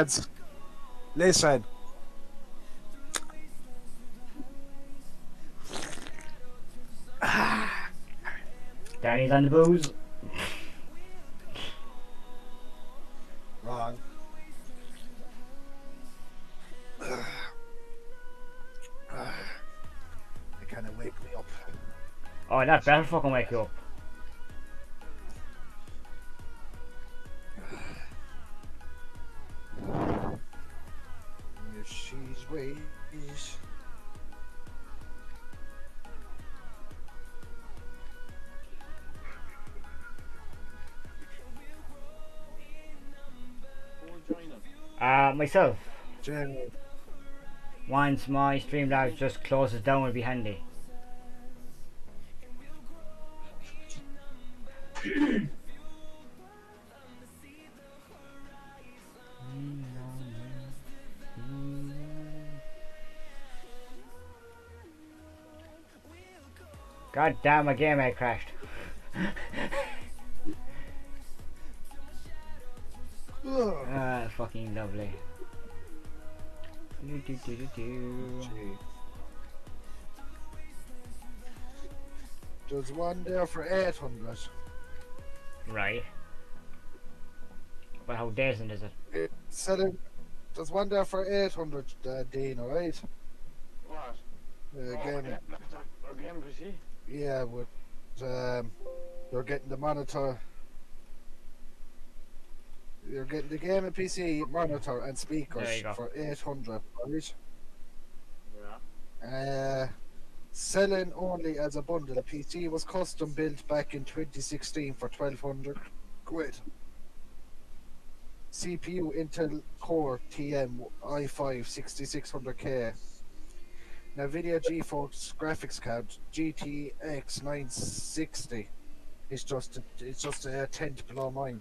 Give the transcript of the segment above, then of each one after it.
lads. Listen. Once my Streamlabs just closes down would be handy. God damn, my game had crashed. Do, do, do, do, do. Gee. There's one there for 800. Right. But how decent is it? It's selling. There's one there for 800, uh, Dean, alright? What? Uh, Oh, again, yeah, laptop or game PC? yeah, but um, you're getting the monitor. You're getting the game and PC monitor and speakers for 800, right? Yeah. Uh, selling only as a bundle. The PC was custom built back in 2016 for 1200 quid. CPU Intel Core TM i5 6600K. NVIDIA GeForce graphics card GTX 960. It's just it's just a tenth below mine.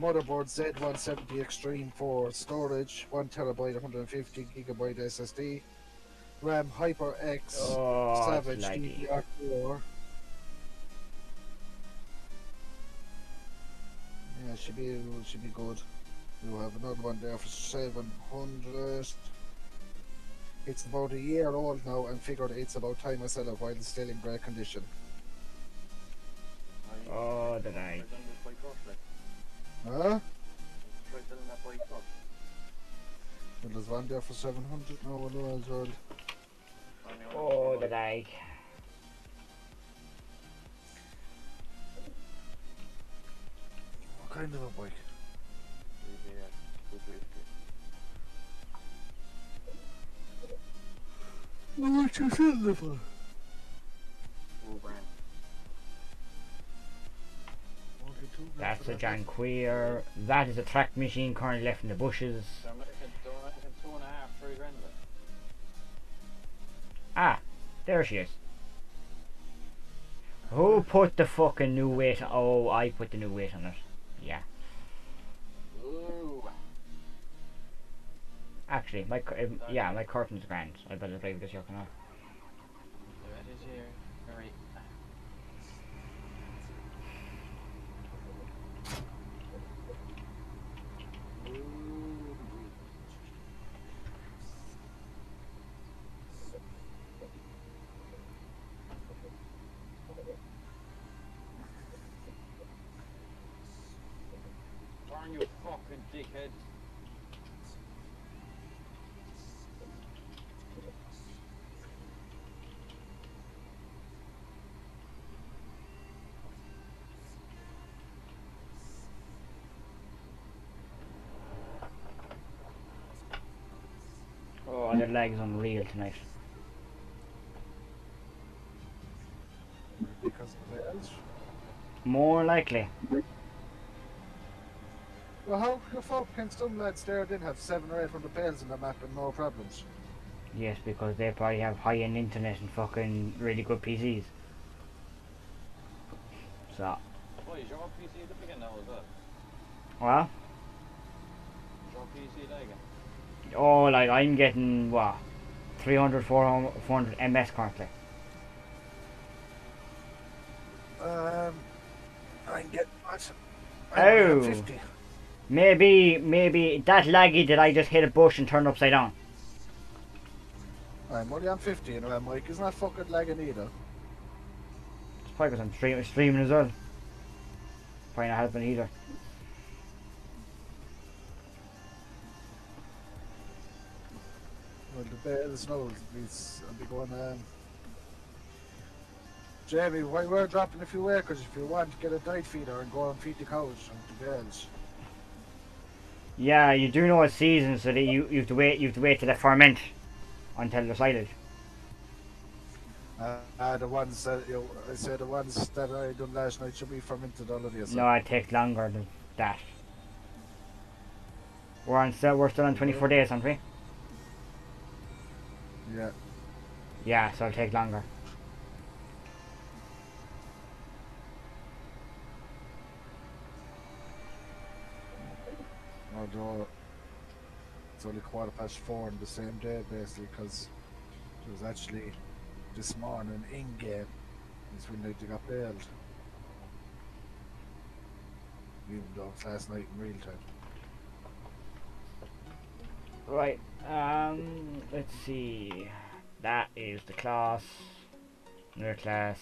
Motherboard Z170 Extreme for storage, 1 terabyte 150 gigabyte SSD. RAM HyperX Oh, Savage it's laggy. DDR4. Yeah, should be should be good. We'll have another one there for 700. It's about a year old now and figured it's about time I sell it while it's still in great condition. Oh, the night. Huh? Try selling that. Well, there's one there for 700 now no, as well. Only one Oh, the one. night. What kind of a bike? Yeah, two fifty. How much you selling it for? Two grand. That's a Janquier. That is a track machine currently left in the bushes. Ah, there she is. Who put the fucking new weight? Oh, I put the new weight on it. Yeah. Actually, my um, yeah, my curtain's grand. I better play with this yoke. Oh, their leg's unreal tonight. Because of the else. More likely. Well, how the fuck can some lads there didn't have seven or eight hundred bales in the map and no problems? Yes, because they probably have high-end internet and fucking really good PCs. So, What, is your PC at the beginning now as well? well, Is your PC lagging? Oh, like I'm getting what, 300, 400, 400 MS currently. Um, I can get? Oh. 50. Maybe, maybe that laggy that I just hit a bush and turned upside down. I'm only on 50 and I'm like, it's not that fucking lagging either. It's probably because I'm stream- streaming as well. Probably not helping either. The bales no, it's, I'll be going, um, Jamie, why we're dropping a few acres if you want, get a diet feeder and go and feed the cows and the bales. Yeah, you do know it's season, so that you, you have to wait. You have to wait till they ferment until they're silage. Uh, uh, the ones that, you I said the ones that I done last night should be fermented already. So. No, it takes longer than that. We're on still. We're still on 24 days, aren't we? Yeah. Yeah, so it'll take longer. Although it's only quarter past four on the same day, basically, because it was actually this morning in game is when they got baled. Even though it's last night in real time. Right. Um. Let's see. That is the class. New class.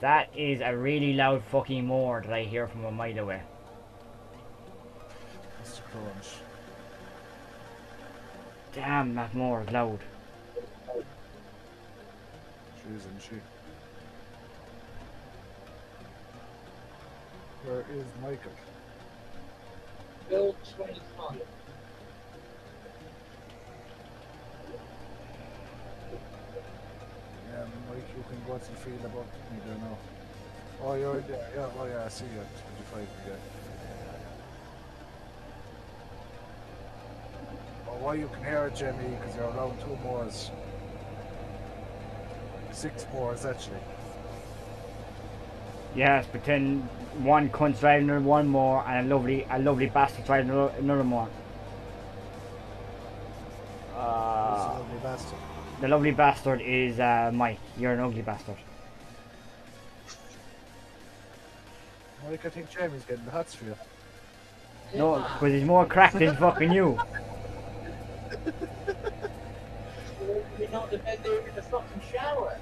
That is a really loud fucking mower that I hear from a mile away. Mr. Crunch. Damn, that mower is loud. She isn't she? Where is Michael? Bill 25. Yeah, Mike, you can go to the field above me there now. Oh, you're there. Yeah, oh yeah, I see you at 25 again. Oh, why you can hear it, Jimmy, because you're around two mowers. Six mowers, actually. Yes, but then one cunt's driving one more, and a lovely, a lovely bastard driving another, more. Uh, lovely bastard. The lovely bastard is uh, Mike. You're an ugly bastard. Mike, I think Jamie's getting the hots for you. No, because he's more cracked than fucking you. You're not the bed there in the fucking shower.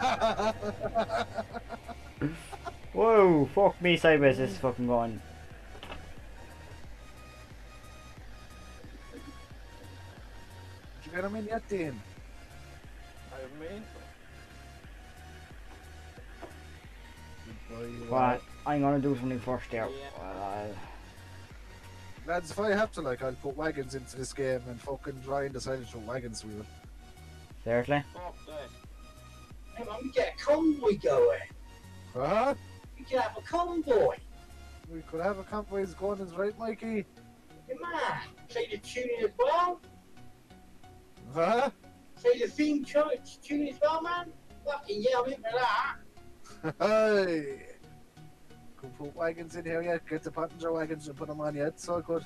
Whoa, fuck me sideways. This is fucking going. Did you get him in yet, Dean? Goodbye, you What? are. I'm gonna do something first there. Yeah. Uh, Lads, if I have to, like, I'll put wagons into this game and fucking grind the silage with wagons we will. seriously? fuck that. Hang on, we get a convoy going. Huh? We can have a convoy. We could have a convoy as going is right, Mikey. Your man. Play the tuning as well. Huh? say the theme church tune as well, man. Fucking yeah, I'm into that. Hey! Can put wagons in here yet? Get the passenger wagons and put them on yet. So good.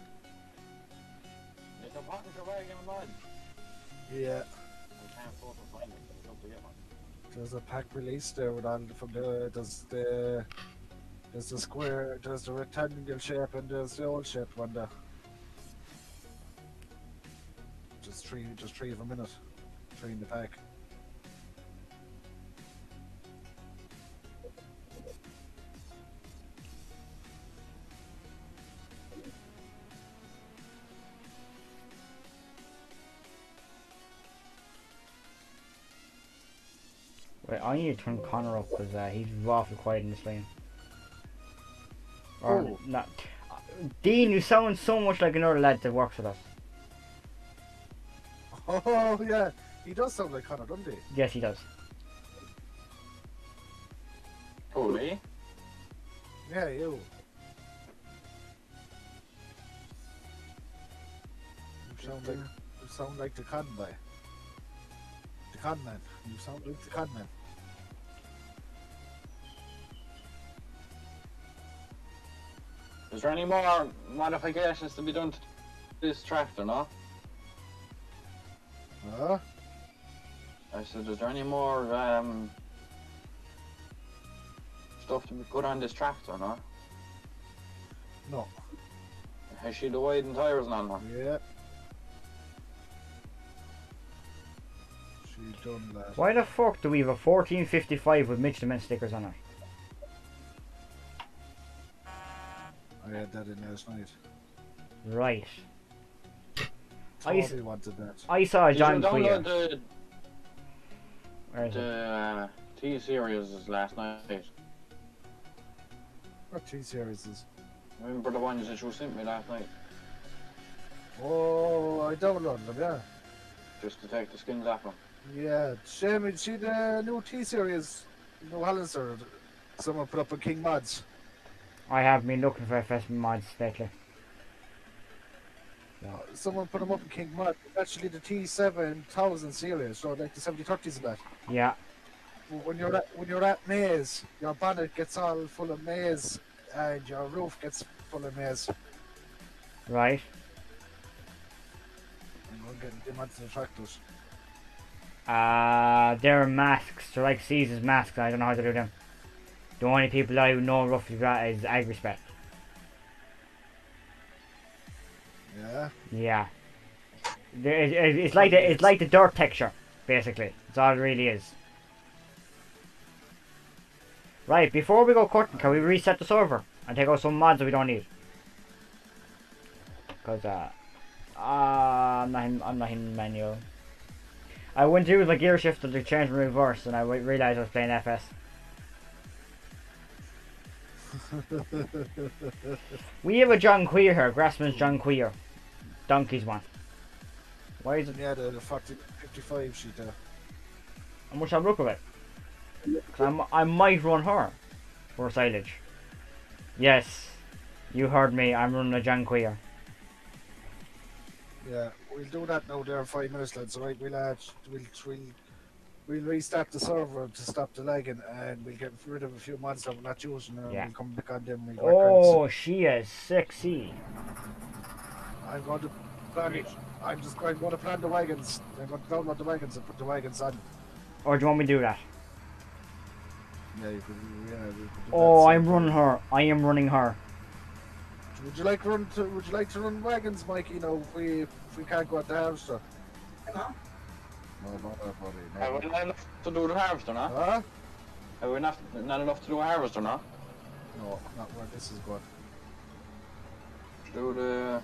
It's a passenger wagon mud. Yeah. I can't sort of find it. I don't one. There's a pack release there with all from the there's the there's the square, there's the rectangle shape, and there's the old shape one there. Just three, just three of a minute, three in the pack. Wait, I need to turn Connor up because uh, he's awful quiet in this lane. Or Oh. not. Dean, you sound so much like another lad that works with us. Oh yeah, he does sound like Connor Dundee. Yes, he does. Holy. Yeah, you. You sound like you sound like the con guy. The con man. You sound like the con man. Is there any more modifications to be done to this tractor, no? Huh? I said, is there any more um, stuff to be put on this tractor, no? No. Has she the widened tires and all? Yeah. She done that. Why the fuck do we have a 1455 with Michelin stickers on it? I had that in last night. Right. I used- Totally wanted that. I saw a Did John you Queer. download the, Where is the it? uh, T-Series last night? What T series is? Remember the ones that you sent me last night? Oh, I downloaded them, yeah. Just to take the skins off them. Yeah, Shame, see the new T series, New Hollister, someone put up a King Mods. I have been looking for FS mods lately. No, Someone put them up in King Mod. It's actually the T7000 series, so like the 7030s and that. Yeah. When you're at when you're at maize, your bonnet gets all full of maize, and your roof gets full of maize. Right. And we're getting them onto the tractors. Uh, they're masks. They're like Caesar's masks. I don't know how to do them. The only people I know roughly that is AgriSpec. Yeah. Yeah. There- it- it- It's like the, it's like the dirt texture, basically. That's all it really is. Right, before we go cutting, can we reset the server and take out some mods that we don't need? Cause uh, uh I'm not in, I'm not in manual. I went through the gear shifter to change the reverse, and I realized I was playing FS. We have a John Queer here, Grassman's John Queer. Donkey's one. Why is it? yeah, the, the 40, 55 sheet there. How much I look of it? I might run her for silage. Yes, you heard me. I'm running a John Queer. Yeah, we'll do that now there in five minutes, lads. Alright, we'll, uh, we'll, we'll, we'll restart the server to stop the lagging and we'll get rid of a few mods that we're not using and Yeah. we'll come back on them. We'll Oh, she is sexy. I'm going to plan it. I'm just going, going to plan the wagons. I'm going to download the wagons and put the wagons on. Or do you want me to do that? Yeah, you could, yeah, we could do Oh, that I'm sometime. running her. I am running her. Would you like run to? Would you like to run wagons, Mike? You know, we if we can't go at the harvester. Hang on. No, not that buddy. Have we not enough to do the harvester, no? Huh? Have we not, not enough to do a harvester, no? No, not where this is going. Do the...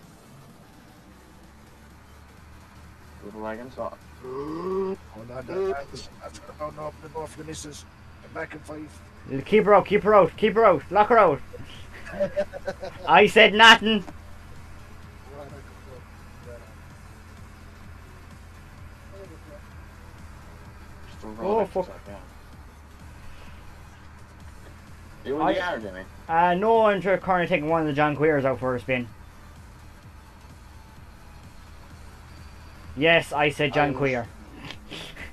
Do the wagon, so... Hold on, that's that's going to open the door for the missus. Come back in five. Keep her out. Keep her out. Keep her out. Lock her out. I said nothing. Oh, fuck. You in I- the yard, Jimmy? Uh, no, I'm trying currently taking one of the John Queers out for a spin. Yes, I said I John was- Queer.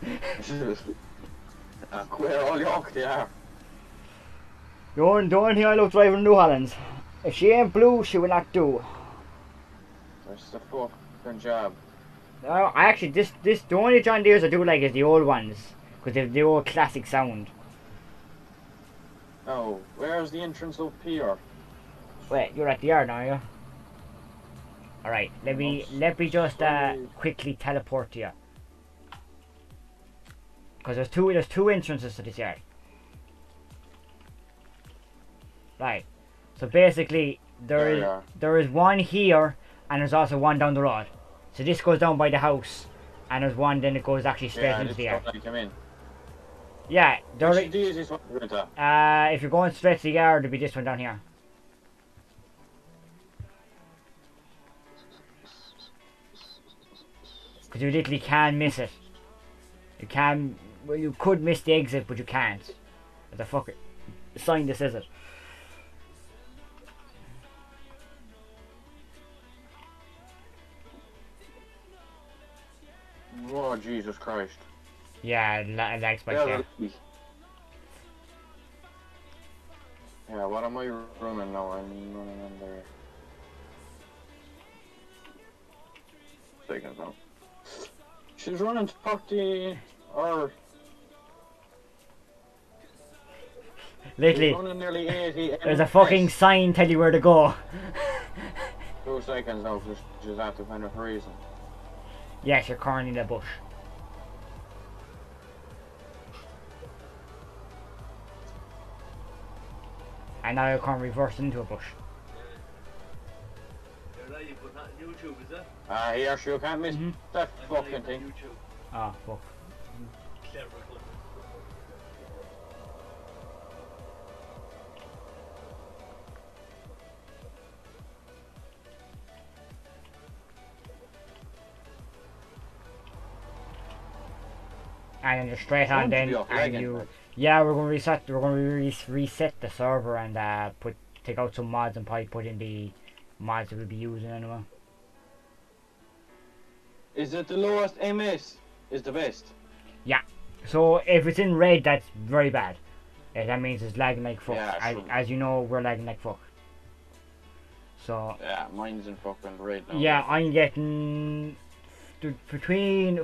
uh, queer all York they are. The only, the only thing I love driving New Hollands, if she ain't blue, she will not do. That's the fucking job. No, I actually, this, this, the only John Deere's I do like is the old ones, because they have the old classic sound. Oh, where's the entrance of here? Wait, you're at the yard are you? Alright, let me, let me just, uh, quickly teleport to you. Because there's two, there's two entrances to this yard. Right. So basically, there is there is one here, and there's also one down the road. So this goes down by the house, and there's one then it goes actually straight Yeah, into the yard. like come in. Yeah, there. Which is this one? Uh, if you're going straight to the yard, it'll be this one down here. Because you literally can miss it. You can. Well, you could miss the exit, but you can't. The fucker sign this is it. Oh, Jesus Christ. Yeah, la- lags back Yeah, there. that's- yeah, what am I running now? I'm running under. Seconds now. She's running 30 or she's Literally, running nearly 80. there's a fucking sign telling you where to go. Two seconds now, just, she's at the kind of reason. yes, you're currently in the bush. And now you're currently reversed into a bush. You're not, you put YouTube, is it? Ah, here, she can't miss Mhm. that I'm fucking thing. YouTube. Ah, fuck. Clever. And then you're straight on then, to be off and you... Yeah, we're gonna reset. We're gonna re- reset the server and uh, put take out some mods and probably put in the mods that we'll be using anyway. Is it the lowest MS? Is the best? Yeah. So if it's in red, that's very bad. Uh, that means it's lagging like fuck. Yeah, as, as you know, we're lagging like fuck. So Yeah, mine's in fucking red now. yeah, I'm getting between between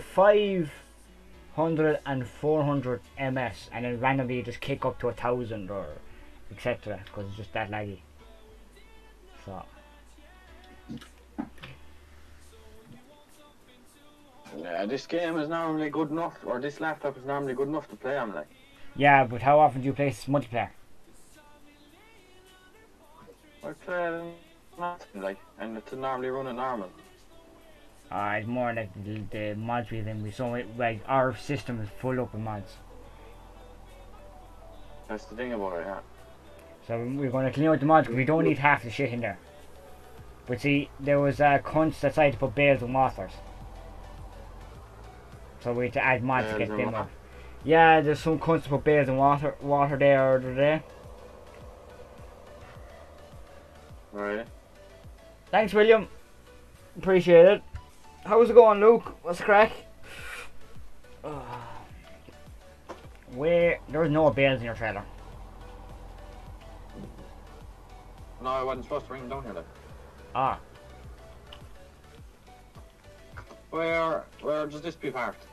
500 and 400 ms, and then randomly just kick up to a thousand or etc. Because it's just that laggy. So. Yeah, this game is normally good enough, or this laptop is normally good enough to play on, like. Yeah, but how often do you play multiplayer? I play nothing, like, and it's normally running normal. Uh, it's more like the, the mods we then we so it, like our system is full up with mods. That's the thing about it, yeah. So we're going to clean out the mods 'cause we don't need half the shit in there. But see, there was uh, cunts that decided to put bales and waters. So we had to add mods to get them out. Yeah, there's some cunts that put bales and water water there the other day. Right. Thanks, William. Appreciate it. How's it going, Luke? What's the crack? Where there's no bales in your trailer. No, I wasn't supposed to bring them down here, like. Ah, Where, where does this be parked?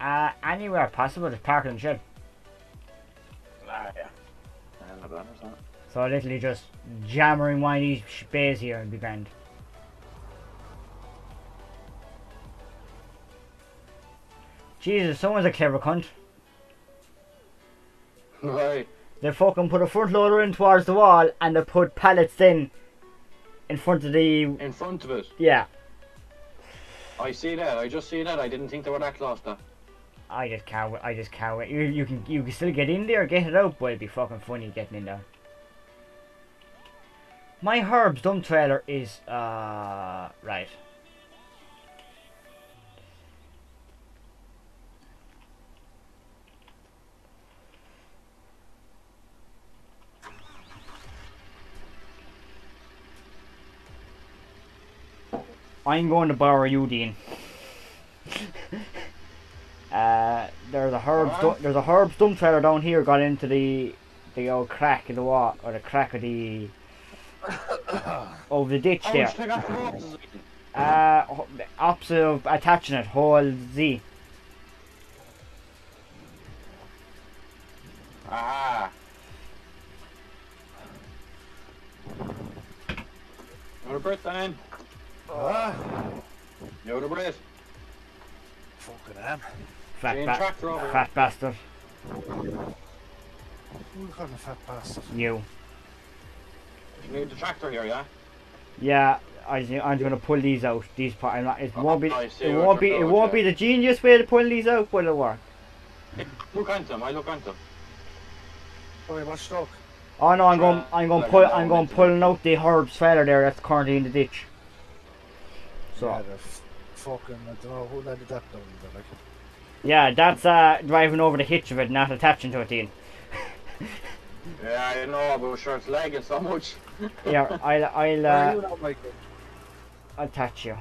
uh, anywhere possible, just park in the shed. Ah, yeah. And the banners, huh? So I literally just jammering one of these bays here and be grand. Jesus, someone's a clever cunt. Right. They fucking put a front loader in towards the wall and they put pallets in in front of the In front of it. yeah. I see that. I just see that. I didn't think they were that close, though. I just can't. wait- I just can't wait. You, you can you can still get in there, get it out, but it'd be fucking funny getting in there. My Herbst dump trailer is uh right. I'm going to borrow you, Dean. uh, there's a Herbst. There's a Herbst dump trailer down here. Got into the the old crack in the wall or the crack of the over the ditch How there. much they got for horses? Uh, ho- opposite of attaching it, hole Z. Ah. You're the Brit, Dan. Ah, You're the Brit. fucking am. Fat, Being ba- tractor over here. fat bastard. Who kind of fat bastard? You. You need the tractor here, yeah? Yeah, I, I'm going to pull these out. These part, I'm not, it won't be. It won't be. It doing, won't yeah. be the genius way to pull these out, but it'll work. Look onto them, I look onto them. Sorry, what's stuck? Oh no, I'm going. Uh, I'm going. like Pull, I'm going element. pulling out the Herbst trailer there. That's currently in the ditch. So Yeah, fucking, I don't know who landed that down there, like. yeah, that's uh driving over the hitch of it, not attaching to it, Dean. Yeah, I know, but sure it's lagging so much. Yeah, I'll I'll Where are uh, you now, Mikey? attach you.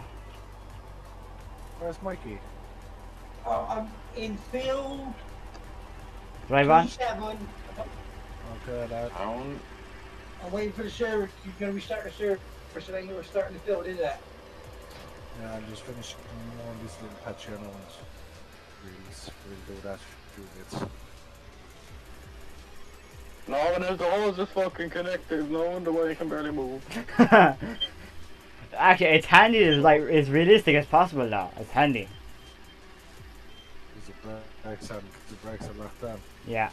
Where's Mikey? Oh, I'm in field Drive on. Okay, lad. Down. I'm waiting for the server. You're going to restart the server. So then you were starting the field, is that? Yeah, I'm just finishing one of these little patch here now and we'll, we'll do that few bits. No one has the hose is fucking connected. No wonder why I can barely move. Actually, it's handy. It's like as realistic as possible now. It's handy. There's the brakes on, the brakes are locked down. Yeah.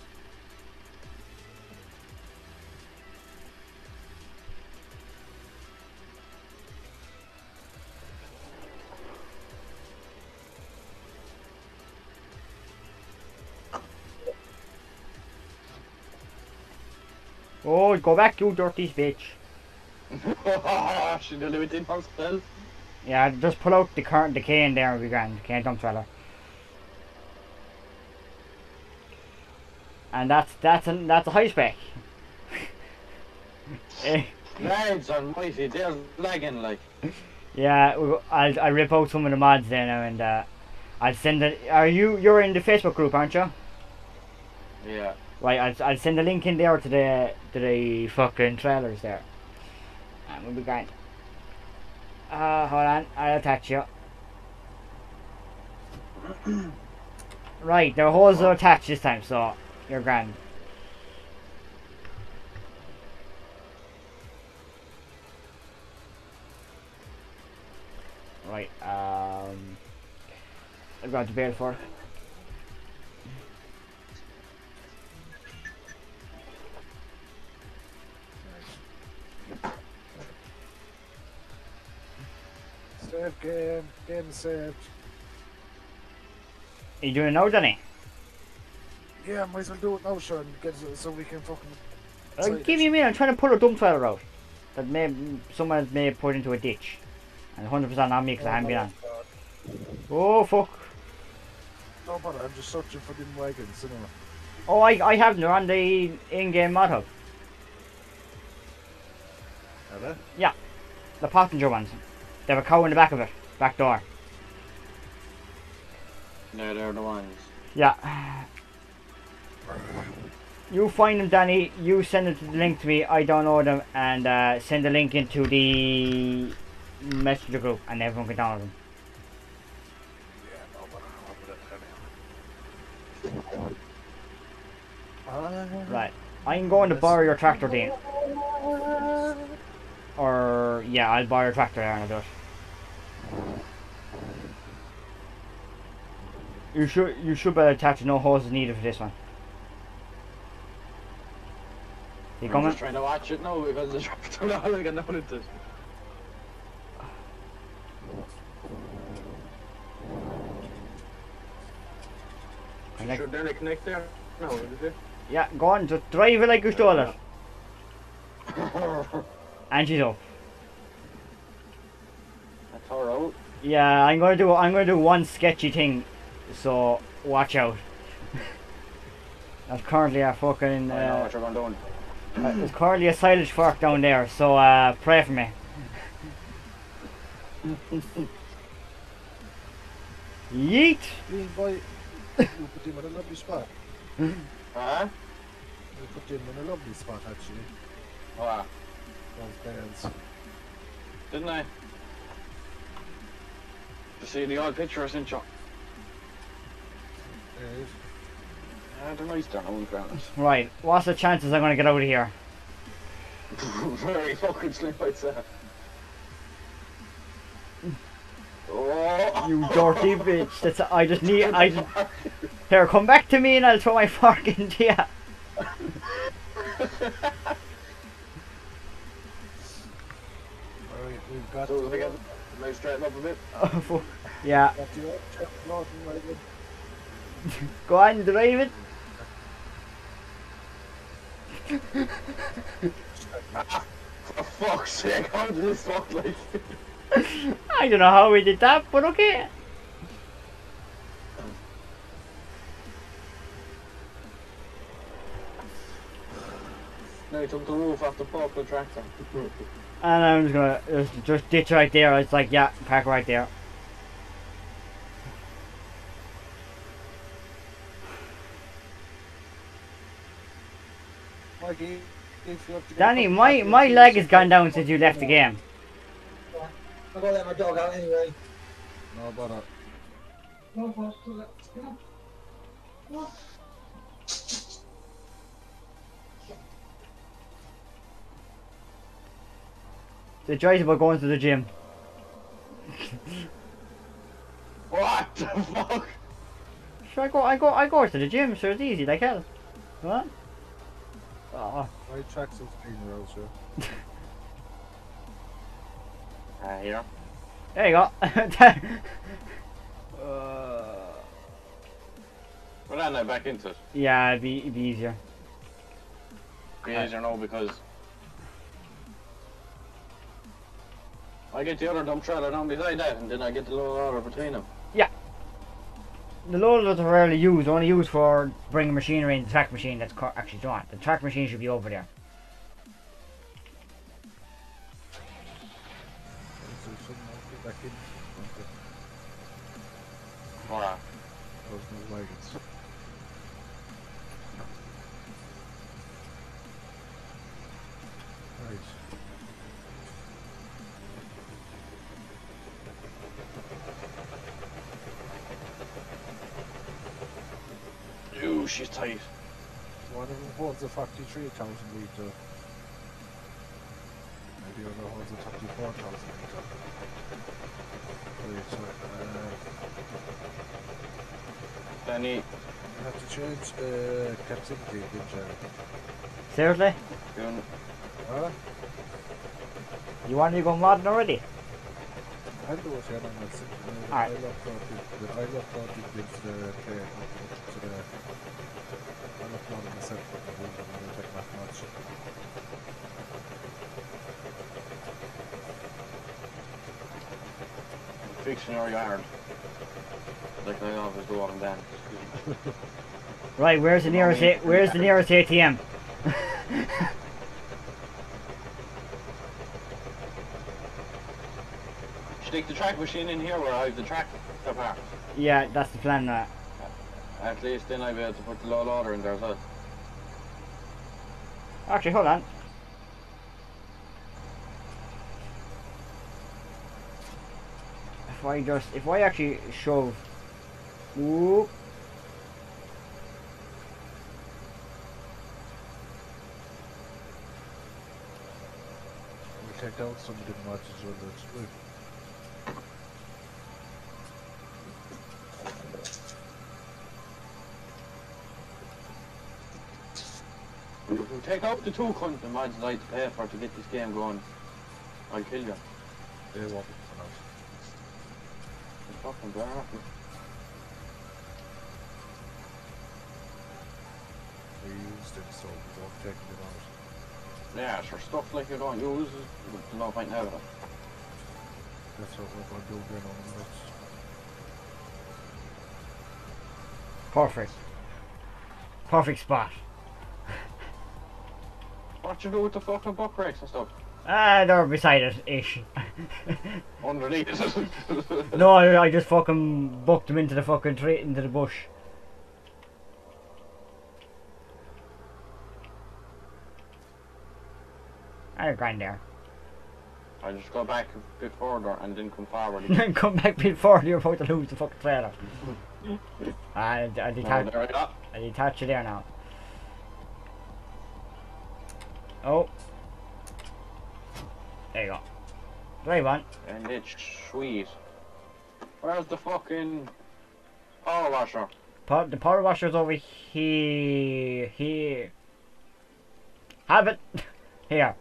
Oh, go back, you dirty bitch. she delivered in herself. Yeah, just pull out the current, the Kane there and be grand. Kane dump trailer. And that's that's a that's a high spec. Eh, Lads almighty, they're lagging like. yeah, I'll I'll rip out some of the mods there now and uh, I'll send it. Are you you're in the Facebook group, aren't you? Yeah. Right, I'll I'll send a link in there to the to the fucking trailers there. And we'll be grand. Uh, hold on, I'll attach you. right, the holes are attached this time, so you're grand. Right, um, I've got the bail for Save game, game saved. Are you doing it now, Danny? Yeah, might as well do it now, sure, and get it so we can fucking. Uh, Sorry, give me a minute, I'm trying to pull a dump trailer out. That may someone may have put into a ditch. And 100% on me because I haven't been on. Oh fuck. No bother, I'm just searching for them wagons, you. Oh, I, I have them. They're on the in-game mod hub. Are they? The passenger ones. They have a cow in the back of it. Back door. No, they're the ones. Yeah. You find them, Danny. You send it the link to me. I download them and uh, send the link into the messenger group, and everyone can download them. Yeah, no bother, I'll put it anyway. Right. I'm going to borrow your tractor, Dean. Or yeah, I'll borrow your tractor there and I'll do it. You should you should be able to attach no hoses needed for this one. You I'm coming? just trying to watch it now because the tractor now I into it. Connect- Should they connect there? No, did you? Yeah, go on, just drive it like you stole it. And she's up. That's alright. Yeah, I'm gonna do I'm gonna do one sketchy thing, so watch out. That's currently a fucking. I know Uh, what you're going to do. uh, there's currently a silage fork down there, so uh, pray for me. Yeet! Green boy, you put him in a lovely spot. Huh? You put him in a lovely spot actually. What? Those bands. Didn't I? To see the old picture I sent you. Yes. Uh, they're nice, they're no fairness. Right, what's the chances I'm gonna get out of here? Very fucking slim, I'd say. Oh! You dirty bitch. That's I just need I just Here, come back to me and I'll throw my fork into you. Alright, we've got So, the, we straighten up a bit. Fuck. yeah, got the old check Norton wagon. go on, drive it. For fuck's sake, how did this look like? I don't know how we did that, but okay. No, he took the roof off the purple tractor. And I'm just gonna just, just ditch right there. It's like, yeah, park right there. Mikey, if you have to get Danny, my, my leg has gone down since you left the game. I'll go let my dog out anyway. No bother. No, boss, do that. Come on. The joys about going to the gym. What the fuck? Sure, I go, I go, I go to the gym, so it's easy like hell. What? Oh, My tracksuit's clean around, sure. Ah, here. there you go. uh, Well, then I back into it. yeah, it'd be, it'd be easier. Be easier now because I get the other dump trailer down beside that, and then I get the lower order between them. The loaders are rarely used, only used for bringing machinery in the track machine that's actually drawn. The track machine should be over there. So someone will get back in. Okay. Alright. Those no wagons. Right. Ooh, she's tight. One of them holds a 43,000 litre. Maybe the other holds a 34,000 litre. Right, so, uh, Danny, you have to change uh, captivity again, Jared. Seriously? you Huh? You want to go modding already? I'll do it here on my sim. Uh, Alright. I looked out the, the, I looked out the, into the play, to the, I looked out myself, but I will, I'm going to take that much. Fixing your yard. Like I always do on Dan. Right, where's the nearest A- where's the nearest ATM? Stick the track machine in here where I have the track apart. yeah, that's the plan. Uh, At least then I'll be able to put the low order in there as well. actually, hold on. If I just if I actually shove, whoop, We'll take out some of the mods as well, that's good. If you take out the two cunt the mods I had to pay for to get this game going, I'll kill you. They won't be coming out. It's fucking bad. We used it, so we won't take them out. Yeah, sure stuff like you don't use, there's no point in having it. That's what we're going to do again on the notes. perfect, perfect spot. What you do with the fucking buck brakes and stuff? Ah, they're beside it, no, I I just fucking bucked him into the fucking tree, into the bush. I grind there. I just go back a bit further and then come forward. Then come back before you're about to lose the fucking trailer. I, I, detach. I detach it there now. Oh. There you go. Drive on. And it's sweet. Where's the fucking power washer? The power washer's over here. Here. Have it. Here.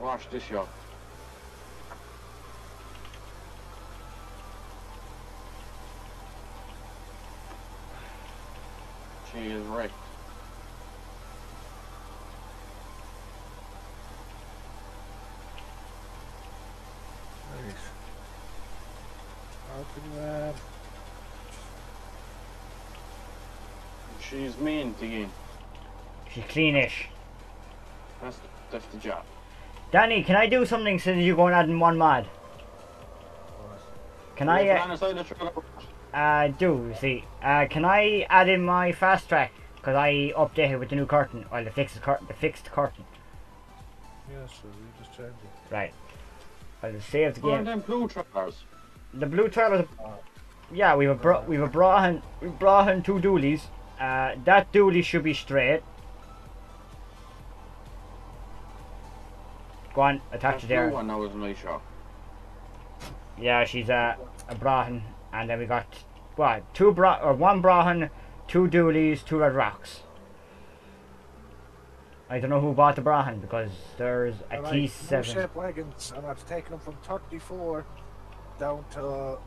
Wash this up. She is wrecked. Right. Open that. She's mean you. She's cleanish. That's that's the job. Danny, can I do something since you go and add in one mod? Can I, Yeah, uh, the side of the trailer. uh, do, you see, uh, can I add in my fast track? Because I updated with the new curtain, well, the fixed, cur- the fixed curtain. Yeah, so we just change it. Right. I'll just save the Go on game. them blue trailers. The blue trailers, yeah, we've a bro- we've a brought we brought in two dualies. Uh, that dually should be straight. Go on, attach That it there. blue one now is my shop. Yeah, she's a a Broughan, and then we got what two bra or one Broughan, two dualies, two red rocks. I don't know who bought the Broughan because there's a Alright, T new seven. shape wagons, and I've taken them from 34 down to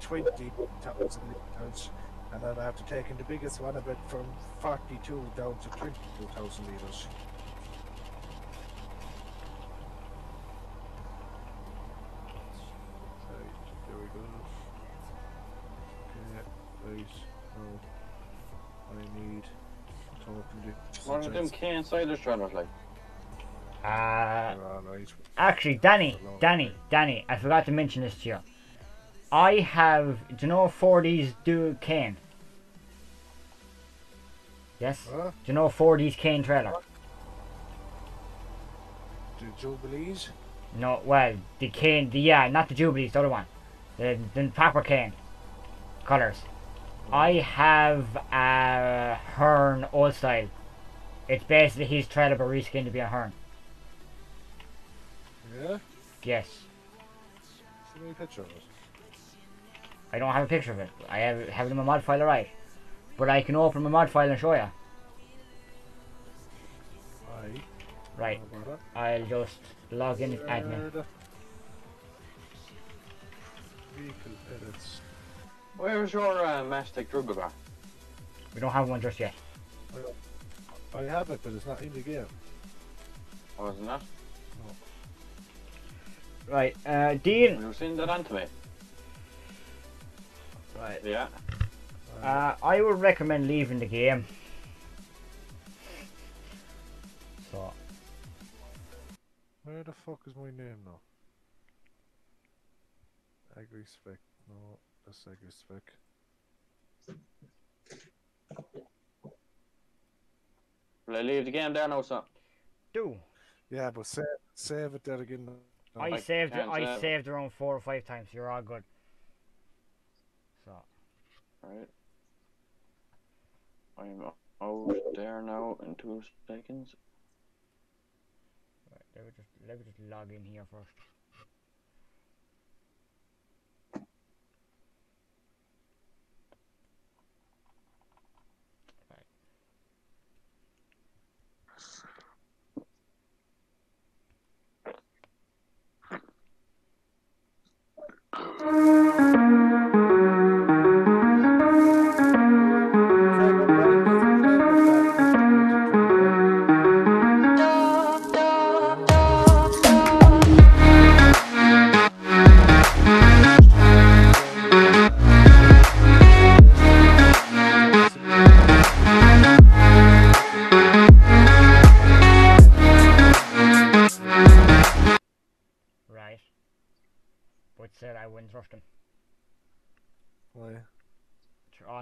20,000 litres. And then I have to take in the biggest one of it from 42 down to 22,000 litres. Right, there we go. Okay, right, no. I need talking to One of them can cider trailers like. Uh, Alright. actually, Danny, Danny, Danny, I forgot to mention this to you. I have, do you know 40s do Kane? Yes. Huh? Do you know 40s Kane trailer? The Jubilees? No, well, the Kane, the yeah, not the Jubilees, the other one, the the proper Kane, colors. I have a Hearn old style. It's basically his trailer but reskinned to be a Hearn. Yeah? Yes, Send me a picture of it. I don't have a picture of it. I have have it in my mod file, alright. But I can open my mod file and show you. Aye. Right, How about that? I'll just log in as admin. Vehicle edits. Where's your uh, Mastec Drugger? We don't have one just yet. I have it, but it's not in the game. Oh, isn't that? Right, uh, Dean. You seen that on to me? Right. Yeah. Uh, I would recommend leaving the game. So, Where the fuck is my name now? Agri spec. No, that's agri spec. Will I leave the game there now, so? do. Yeah, but save, save it there again. No. I I saved it. can't I saved around four or five times. You're all good. So, Right. I'm over there now in two seconds. Right, let me just let me just log in here first.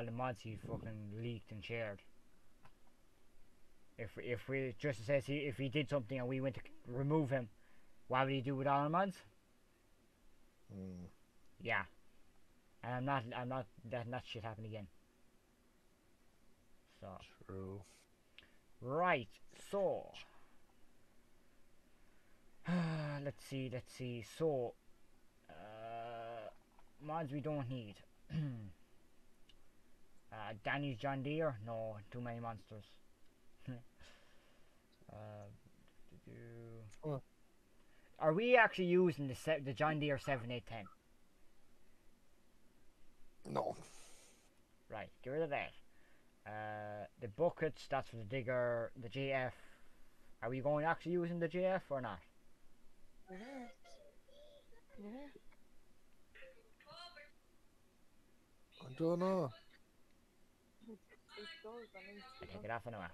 All the mods he fucking leaked and shared. If if we just says he if he did something and we went to remove him, what would he do with all the mods? Hmm. Yeah. And I'm not I'm not letting that shit happen again. So True. right, so let's see, let's see. So uh mods we don't need. uh Danny's John Deere? No, too many monsters. uh do- Are we actually using the se- the John Deere seven eight ten? No. Right, get rid of that. Uh, the buckets, that's for the digger, the GF. Are we going actually using the GF or not? Yeah. I don't know. I take it off anyway.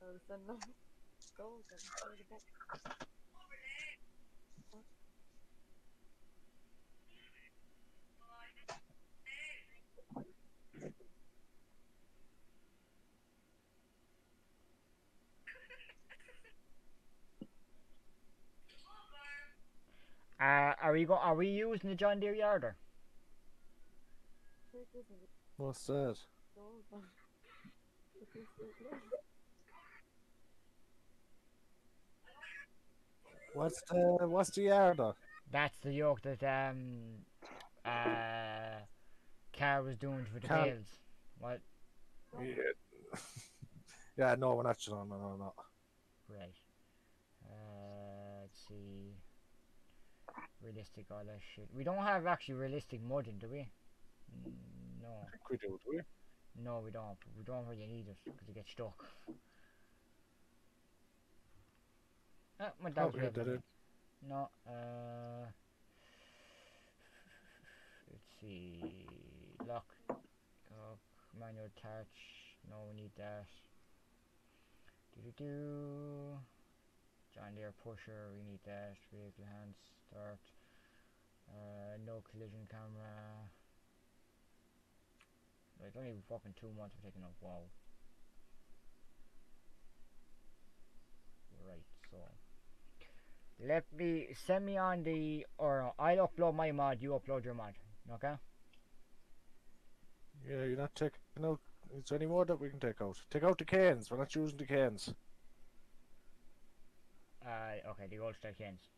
Uh, uh, are we go? Are we using the John Deere yarder? What's that? What's the what's the yarder? That's the yoke that um uh Car was doing for the Car- bales. What? Yeah. yeah, no, we're not no, no, no, no. Right. Uh, let's see. Realistic, all that shit. We don't have actually realistic mudding, do we? Mm, No. I think we do, do we? No, we don't. We don't really need it because it gets stuck. Ah, my Oh, yeah, red. did it. No, uh. Let's see. Lock. Lock. Manual attach. No, we need that. Do do do. John Deere pusher. We need that. Vehicle hand start. Uh, no collision camera. Like only fucking two months for taking off. Wow. Right. So. Let me send me on the or I'll upload my mod. You upload your mod. Okay. Yeah, you're not taking out. Is there any more that we can take out? Take out the Kanes. We're not using the Kanes. Uh, okay, the old style Kanes.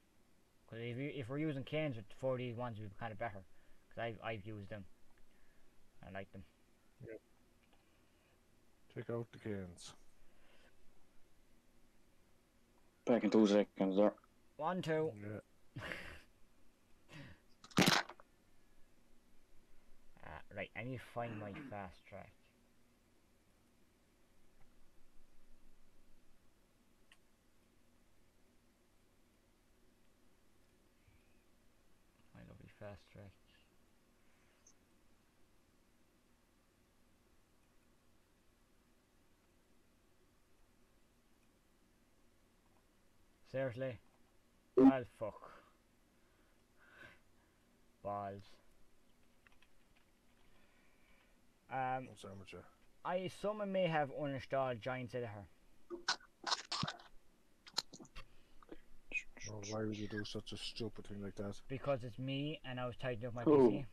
Because if, you, if we're using Kanes with 40 ones, would be kind of better. Because I've, I've used them. I like them. Take out the Kanes. Back in two seconds there. One, two. Yeah. Uh, right, I need to find my fast track. My lovely fast track. Seriously? Well, fuck. Balls. Um, What's uh, I someone may have uninstalled Giant Editor. Oh, why would you do such a stupid thing like that? because it's me and I was tidying up my Who? PC.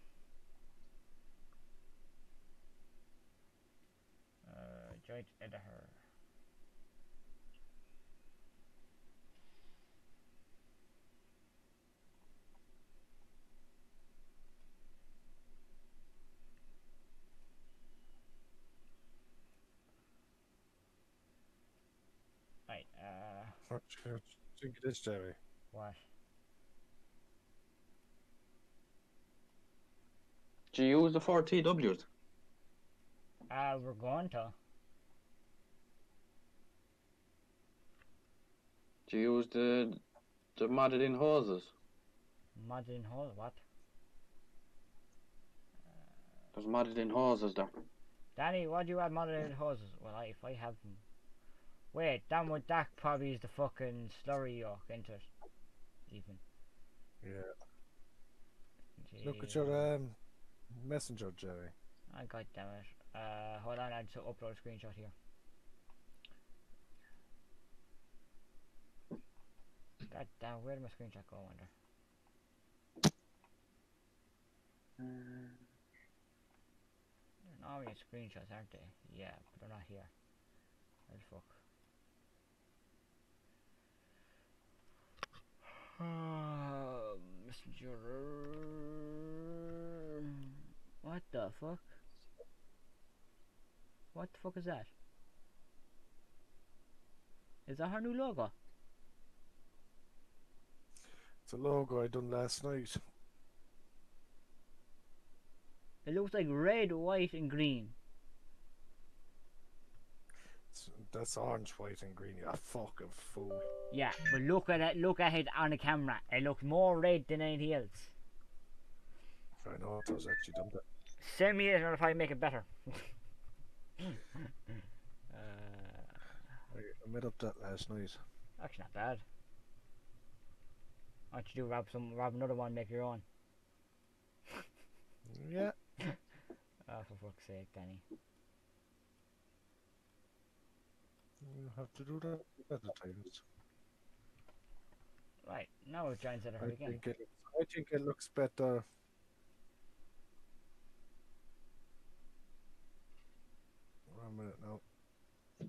Uh, Giant Editor. Right, uh, What do you think it is, Jerry? What? Do you use the four TWs? Uh, we're going to. Do you use the the modded in hoses? Modded in hole, what? There's modded in hoses there. Danny, why do you have in hoses? Well, I, if I have them. Wait, that one, that probably is the fucking slurry yolk, into it? Even. Yeah. Look at your um, messenger, Jerry. Oh, God damn it. Uh, hold on, I just upload a screenshot here. God damn, where did my screenshot go, I wonder? They're normally screenshots, aren't they? Yeah, but they're not here. Where the fuck? Um, messenger. What the fuck? What the fuck is that? Is that her new logo? It's a logo I done last night. It looks like red, white, and green. It's, that's orange, white, and green. You fucking fool. Yeah, but look at it. Look at it on the camera. It looks more red than anything else. I know it was actually done that. Send me it, and if I make it better. uh, I, I made up that last night. actually, not bad. Why don't you do rob some, rob another one, make your own? Yeah. Oh, for fuck's sake, Danny. You have to do that other times. Right, now it joins at I her again. think, it, I think it looks better. One minute now. If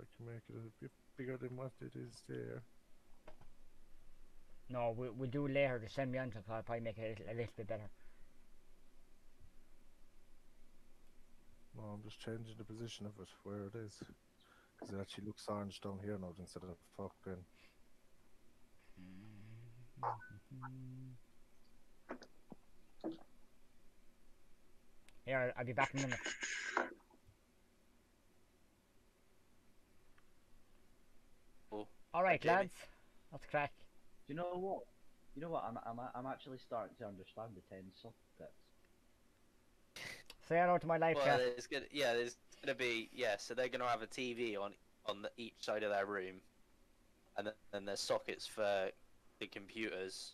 I can make it a bit bigger than what it is there. No, we, we'll do it later. Just send me on to I'll probably make it a little, a little bit better. No, I'm just changing the position of it, where it is. Because it actually looks orange down here now instead of fucking. Here, I'll, I'll be back in a minute. Oh, Alright, okay, lads. Let's crack. Do you know what? You know what? I'm I'm I'm actually starting to understand the ten sockets. Say hello to my live Well, chat. there's gonna yeah, there's gonna be yeah. So they're gonna have a TV on on the, each side of their room, and then there's sockets for the computers.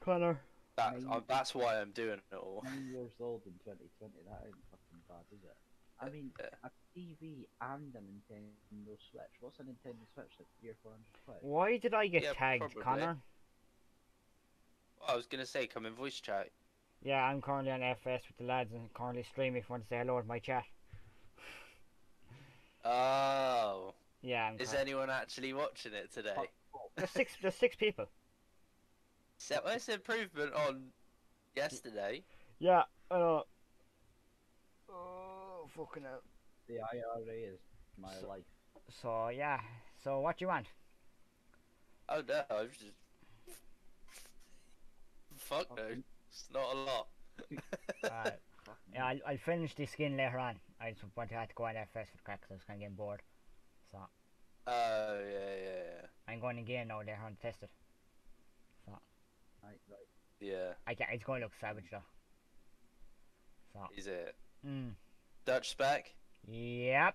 Connor. That's Nine- uh, that's why I'm doing it all. Nine years old in 2020. That ain't fucking bad, is it? I mean, Yeah. a TV and a Nintendo Switch. What's a Nintendo Switch like? Three or four hundred quid. Why did I get Yeah, tagged, probably. Connor? I was gonna say come in voice chat. Yeah, I'm currently on FS with the lads and currently streaming if you want to say hello to my chat. Oh, Yeah, I'm is cur- anyone actually watching it today? there's six there's six people. So it's improvement on yesterday. Yeah, I know. Oh fucking hell. The IRA is my So- life. So yeah. So what do you want? Oh no, I've just fuck no, it's not a lot. Alright. Yeah, I'll, I'll finish the skin later on. I just want to have to go on FS for the crack 'cause I was kind of getting bored. So Oh yeah, yeah, yeah, I'm going again now later on to test it. Right, right. yeah. I can It's going to look savage though. So. Is it Mm. Dutch spec? Yep.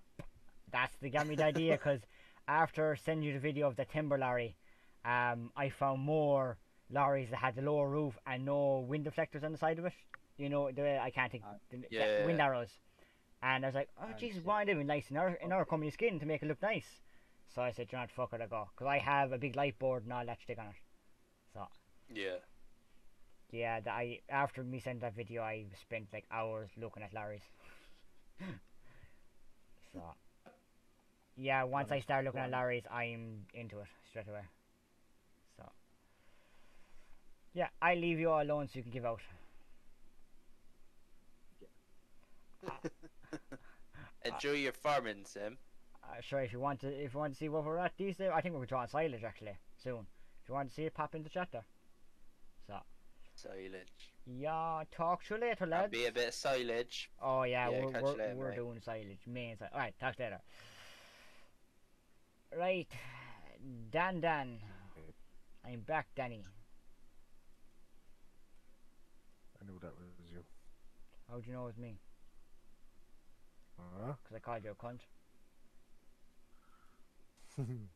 That's the got me idea because after sending you the video of the timber lorry, um, I found more lorries that had the lower roof and no wind deflectors on the side of it. You know, the I can't think Uh, the, the yeah. wind arrows. And I was like, oh Jesus, why are they nice in our in our company skin to make it look nice? So I said, you know what, fuck it, I go because I have a big light board and all that stick on it. So Yeah. yeah, the, I after me sent that video, I spent like hours looking at lorries. so, yeah, once I start looking at lorries, I'm into it straight away. Yeah, I leave you all alone so you can give out. Enjoy your farming, Sim. Uh, sure, if you want to, if you want to see what we're at these days, I think we're going drawing silage actually soon. If you want to see it, pop in the chat there. So, Silage. yeah, talk to you later, That'd be a bit of silage. Oh yeah, Yeah, we're we're, later, we're doing silage, main silage. Alright, talk later. Right, Dan Dan. I'm back, Danny. I knew that was you. How'd you know it was me? Huh? Because I called you a cunt.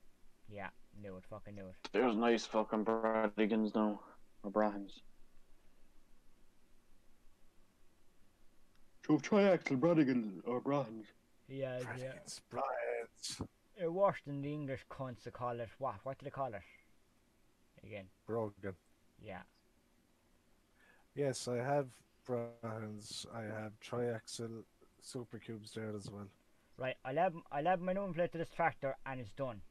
Yeah, knew it. Fucking knew it. There's nice fucking Bradigans now. Or Brahms. Two triaxle Bradigans or Brahms. Yeah, yeah. Bradigans, Bryans, It worse than the English cunts to call it. What? What do they call it? Again. Brogan. Yeah. Yes, I have Brahms. I have triaxle supercubes there as well. Right. I'll add, I'll add my number plate to this tractor and it's done.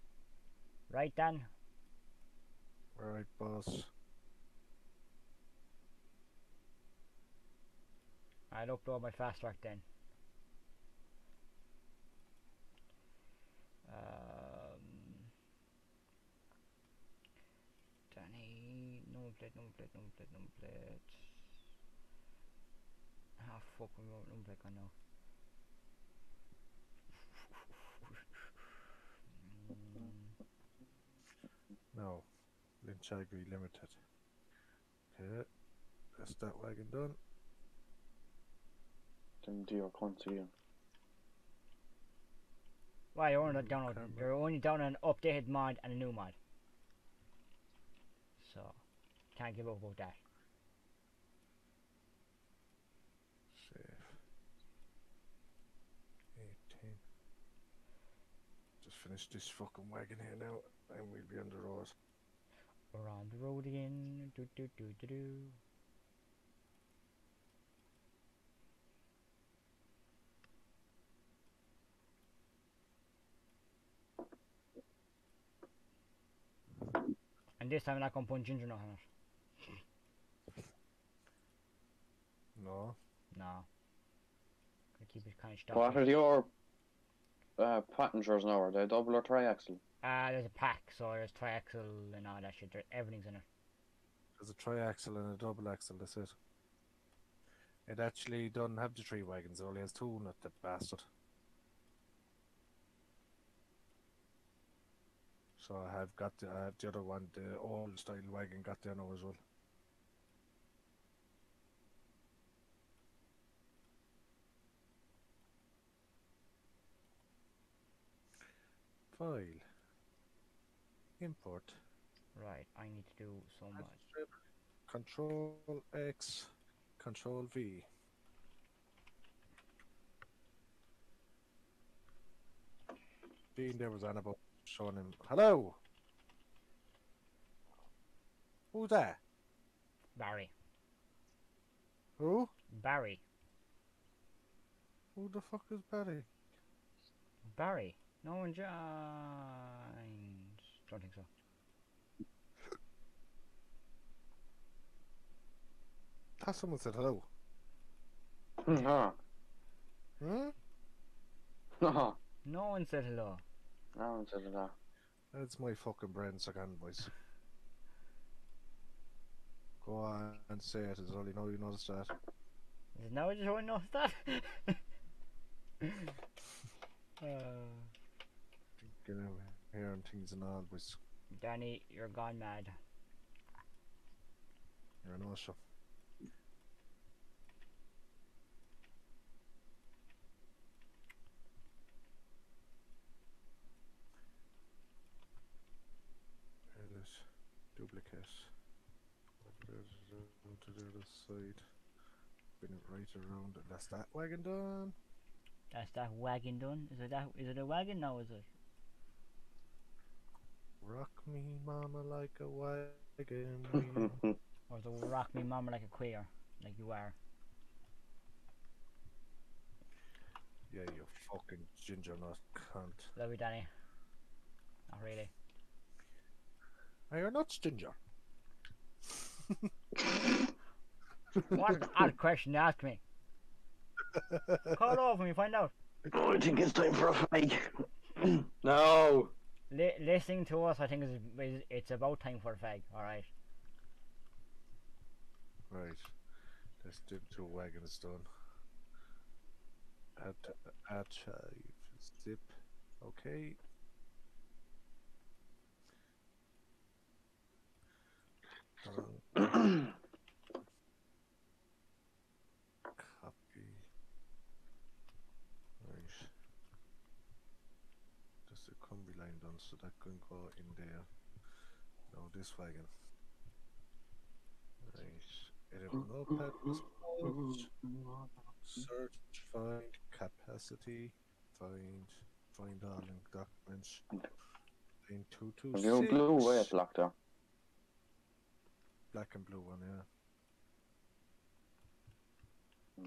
Right, Dan? Right, boss. I'll upload my fast track then. Um, Danny, no plate, no plate, no plate, no plate. Ah, fuck, we wrote no plate on now. Mm, No. Lynch Agri Limited. Okay. That's that wagon done. Them do your cunts again. Why you're only down camera. you're only down an updated mod and a new mod. So can't give up about that. Save. 18. Just finish this fucking wagon here now, and we'll be on the road. We're on the road again. Do do do do do. And this time I'm not gonna put ginger nut on it. No. No. Gonna keep it kind of stuck. What are your uh, passengers now? Are they double or triaxle? Ah, there's a pack, so there's triaxle and all that shit. Everything's in it. There's a triaxle and a double axle, that's it. It actually doesn't have the three wagons, it only has two in it, that bastard. So I have got the, I have the other one, the old style wagon got there now as well. File. Import. Right, I need to do so much. Control X, Control V. Dean there was about showing him. Hello! Who's there Barry. Who? Barry. Who the fuck is Barry? Barry. No one joins. Don't think so. That someone said hello. No. Hmm? No. No one said hello. No one said hello. That's my fucking brain second voice. Go on and say it, it, is only now you noticed that. Is it now just everyone knows that? uh, Get out here and things and all, boys. Danny, you're gone mad. You're an awesome. Edit, duplicate. There's to the other side. Spin it right around. That's that wagon done. That's that wagon done. Is it that? Is it a wagon? No, is it? Rock me, mama, like a wagon wheel. Or is it rock me mama like a queer, like you are? yeah, you fucking ginger nut cunt. Love you, Danny. Not really. Are you not ginger? What an odd question to ask me. Call it off when you find out. Oh, I think it's time for a fight. no. Li- listening to us, I think is, is it's about time for a fag. All right. Right. Let's dip do two wagons done. At archive zip. Okay. Um, done, so that can go in there. Now this wagon. Right. Edit notepad disposed. Search, find, capacity, find, find all in documents. In two two Blue, six. blue weight lock there. Black and blue one, yeah.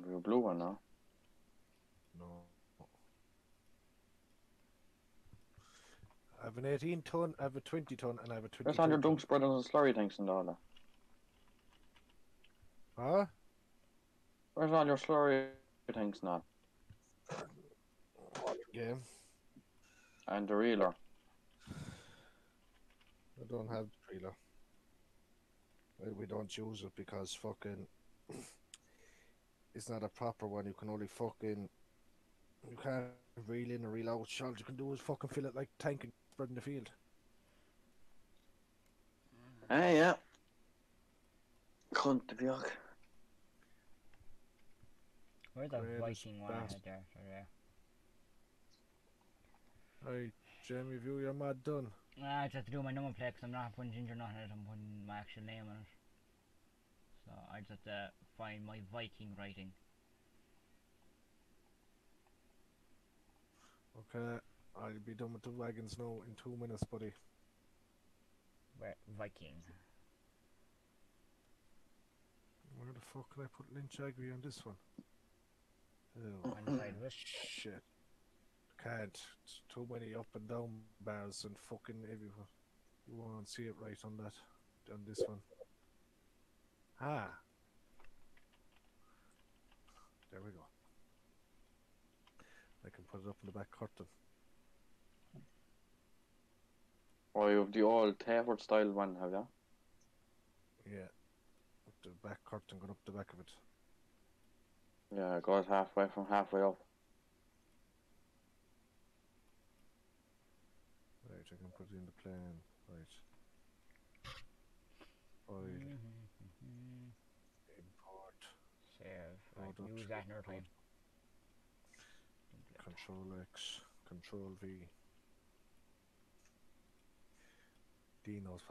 Blue, blue one now. No. I have an 18 ton, I have a 20 ton, and I have a 20 Where's all your dunk spreaders and slurry tanks and all that? Huh? Where's all your slurry tanks now? Yeah. And the reeler? I don't have the trailer. Well, we don't use it because fucking it's not a proper one. You can only fucking you can't reel in or reel out. All you can do is fucking fill it like tank and spread in the field. Hey, yeah. Cunt, the björk. Where's the Greatest Viking one I bastard. had there? So there. Right, Jamie, view your mod done. Ah, I just have to do my number plate because I'm not putting ginger nothing in it. I'm putting my actual name on it. So I just have to find my Viking writing. Okay, I'll be done with the wagons now in two minutes, buddy. Where Viking. Where the fuck can I put Lynch Agri on this one? Oh, On the side of it. shit. Can't. It's too many up and down bars and fucking everywhere. You won't see it right on that, on this one. Ah. There we go. I can put it up in the back curtain. Oh, you have the old tapered style one, have you? Yeah. Up the back curtain, going up the back of it. Yeah, it goes halfway from halfway up. Right, I can put it in the plan. Right. Oil, import, Save. Oh, Right, don't use that in another time. Control X, Control V. Dino's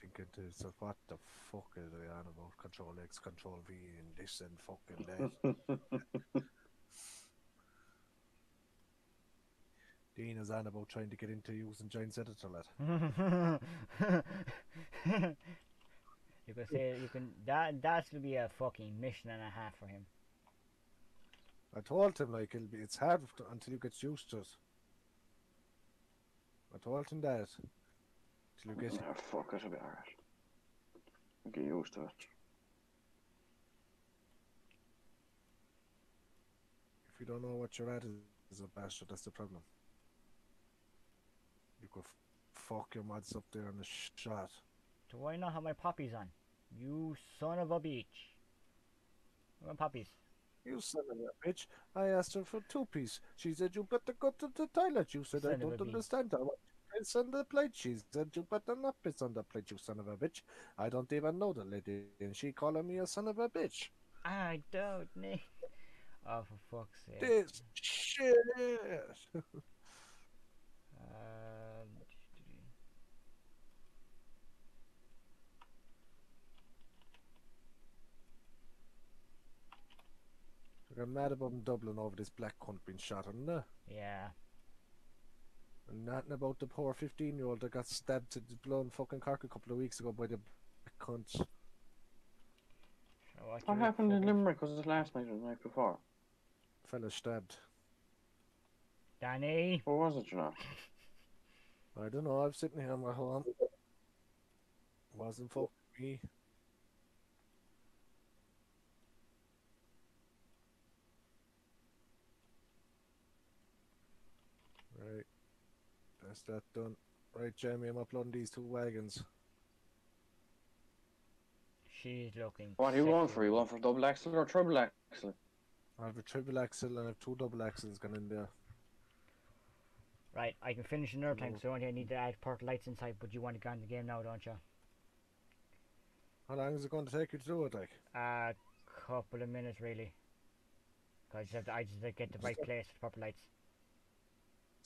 thinking to himself, what the fuck is they on about? Control X, Control V, and this and fucking that. Dino's on about trying to get into using Giant's Editor, lad. you can say you can that that's gonna be a fucking mission and a half for him. I told him like it'll be, it's hard until you get used to it. I told him that. Till you get Yeah, fuck, it'll be alright. Get used to it. if you don't know what you're at is a bastard, that's the problem. You could f- fuck your mods up there in the sh- shot. So why not have my poppies on? You son of a bitch. Where are my poppies? You son of a bitch. I asked her for two piece. She said you better go to the toilet. You said Son I don't understand. I want piss on the plate. She said you better not piss on the plate, you son of a bitch. I don't even know the lady and she calling me a son of a bitch. I don't need. Oh, for fuck's sake. This shit. Um, I'm mad about Dublin over this black cunt being shot, and uh, yeah. And nothing about the poor 15 year old that got stabbed to the blown fucking Cork a couple of weeks ago by the black cunt. So what What happened in Limerick? Was it last night or the night before? Fella stabbed. Danny? What was it, you know? I don't know, I'm sitting here on my home. Wasn't fucking me. Right. That's that done. Right, Jamie, I'm uploading these two wagons. She's looking. What are you going sexy. for? You going for double axle or triple axle? I have a triple axle and I have two double axles gone in there. Right, I can finish another time, No. so only I need to add part lights inside, but you want to go in the game now, don't you? How long is it going to take you to do it, like? A couple of minutes, really. Cause I just have to, I just have to get the right place for the proper lights.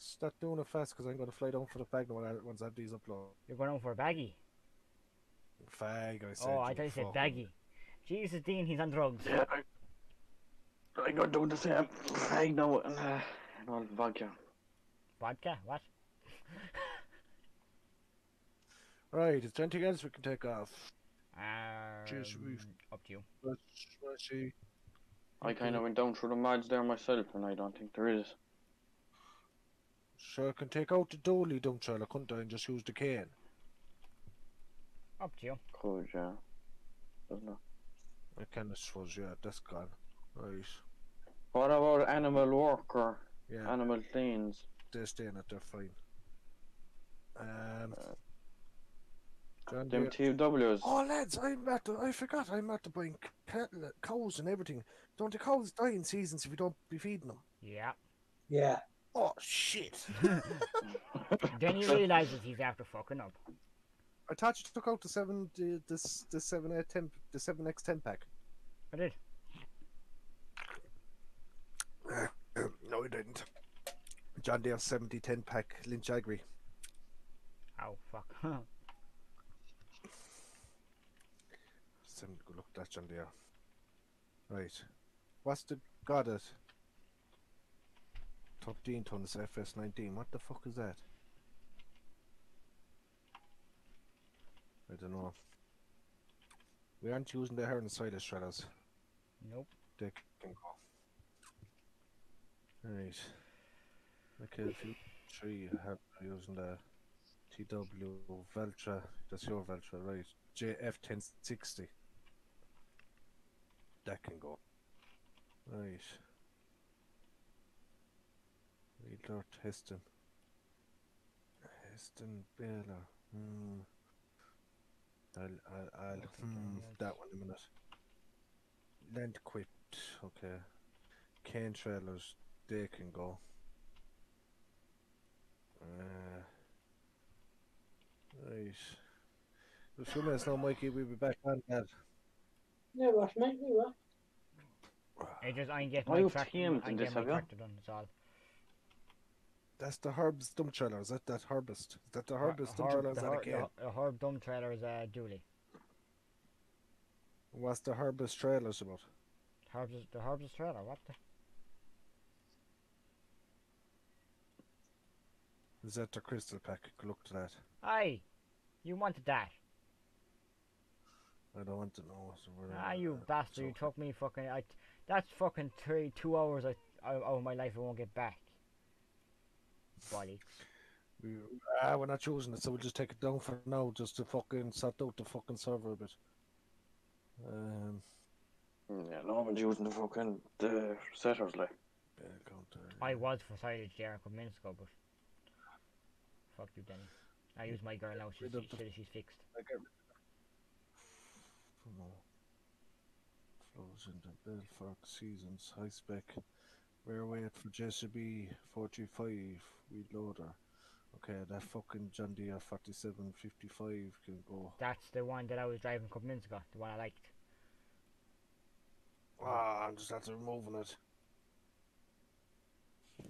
Start doing it fast because I'm going to fly down for the fag now when I- once I have these upload. You're going on for a baggie. Fag, I said. Oh, I thought you said fucking- baggy. Jesus, Dean, he's on drugs. Yeah, I, I got do the same. I know, and uh, and all vodka. Vodka? What? Right, is there anything else we can take off? Um, Cheers, up to you. Let's, let's see. I kind of went down through the mods there myself, and I don't think there is. Sure, I can take out the dolly dump trailer, couldn't I, and just use the Kane? Up to you. Could yeah. Doesn't it? I can, I suppose, yeah, that's gone. Right, What about animal worker? yeah, Animal cleans. they're staying at, they're fine. Um, John Them Deere- TWs. Oh, lads, I'm at the, I forgot, I'm at the buying cattle, cows and everything. Don't the cows die in seasons if you don't be feeding them? Yeah. Yeah. Oh, shit. then he realizes he's after fucking up. I thought you took out the seven, the this, the seven eight ten, the seven X ten pack. I did. no, I didn't. John Deere seventy ten pack Lynch Agri. Oh, fuck. Seven, good look at that John Deere. Right, what's the got it? Thirteen tons FS nineteen. What the fuck is that? I don't know. We aren't using the hair and silage shredders. nope. They can go. Right. Okay, if you three have using the TW Valtra, that's your Valtra, right? JF1060. That can go. Right. Wheeler Hesston. Hesston baler. Hmm. I'll, I'll, I'll, hmm, that one in a minute. Land equipped, okay. Kane trailers, they can go. Uh, right. A few minutes now, Mikey, we'll be back on that. No rush, mate. No rush. I just, I can get Why my you tractor, I in can get my have you? tractor done, that's all. That's the Herbst dump trailer, is that that Herbst? Is that the Her- Herbst dump Herb- trailer, is that a the, Herb dump trailer is a dually. What's the Herbst trailers about? Herb's is, the Herb's is trailer, what the? Is that the crystal pack? Good Look to that. Aye! You wanted that. I don't want to know. So Ah, uh, you bastard, you took me fucking. I, that's fucking three, two hours I, out of my life I won't get back. Bollocks. We, ah, we're not choosing it, so we'll just take it down for now, just to fucking sort out the fucking server a bit. Um, Yeah, no one's using the fucking the setters like. bell counter. I was for silage there a couple minutes ago, but. Fuck you, Danny. I use my girl now, she's, Rid she, said she's fixed. I get rid Flows into Belfort Seasons, high spec. Rear waiting for JCB 45 wheel loader. Okay, that fucking John Deere 4755 can go. That's the one that I was driving a couple minutes ago, the one I liked. Ah, I'm just after removing it.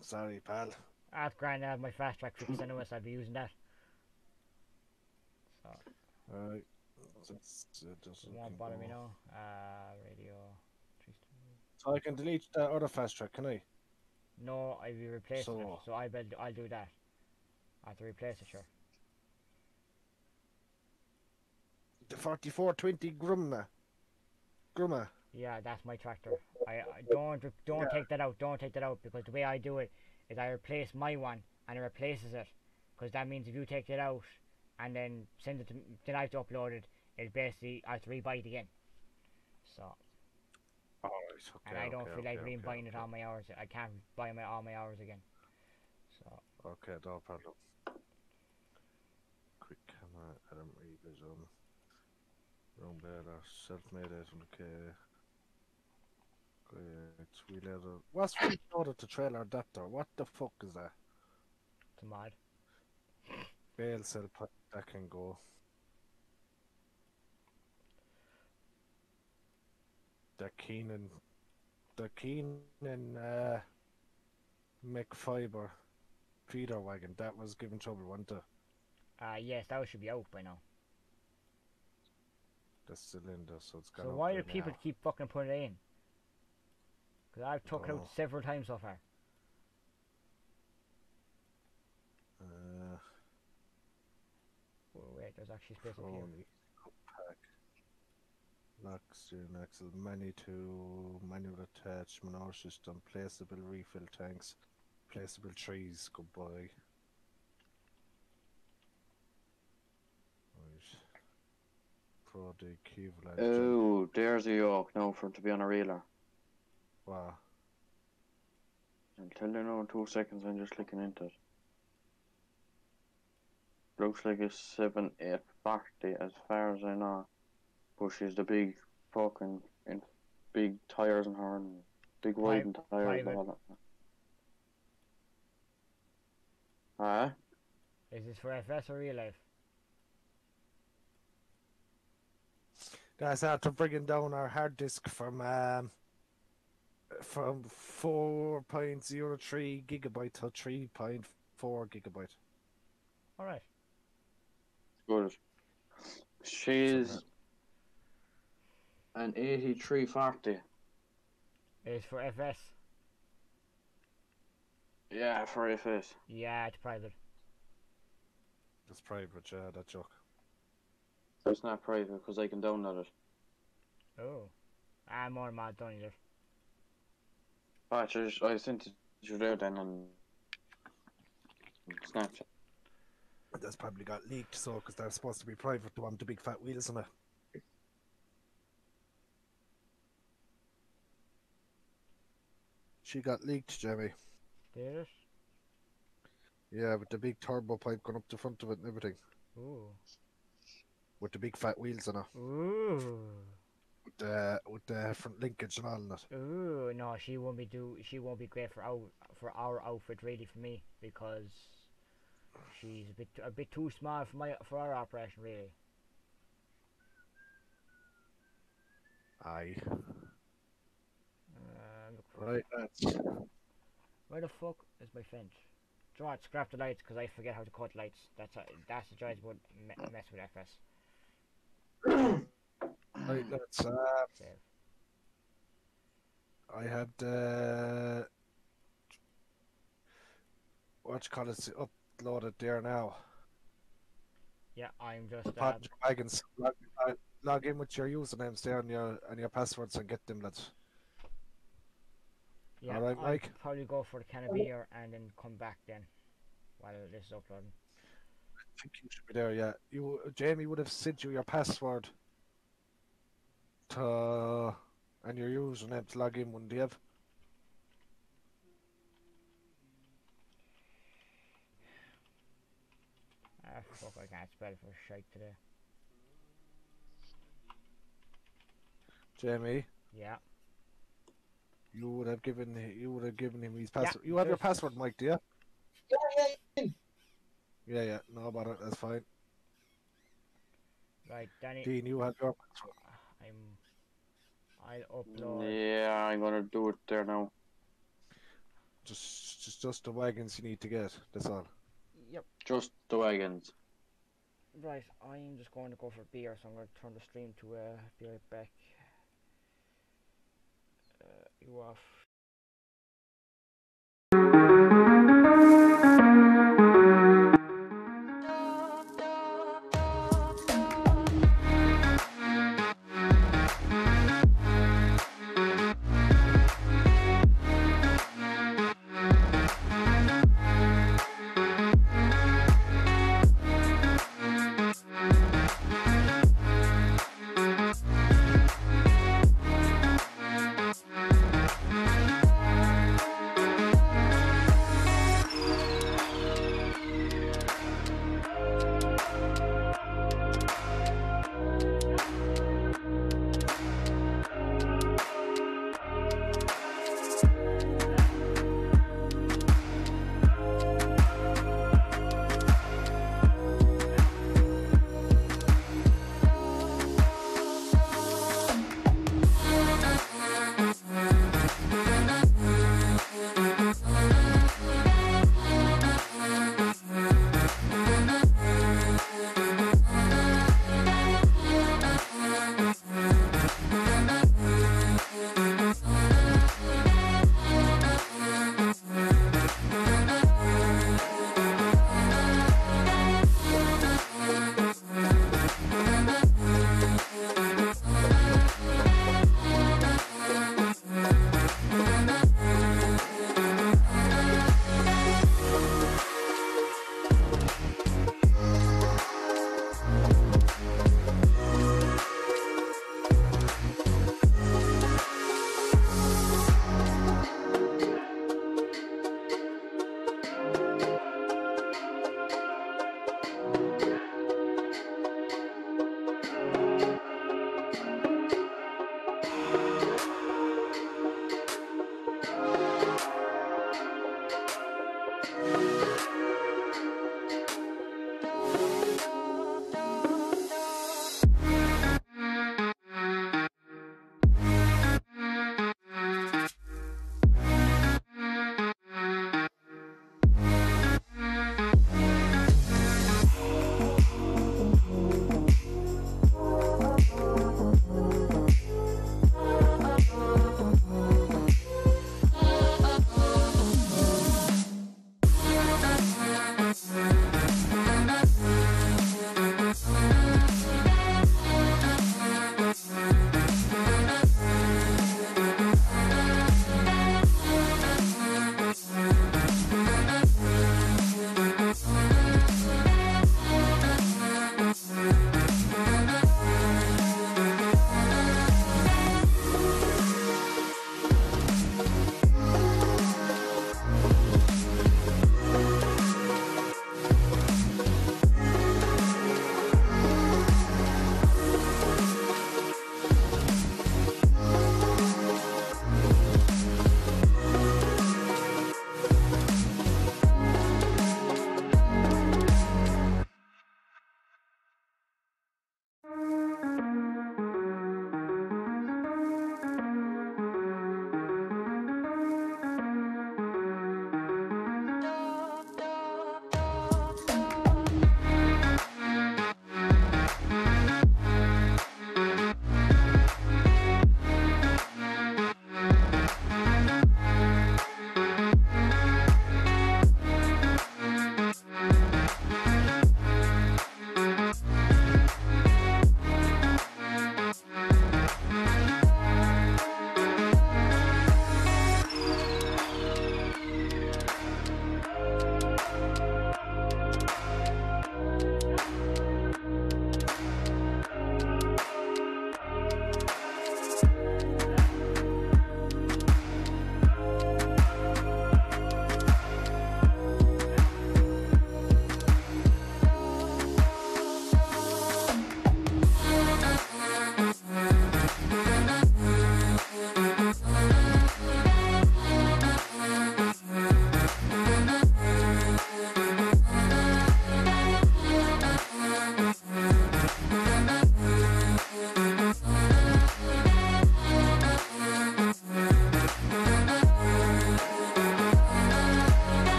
Sorry, pal. That's grand, I have my fast track fixed anyway, so I'll be using that. So, Alright. That's, it won't can bother me now. Uh, radio. So I can delete that other fast track, can I? No, I'll be replacing it, So- so I will, I'll do that. I have to replace it, sure. The 4420 Grumma. Grumma. Yeah, that's my tractor. I, I don't don't Yeah. take that out. Don't take that out because the way I do it is I replace my one and it replaces it. Because that means if you take it out and then send it to then I have to upload it, it basically I have to rebuy it again. So Alright, okay. and I don't okay, feel like okay, rebuying okay, it all my hours. I can't buy my all my hours again. So Okay, no problem. Quick camera, Adam Revision. Room better, self-made 800k. Great, we it. What's we ordered to trailer adapter? What the fuck is that? it's a mod. Bale cell that can go. The Keenan, the Keenan, uh, MechFiber feeder wagon. That was giving trouble, wasn't it? Uh, yes, that should be out by now. The cylinder, so it's got So why do people now. keep fucking putting it in? Because I've took it out several times so far. Uh, Oh, wait, there's actually space up here. Pack. Lock steering axle, many to manual attach, manure system, placeable refill tanks, placeable trees, goodbye. Right. Pro de Kevlar. Oh, there's a yoke now for it to be on a reeler. Wow. Tell you now in two seconds, I'm just clicking into it. Looks like a 7 8 40 as far as I know. But she's the big fucking in, big tires in her and big widen tires private. and all that. Huh? Is this for FS or real life? That's after bringing down our hard disk from um, from 4.03 gigabyte to 3.4 gigabyte. Alright. Good. She's an 8340. Is for FS? Yeah, for FS. Yeah, it's private. That's private, yeah, that joke. It's not private because I can download it. Oh. I'm more mad done either. Watch, I just- I sent it to you there then on Snapchat. That's probably got leaked, so because they're supposed to be private, the one with the big fat wheels on it. She got leaked, Jamie. Did it? Yeah, with the big turbo pipe going up the front of it and everything. Ooh. With the big fat wheels on it. Ooh. With the, with the front linkage and all in it. Ooh, no, she won't be do. She won't be great for our for our outfit really for me because she's a bit a bit too small for my for our operation really. Aye. Right, that's. where the fuck is my fence? Do you know what? Scrap the lights because I forget how to cut lights. That's a, that's the joys about me- mess with FS. Right, that's. Uh, Save. I had. Uh, what you call it? Uploaded there now. Yeah, I'm just. The Uh. Log, log in with your usernames there and your and your passwords and get them, lads. Yeah, alright, I'll Mike? probably go for the can of beer and then come back then while this is uploading. I think you should be there. Yeah, you Jamie would have sent you your password to and your username to log in, wouldn't he have? Ah, fuck, I can't spell for shite today. Jamie, Yeah. You would have given you would have given him his Yeah, password. you have your password, Mike, do you? Yeah, yeah, Yeah, yeah. No about it. That's fine. Right, Danny. Dean, you have your password. I'm. I'll upload. Yeah, I'm gonna do it there now. Just, just, just the wagons you need to get. That's all. Yep. Just the wagons. Right, I'm just going to go for beer, so I'm going to turn the stream to uh, be right back. You off.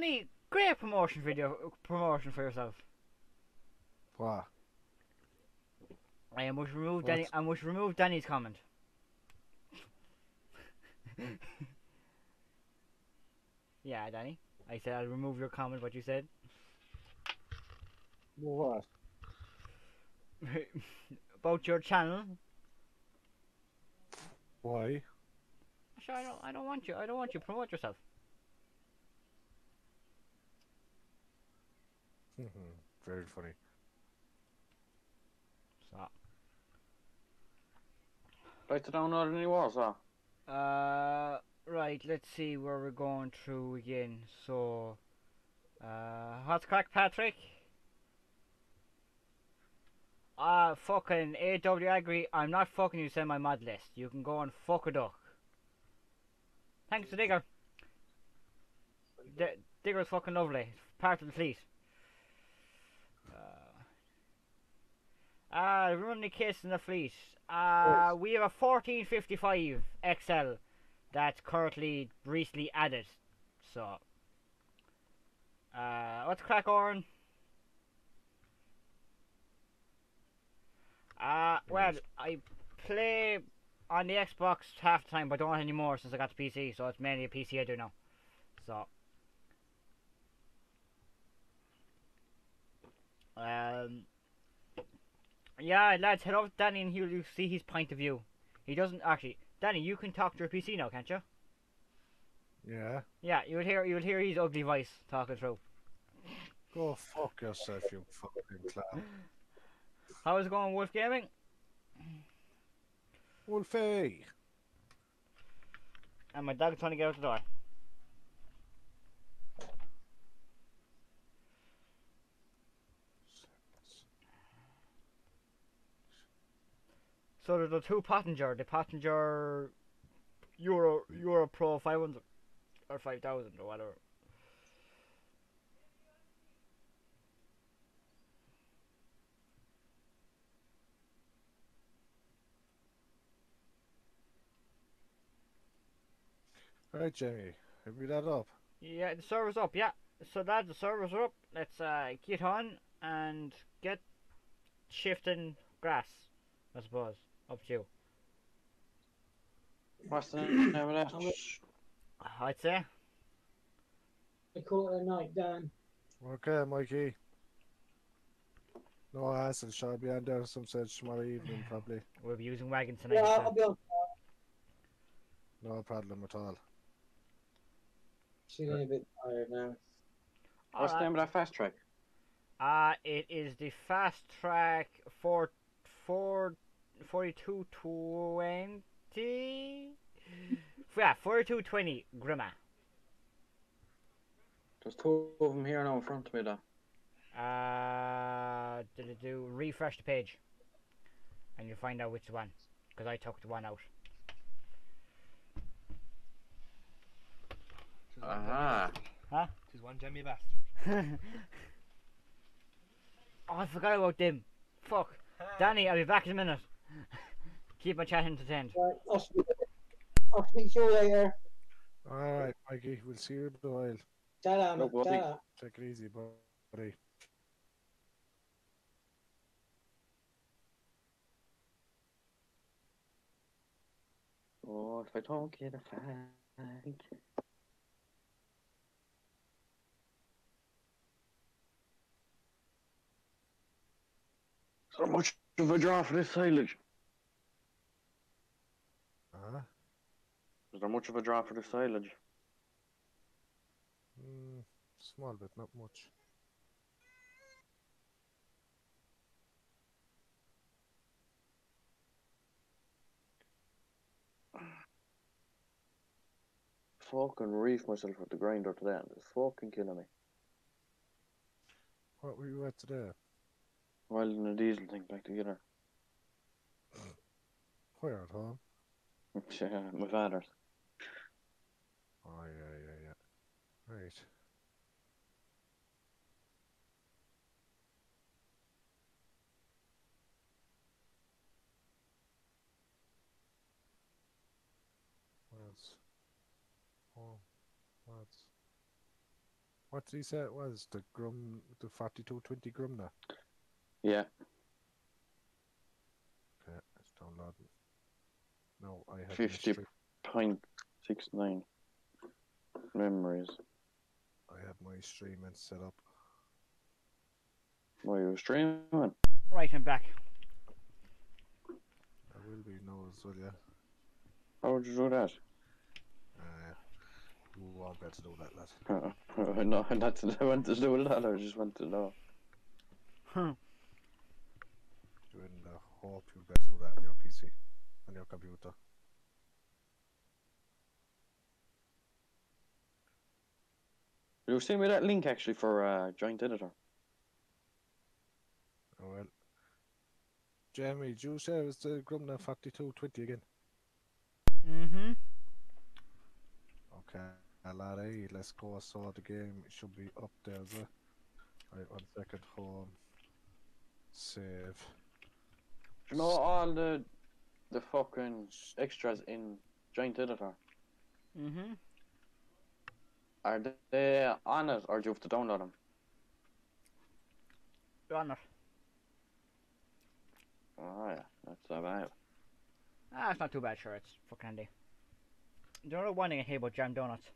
Danny, great promotion video, promotion for yourself. What? I must remove Danny. I must remove Danny's comment. yeah, Danny. I said I'll remove your comment. What you said. What? About your channel. Why? Sure, I don't. I don't want you. I don't want you. Promote yourself. Very funny. So. Like to download any wars, huh? Uh, right. Let's see where we're going through again. So, uh, what's crack, Patrick? Ah, fucking AW Agri. I'm not fucking you. Send my mod list. You can go and fuck a duck. Thanks to Digger. D- Digger's fucking lovely. Part of the fleet. Ah, run the case in the fleet. Uh, we have a 1455 XL that's currently recently added. So, uh, what's crack, Oren? Uh, well, I play on the Xbox half the time, but don't anymore since I got the PC. So it's mainly a PC I do now. So, um. Yeah, lads, head over to Danny and he'll see his point of view. He doesn't actually. Danny, you can talk to your PC now, can't you? Yeah. Yeah, you would hear you would hear his ugly voice talking through. Go fuck yourself, you fucking clown. How's it going, Wolf Gaming? Wolfie! And my dog's trying to get out the door. So there's the two Pottinger, the Pottinger Euro Euro Pro 500 or 5000 or whatever. Alright, Jamie. Have you that up? Yeah, the server's up. Yeah. So lads, the server's up. Let's uh, get on and get shifting grass. I suppose Obcił. What's the name of that? I'd say. A night, Dan. Okay, Mikey. No hassle, shall I be on down some stage tomorrow evening, probably? We'll be using wagon tonight. Yeah, I'll be on. No problem at all. She's a bit tired now. All What's right. the name of that fast track? Uh, it is the fast track for Ford Forty-two twenty, yeah, Forty-two twenty, Grima. There's two of them here now in front of me, though. Uh, did it do refresh the page, and you'll find out which one, because I took the one out. Ah. Huh? She's one jammy bastard. oh, I forgot about them. Fuck. Danny, I'll be back in a minute. Keep my chat entertained. Right, I'll speak, I'll speak to you later. Alright, Mikey, we'll see you in a while. Ta-da, No, ta-da. Take it easy, buddy. Oh, if I don't get a fight. So much of a draw for this silage. Uh-huh. Is there much of a draw for the silage? Mm, small bit, not much. Fucking reef myself with the grinder today and it's fucking killing me. What were you at today? Welding a diesel thing back together. Where at home? Yeah, my father's. Oh, yeah, yeah, yeah. Right. Lads. Oh, lads. What did he say it was? The Grum, the 4220 Grumna. Yeah. Okay, it's downloading. No, I have 50 my stream, Point six nine. Memories. I have my stream and set up. Why are you streaming? Right, I'm back. I will be now as well, yeah. How would you do that? Uh, you won't be able to do that, lad. no, that's I want to do that. I just want to know. Hmm. You wouldn't uh, hope you'll be to do that on your PC, on your computer. You send me that link actually for uh, Giants editor. Oh well. Jeremy, did you say it was the Grumna 4220 again? Mm-hmm. Okay, a eh, let's go. I saw the game, it should be up there as. Right, one second, home. Save. You know all the the fucking extras in Giants editor. Mm-hmm. Are they on it or do you have to download them? You're on it. Oh yeah, that's not bad. Ah, it's not too bad, sure. It's fucking handy. You know one thing I hate about jam donuts?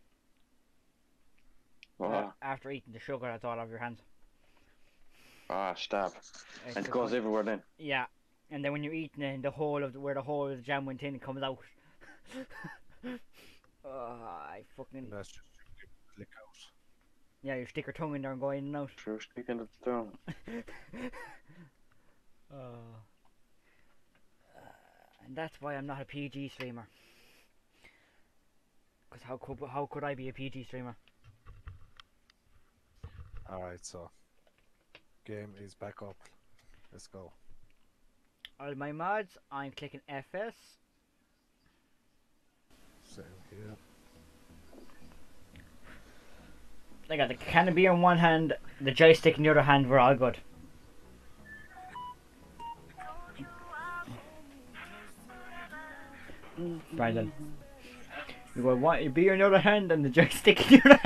Oh, Uh, after eating the sugar that's all over your hands. ah, stop. It's And it goes everywhere then. Yeah, and then when you're eating it, the whole of the, where the whole of the jam went in, it comes out. oh, I fucking That's just click out. yeah, you stick your tongue in there and go in and out. True, sticking it down. Uh, and that's why I'm not a PG streamer. Cause how could how could I be a PG streamer? Alright, so. Game is back up. Let's go. All my mods, I'm clicking FS. Same here. I got the can of beer in one hand, the joystick in the other hand. We're all good. Brandon, you got one your beer in the other hand and the joystick in the other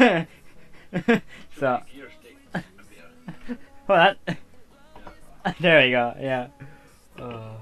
hand. so, Gear stick. there we go. Yeah. Uh,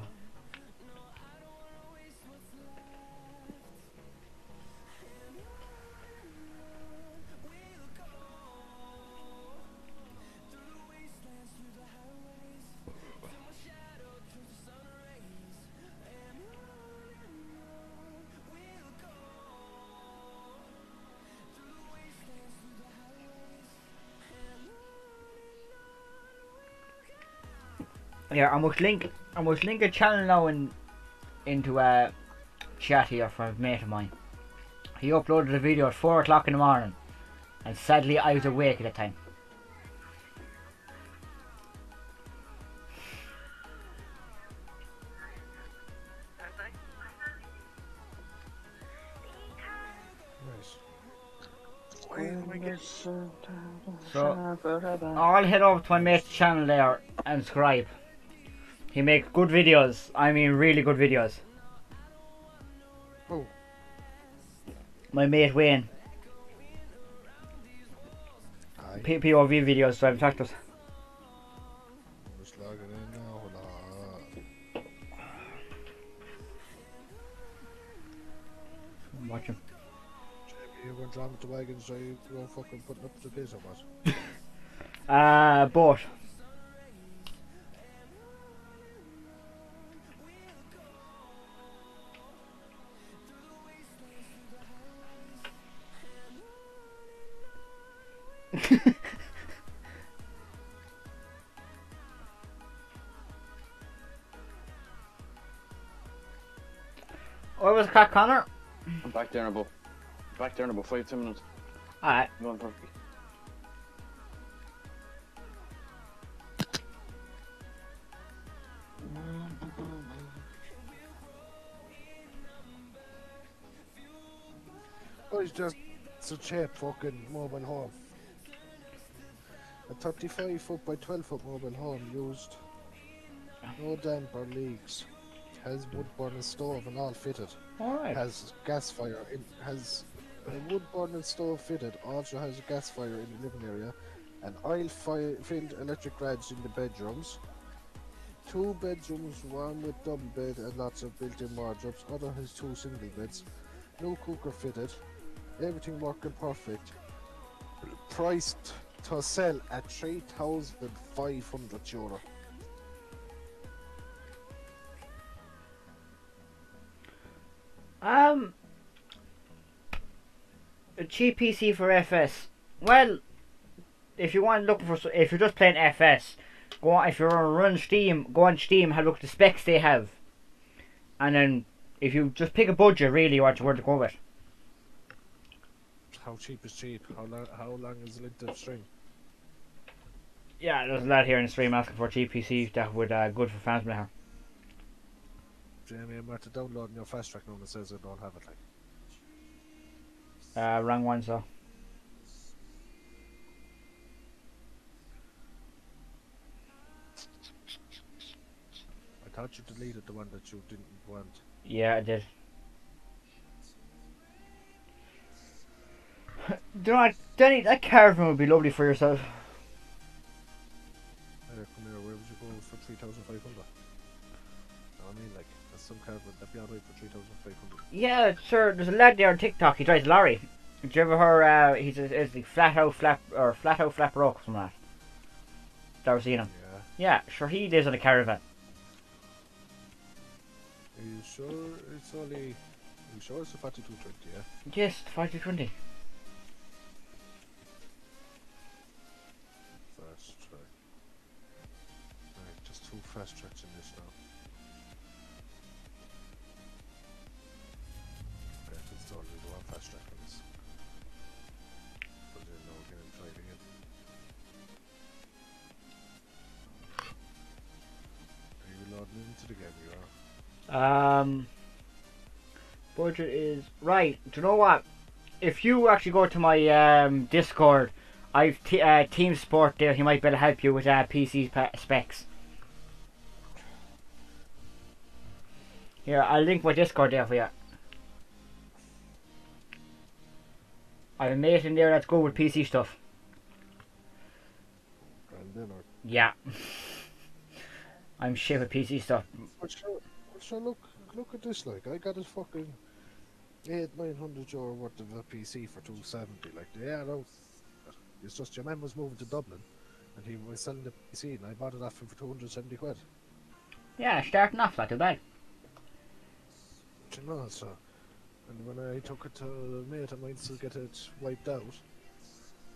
Yeah, I must link. I must link a channel now in into a chat here from a mate of mine. He uploaded a video at four o'clock in the morning, and sadly I was awake at the time. So I'll head over to my mate's channel there and subscribe. He makes good videos. I mean, really good videos. Who? My mate Wayne. Aye. P- POV videos, so us. Just logging in now. Hold on. Watch him. Jamie, you going to drum with the wagons so you go fucking putting up the piss or what? Uh, boat. Where Connor? I'm back there in about back there in about five ten minutes. Alright. Going perfect. Oh, it's just it's a cheap fucking mobile home. A 35 foot by 12 foot mobile home used no damper leaks. Has wood burner stove and all fitted. Alright. Has gas fire. It has A wood burning stove fitted also has a gas fire in the living area, an oil fi- filled electric garage in the bedrooms. Two bedrooms, one with double bed and lots of built-in wardrobes. Other has two single beds. No cooker fitted. Everything working perfect. Priced to sell at three thousand five hundred euro. Cheap PC for FS. Well, if you want looking for, if you're just playing FS, go on. If you're on run Steam, go on Steam, have a look at the specs they have, and then if you just pick a budget, really, what you where to go with. How cheap is cheap? How long? How long is the length of string? Yeah, there's a lad here in the stream asking for cheap PC that would uh, good for fans now. Jamie, I'm after downloading your fast track now and it says I don't have it. Like, uh, wrong one, sir. I thought you deleted the one that you didn't want. Yeah, I did. Do not, Danny, that caravan would be lovely for yourself. Uh, come here, where would you go for 3,500? Some car would that be alright for three thousand five hundred? Yeah, sure. There's a lad there on TikTok. He drives a lorry. Did you ever hear? Uh, he's a, is the flat out flap or flat out flap rock like that. Ever seen him? Yeah. Yeah, sure. He lives in a caravan. Are you sure it's only? Are you sure it's a forty-two twenty? Yeah. Yes, five to twenty. Fast track. Right, just two fast tracks Um, budget is right. Do you know what? If you actually go to my um, Discord, I've t- uh, Team Sport there. He might be able to help you with uh, PC pa- specs. Here, I'll link my Discord there for you. I have a mate in there that's good with PC stuff. Yeah. I'm shit with PC stuff. But sure, sure, look, look at this. Like, I got a fucking eight, nine hundred euro worth of a PC for two seventy. Like, yeah, no, it's just your man was moving to Dublin, and he was selling the PC, and I bought it off him for two hundred seventy quid. Yeah, starting off not too bad. Do you know, so. And when I took it to a mate I mine to get it wiped out,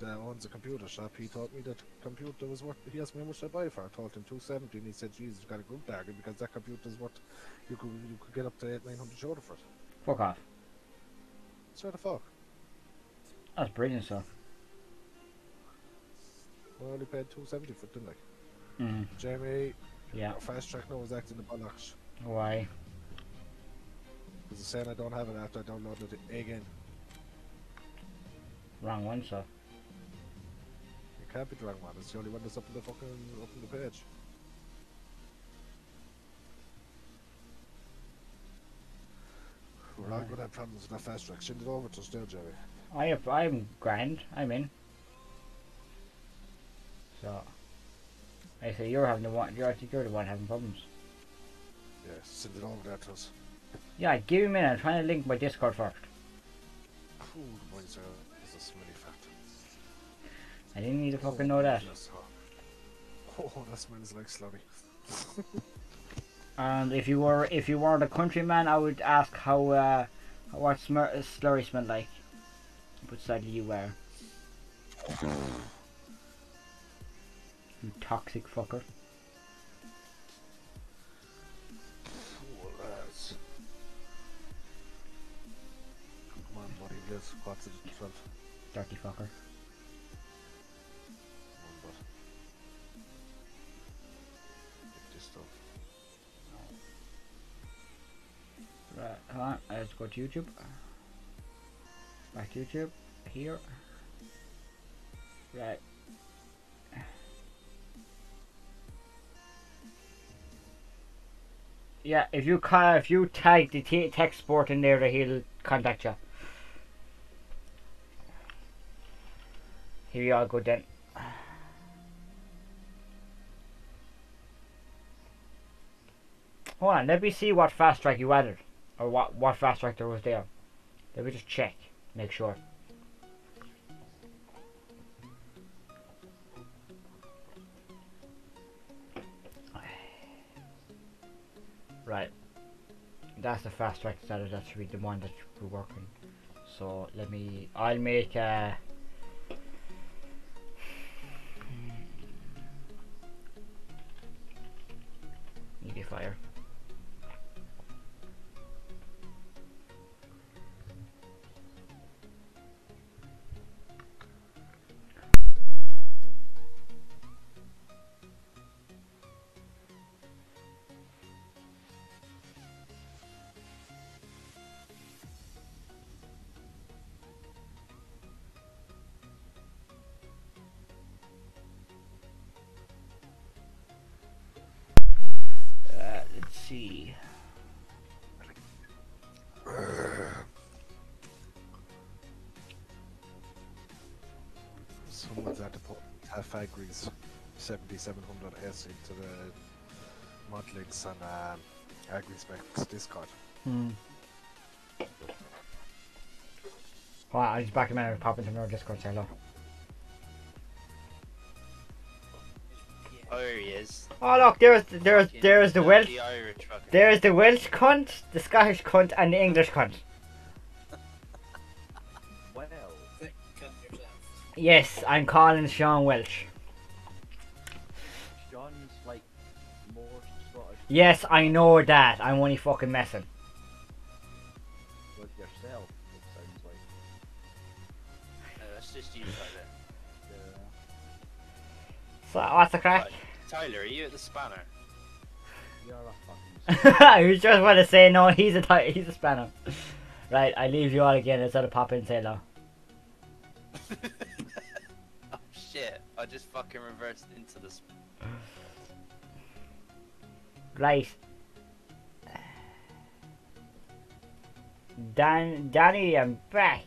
that owns a computer shop, he told me that computer was worth. He asked me how much I buy for. I told him two seventy, and he said, "Jesus, you've got a good bargain because that computer's worth. You could you could get up to eight nine hundred euro for it." Fuck off. So the fuck. That's brilliant stuff. I only paid two seventy for it, didn't I? Mm. Jamie, Yeah. fast track now is acting the bollocks. Why? Because it's saying I don't have it after I downloaded it again. Wrong one, so. Can't be the wrong one. It's the only one that's up in the fucking up in the page. We're all gonna have problems with that fast track. Send it over to us there, Jerry. I have, I'm grand. I'm in. So. I say you're having the one. You're, I think you're the one having problems. Yeah, send it over there to us. Yeah, give me a minute. I'm trying to link my Discord first. Ooh, mine's uh, I didn't need to fucking know that. Oh, that smells like slurry. And if you were, if you weren't a countryman, I would ask how, uh, what smur- slurry smelled like. But sadly, you were. You toxic fucker. Come on, buddy, let's what's it 12? Dirty fucker. Right, hold on. Let's go to YouTube. Back to YouTube. Here. Right. Yeah, if you ca- if you tag the tech sport in there, he'll contact you. Here we are, good then. Hold on, let me see what fast track you added. Or what, what fast track there was there. Let me just check, make sure. Right. That's the fast track that is be the one that we're working. So let me I'll make uh Someone's had to put half Agri's 7700S into the Modlinks and um, AgriSpecs Discord. Hmm. Hold I'll just back a minute and pop into another Discord say hello. Oh, here he is. Oh look, there's there's there's the Welsh dirty Irish there's the Welsh cunt, the Scottish cunt, and the English cunt. Yes, I'm calling Sean Welsh. John's like more Scottish Yes, I know that. I'm only fucking messing. with yourself. It sounds like. No, that's just you, Tyler. Yeah. So what's the crack? Right. Tyler, are you at the spanner? You're a fucking. I was just want to say no. He's a ty- he's a spanner. Right, I leave you all again instead of pop in and say hello. I just fucking reversed into the. Sp- Right. Dan, Danny, I'm back.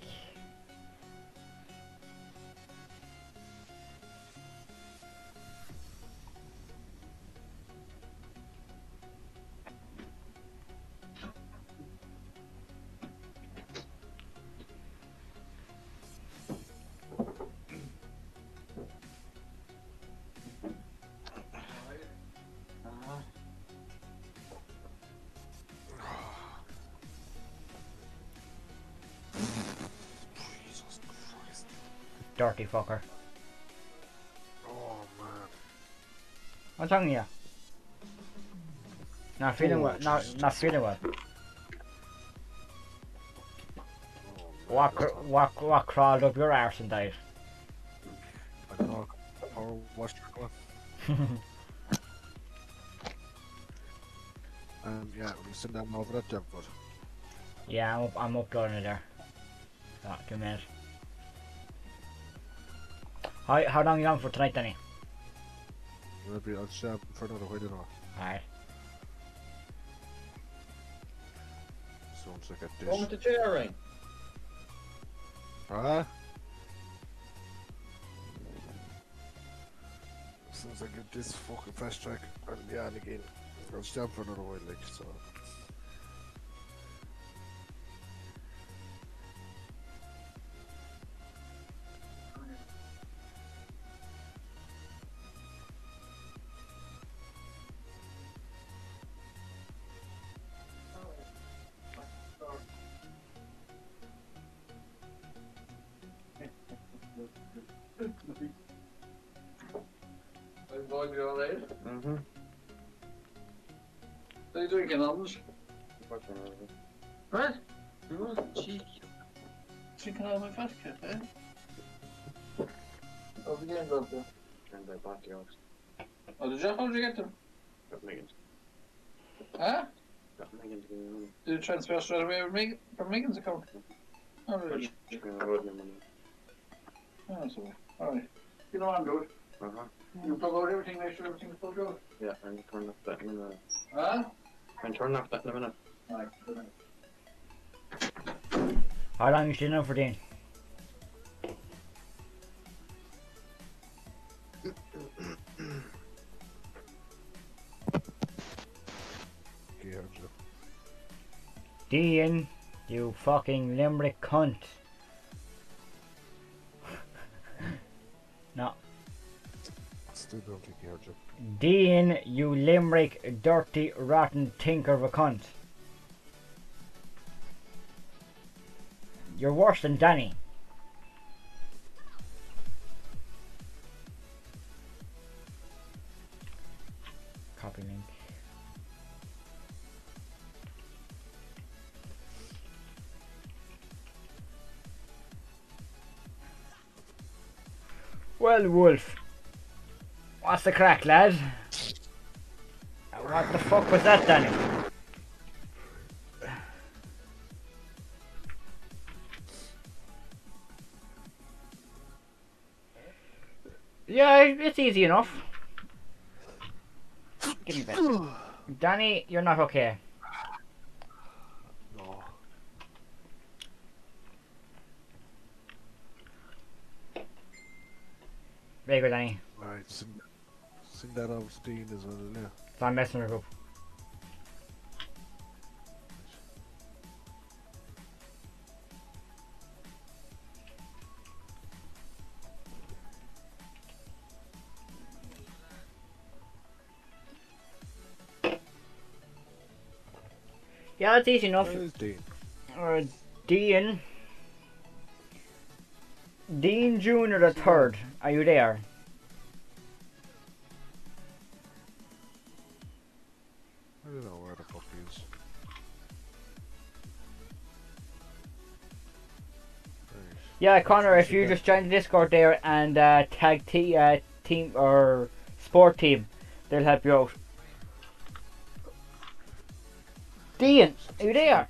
Dirty fucker. Oh man. What's wrong with you? Not feeling Oh, well. Not, not feeling well. Oh. What, what, what crawled up your arse and died? I don't know. Or what's your? Um, yeah, you send them over that jump foot? yeah, I'm, up, I'm uploading it there. Oh, two minutes. How, how long you on for tonight, Danny? Maybe I'll jump for another while, you know. Alright. Sounds like a Going dish. to chair ring. Huh? Sounds like a this fucking fast track. And yeah, and again, I'll jump for another while, like, so. Drinking out of my fat kit, eh? How's the game go there? And I bought the ox. Oh, did you? How did you get them? Got Megan. Huh? Got Megan to give me money. Did you transfer straight away with Megan, from Megan's account? Oh, really? She's gonna roll me money. Oh, that's all right. Alright. You know what I'm doing? Uh-huh. You plug out everything, make sure everything's plugged out. Yeah, I'm turning off that in a minute. Huh? I'm turning off that in a minute. Alright, good night. How long you staying out for, Dean? Dean, you fucking limerick cunt. no. Still don't think you heard you. Dean, you limerick dirty rotten tinker of a cunt. You're worse than Danny. Well, Wolf, what's the crack, lad? What the fuck was that, Danny? Yeah, it's easy enough. Give me that. Danny, you're not okay. No. Very good, Danny. Alright, sing, sing that to Dean as well, yeah. I'm messing with. Yeah, it's easy enough. Where is Dean? Uh, Dean. Dean Junior the third. Are you there? I don't know where the fuck he is. Yeah, Connor, if you just join the Discord there and uh, tag t- uh, team or sport team, they'll help you out. Dean, are you there?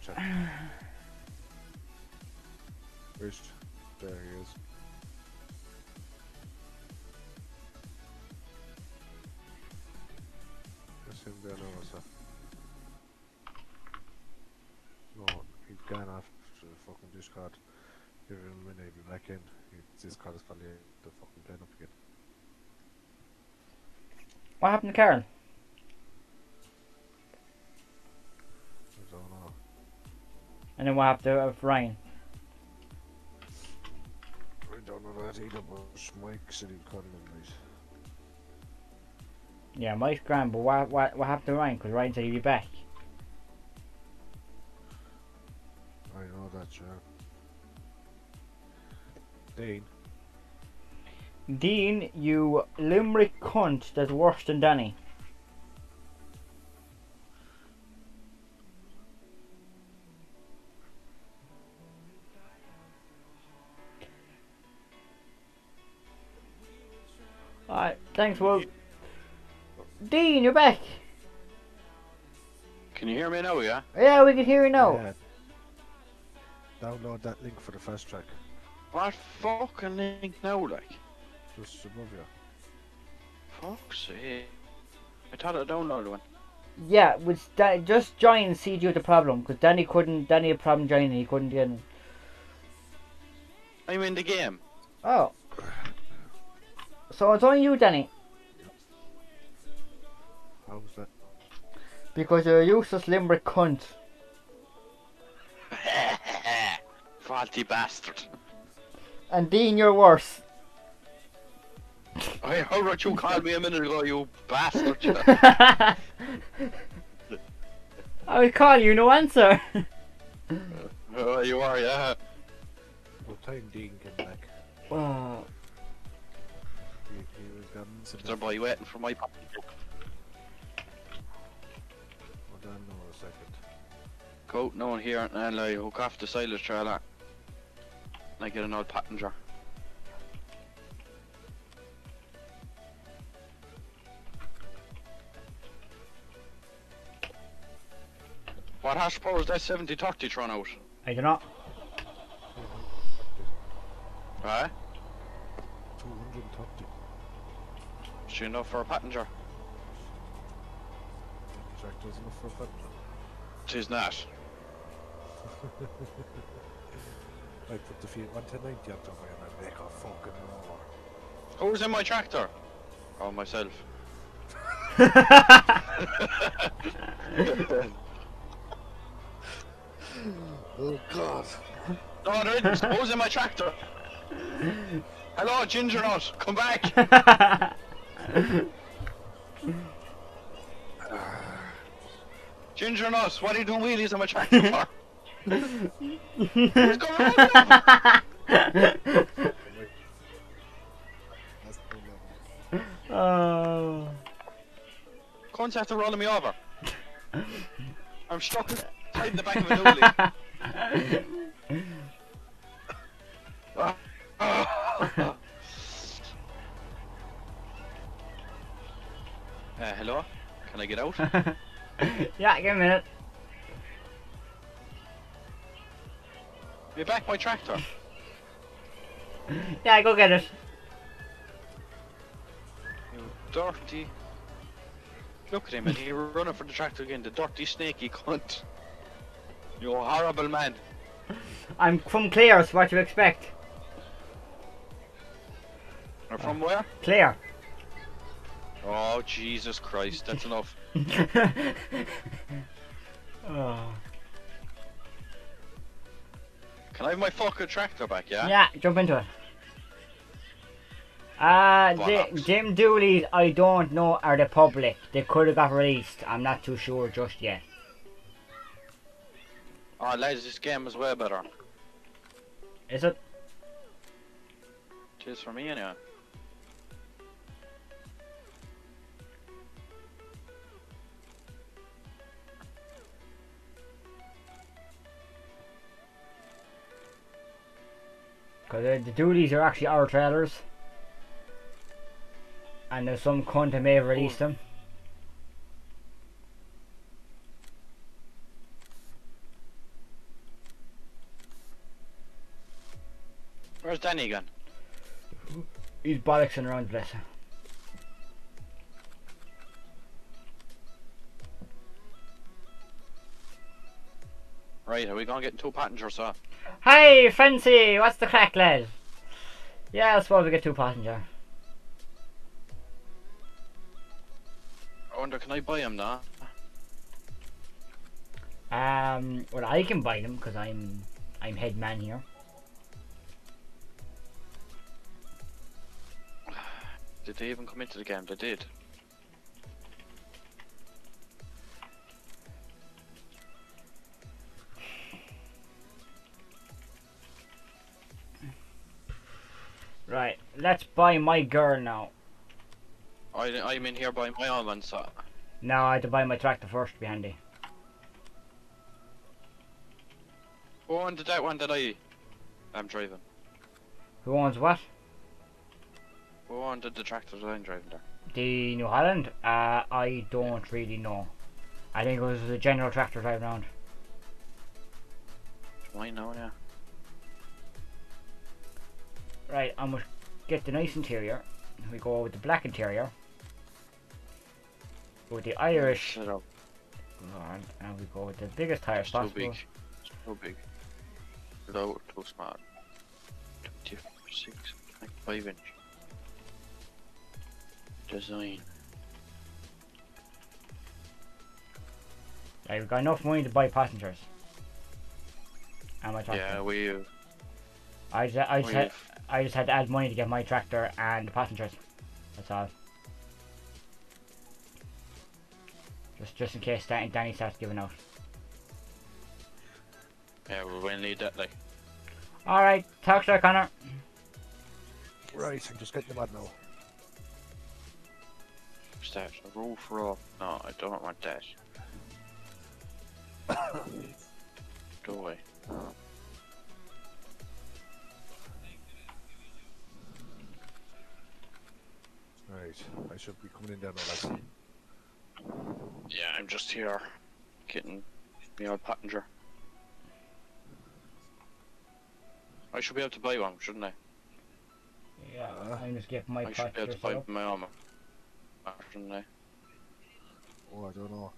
Off to the fucking Discord. Give him a minute, he'll be back in. He, Discord is probably the fucking playing up again. What happened to Karen? I don't know. And then what happened to uh, Ryan? I don't know that either, but Mike said he'd call him right. Yeah, Mike's grand, but what, what, what happened to Ryan? Because Ryan said he'd be back. I know that, yeah. Dean, Dean, you limerick cunt that's worse than Danny. Alright, thanks, Will. Dean, you're back. Can you hear me now, yeah? Yeah, we can hear you now. Yeah. Download that link for the fast track. What fucking link now, like? Just above you. Fuck's sake. I thought I downloaded one. Yeah, with da- just join CG with the problem because Danny couldn't. Danny had a problem joining. He couldn't get in. I'm in the game. Oh. So it's only you, Danny, How's that? because you're a useless limerick cunt. Faulty bastard. And Dean, you're worse. I heard what you called me a minute ago, you bastard. I will call you, no answer. oh, you are, yeah. What time Dean came back? Uh, he, he was gone Is there incident. boy waiting for my pop? Hold on now a second. Go no one here and I hook off the silage trailer. And I get an old passenger. What horsepower is that 70 30 thrown out? I don't know. Right? 230. Is she enough for a passenger? Tractor's enough for a button. Tis not. I put the Fiat 11090 on top and I make a fucking roar. Who's in my tractor? Oh, myself. Oh God. No, there isn't. Who's in my tractor? Hello, Ginger Nut. Come back. Ginger Nut, what are you doing wheelies on my tractor for? Who's going around there? That's the level. oh. Cunts have to rolling me over. I'm stuck tight in the back of a dually. Uh, hello? Can I get out? yeah, give me a minute. You're back my tractor. Yeah, go get it. You dirty. Look at him and he's running for the tractor again, the dirty snaky cunt. You horrible man. I'm from Clare, so what do you expect? Or from where? Clare. Oh Jesus Christ, that's enough. oh. Can I have my fucking tractor back, yeah? Yeah, jump into it. Uh, the, Jim Dooley's, I don't know, are they public? They could have got released. I'm not too sure just yet. Alright, lads, this game is way better. Is it? Cheers for me anyway. Because uh, the Doolies are actually our trailers. And there's some cunt that may have released them. Where's Danny again? He's bollocksing around the place. Right, are we gonna get two passengers or Hey, Fancy! What's the crack, lad? Yeah, I suppose we get two passenger. I wonder, can I buy him now? Um, well, I can buy them because I'm I'm head man here. Did they even come into the game? They did. Right, let's buy my girl now. I, I'm in here by my own man, so. Now I have to buy my tractor first, be handy. Who owned that one that I am driving? Who owns what? Who owned the tractor that I'm driving there? The New Holland? Uh, I don't really know. I think it was a general tractor drive around. Do I know now? Right, I'm gonna get the nice interior. We go with the black interior. With the Irish, up. and and we go with the biggest tires It's too possible. big. It's too big. Low, too small. 26, 25 inch. Design. Right, we've got enough money to buy passengers. And my tractor. Yeah, we. I just, I, just I just had to add money to get my tractor and the passengers. That's all. Just, just in case Dan- Danny starts giving out. yeah, we will need that, like. All right, talk to you, Connor. Right, I'm just getting them on now. Start a roof rope. No, I don't want that. Go away. Right, I should be coming in there now, lads. Yeah, I'm just here getting me old passenger. I should be able to buy one, shouldn't I? Yeah, Uh, I'm just getting my I should be able to buy up. my armor. Shouldn't I? Oh, I don't know.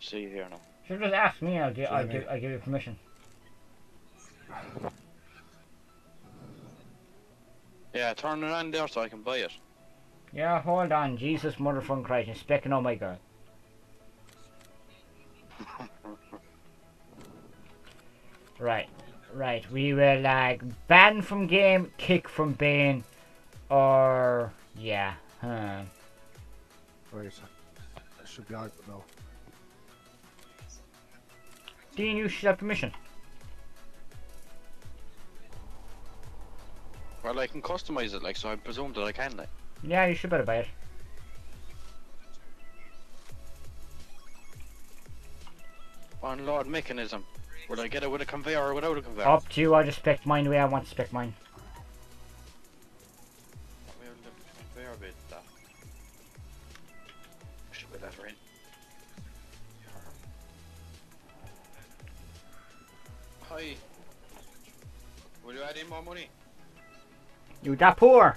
See you here now. Should just ask me. I'll give, I'll Sorry. give, I'll give you permission. Yeah, turn it on there so I can buy it. Yeah, hold on, Jesus, motherfucking Christ, you're specking on my girl. Right, right. We will like ban from game, kick from Bane, or yeah. Huh. Right. I should be out now. Dean, you should have permission. Well, I can customize it, like, so I presume that I can, like. Yeah, you should better buy it. Unload mechanism. Would I get it with a conveyor or without a conveyor? Up to you. I just spec mine the way I want to spec mine. Where the conveyor bit, that? Should be letter in. Hi. Will you add in more money? You that poor?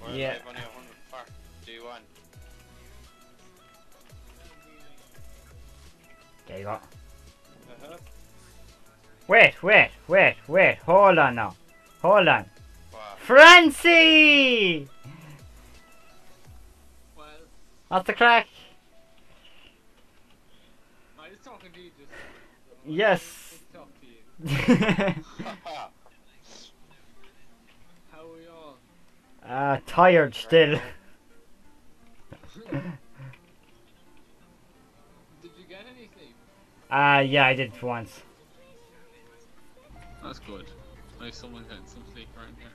Well, Yeah. I've only hundred far. Do you want? There you go. Uh-huh. Wait, wait, wait, wait. Hold on now. Hold on. Wow. Francie! Well, What's the crack? I was talking to you just. Yes. It's tough to you. How are we all? uh, tired still. Did you get any sleep? Uh, yeah, I did for once. That's good. Nice someone getting some sleep around here.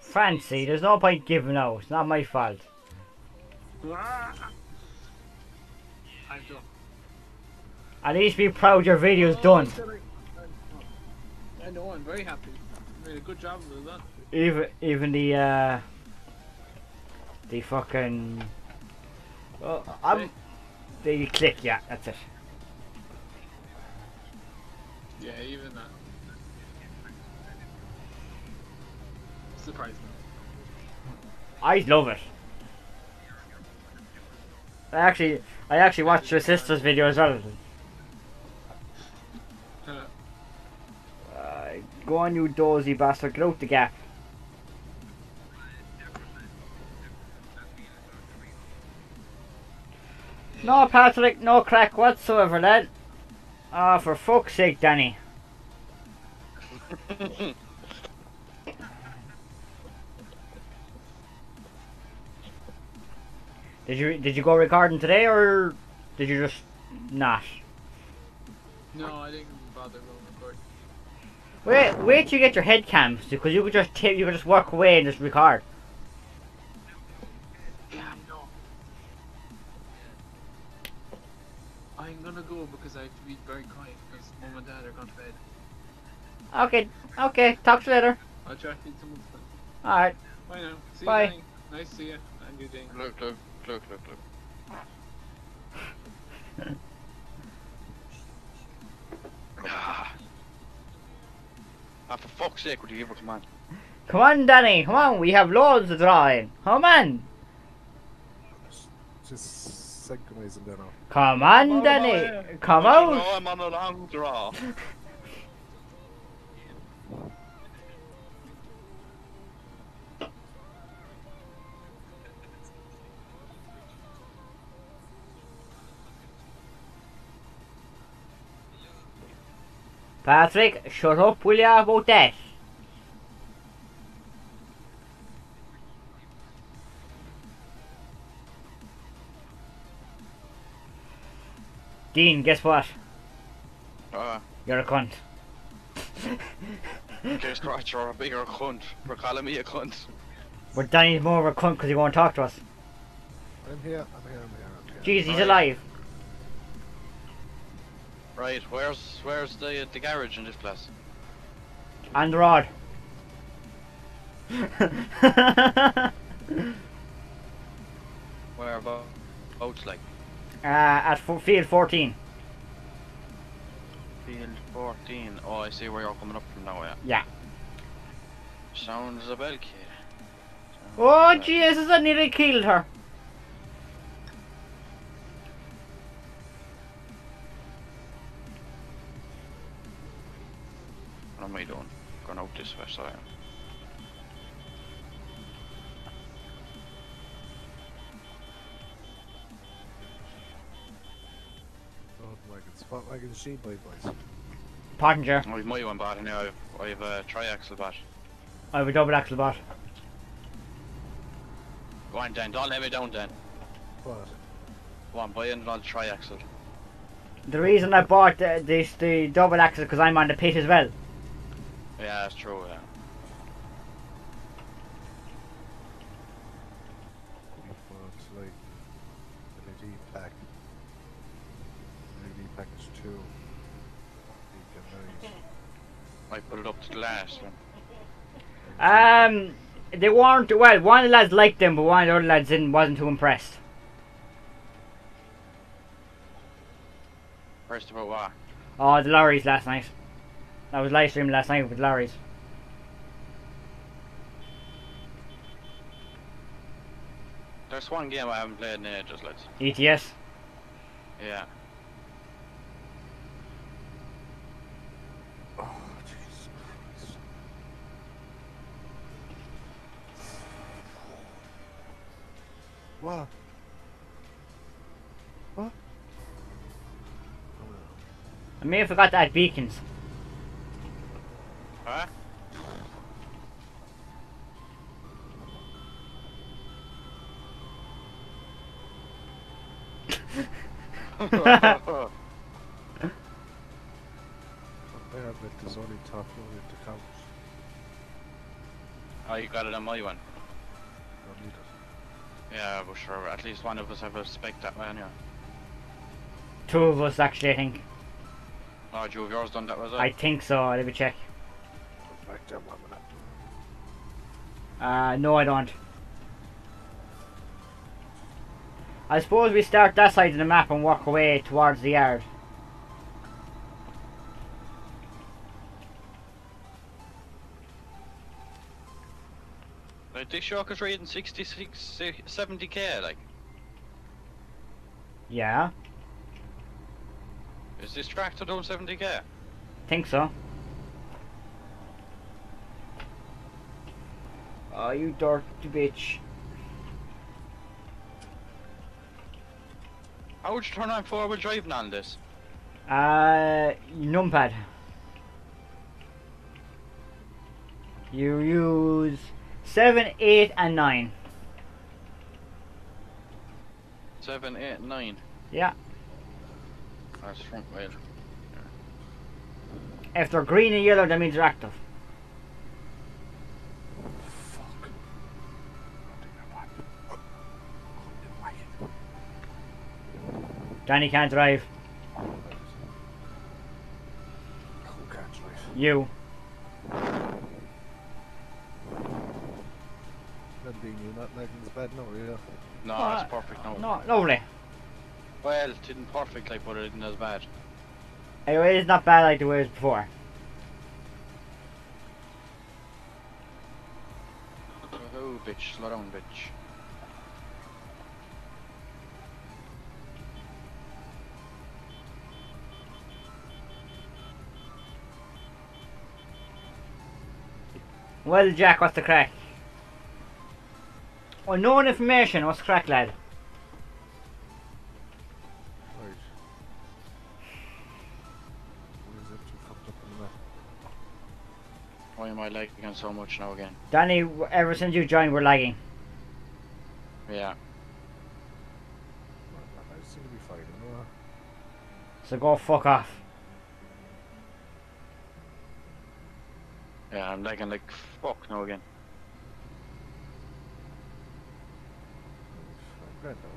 Fancy, there's no point giving out. It's not my fault. I'm done. At least be proud your video's done. I know, I'm very happy. You made a good job of that. Even even the uh the fucking oh, I'm the click, yeah, that's it. Yeah, even that. Surprised me. I love it. I actually I actually watched your sister's video as well. Go on you dozy bastard, get out the gap. No Patrick, no crack whatsoever lad. Ah, for fuck's sake Danny. Did you did you go recording today or did you just not? No, I didn't bother going record. Wait, wait till you get your head cams because you could just tip, you could just work away and just record. I'm gonna go because I have to be very quiet because mom and dad are gone to bed. Okay, okay, talk to you later. I'll chat to you some other time. Alright. Bye now. See Bye. you, Danny. Nice to see you. And you, Dane. Look, look, look, look, look. Ah, for fuck's sake, would you give a command? Come on, Danny, come on, we have loads to drawing. Come on. Just synchronizing there now. Come on, Danny. Come No, out. I'm on a long draw. Patrick, shut up, will ya, about that? Dean, guess what? Uh, You're a cunt. guess what, you're a bigger cunt for calling me a cunt. But Danny's more of a cunt because he won't talk to us. I'm here, I'm here, I'm here. I'm here. Jeez, he's Right. alive. Right, where's where's the the garage in this place? On the rod. Where about? Out like uh, at f- field 14. field 14. Oh, I see where you're coming up from now. Yeah. Yeah. Sounds a bell kid. Oh, Jesus, I nearly killed her. What am I doing? Going out this way, so I am. Oh, It's what wagon does she buy, boys? Pottinger. Oh, my one bot now. I've, I've a triaxle bot. I have a double axle bot. Go on, Dan. Don't let me down, Dan. What? Go on, buy another triaxle. The reason I bought the, this the double axle because I'm on the pit as well. Yeah, that's true. Yeah. Folks, like LED pack. LED package two. Beacon I put it up to the last one. Um, they weren't well. One of the lads liked them, but one of the other lads didn't. Wasn't too impressed. First about what? Oh, the lorries last night. I was live streaming last night with Larry's. There's one game I haven't played in ages, lads. ETS. Yeah. Oh, Jesus Christ. What? What? I may have forgot to add beacons. Huh? I have there's only top loaded to count. oh, you got it on my one. Don't need it. Yeah, but sure. At least one of us have a spec that way, anyway. Two of us actually, I think. Oh, Joe, have yours done that, was it? I think so. Let me check. Put back down one minute. Uh, no, I don't. I suppose we start that side of the map and walk away towards the yard. Like, this shock is rating 66, 70k, like. Yeah, Is this tractor doing 70k? think so. Oh, you dirty bitch. How would you turn on four-wheel driving on this? Uh, numpad. You use 7, 8, and 9. 7, 8, 9. Yeah. That's front wheel. If they're green and yellow, that means they're active. Danny can't drive. Who can't drive? You. That being you not lagging is bad no, yeah. No, Uh, it's perfect now. No, lovely. Well, it didn't perfect like, but it isn't as bad. Anyway, it's not bad like the way it was before. Oh, bitch, slow down, bitch. Well, Jack, what's the crack? Oh, Unknown information, what's the crack, lad? Right. Where is it too fucked up on the map? Why am I lagging so much now again? Danny, ever since you joined, we're lagging. Yeah. I seem to be fine, you know. So go fuck off. Yeah, I'm lagging like fuck now again. Grand out.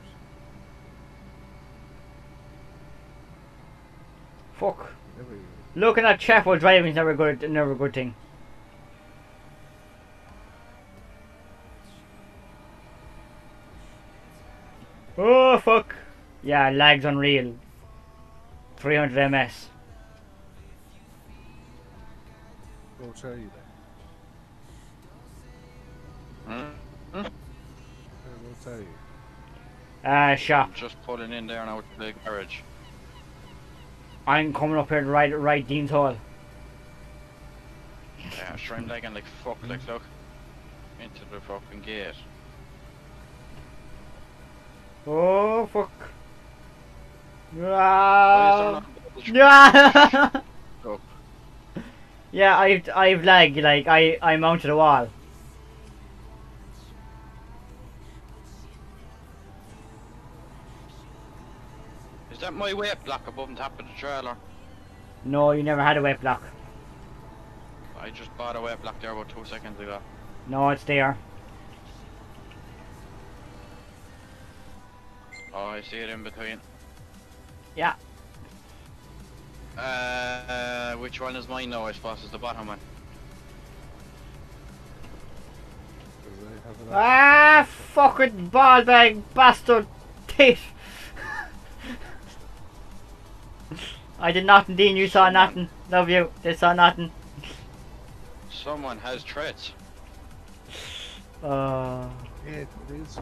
Fuck. Never even. Looking at chat while driving is never a good, never a good thing. Oh fuck! Yeah, lag's unreal. 300 ms. Go tell you that. Hmm? Go tell. Uh, shop. Just pulling in there now to the garage. I'm coming up here to ride, ride Dean's Hall. Yeah, sure I'm lagging like fuck, like look. Into the fucking gate. Oh fuck. Why is there Ah. Yeah, I've I've lag like I I mounted a wall. Is that my weight block above the top of the trailer? No, you never had a weight block. I just bought a weight block there about two seconds ago. No, it's there. Oh, I see it in between. Yeah. Uh, which one is mine now? I suppose is the bottom one. Ah, fucking ball bag bastard tit. I did nothing, Dean. You saw nothing. Love you. They saw nothing. Someone has traits. Uh, Yeah, it is.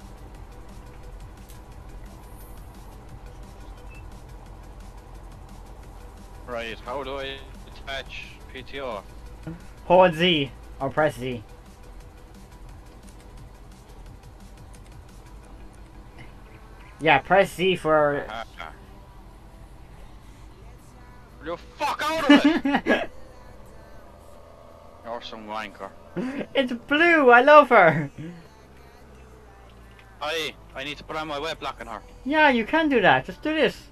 Right, how do I attach PTO? hold Z or press Z. Yeah, press Z for. Ah. You fuck out of it! You're some wanker. it's blue. I love her. I I need to put on my weight block on her. Yeah, you can do that. Just do this.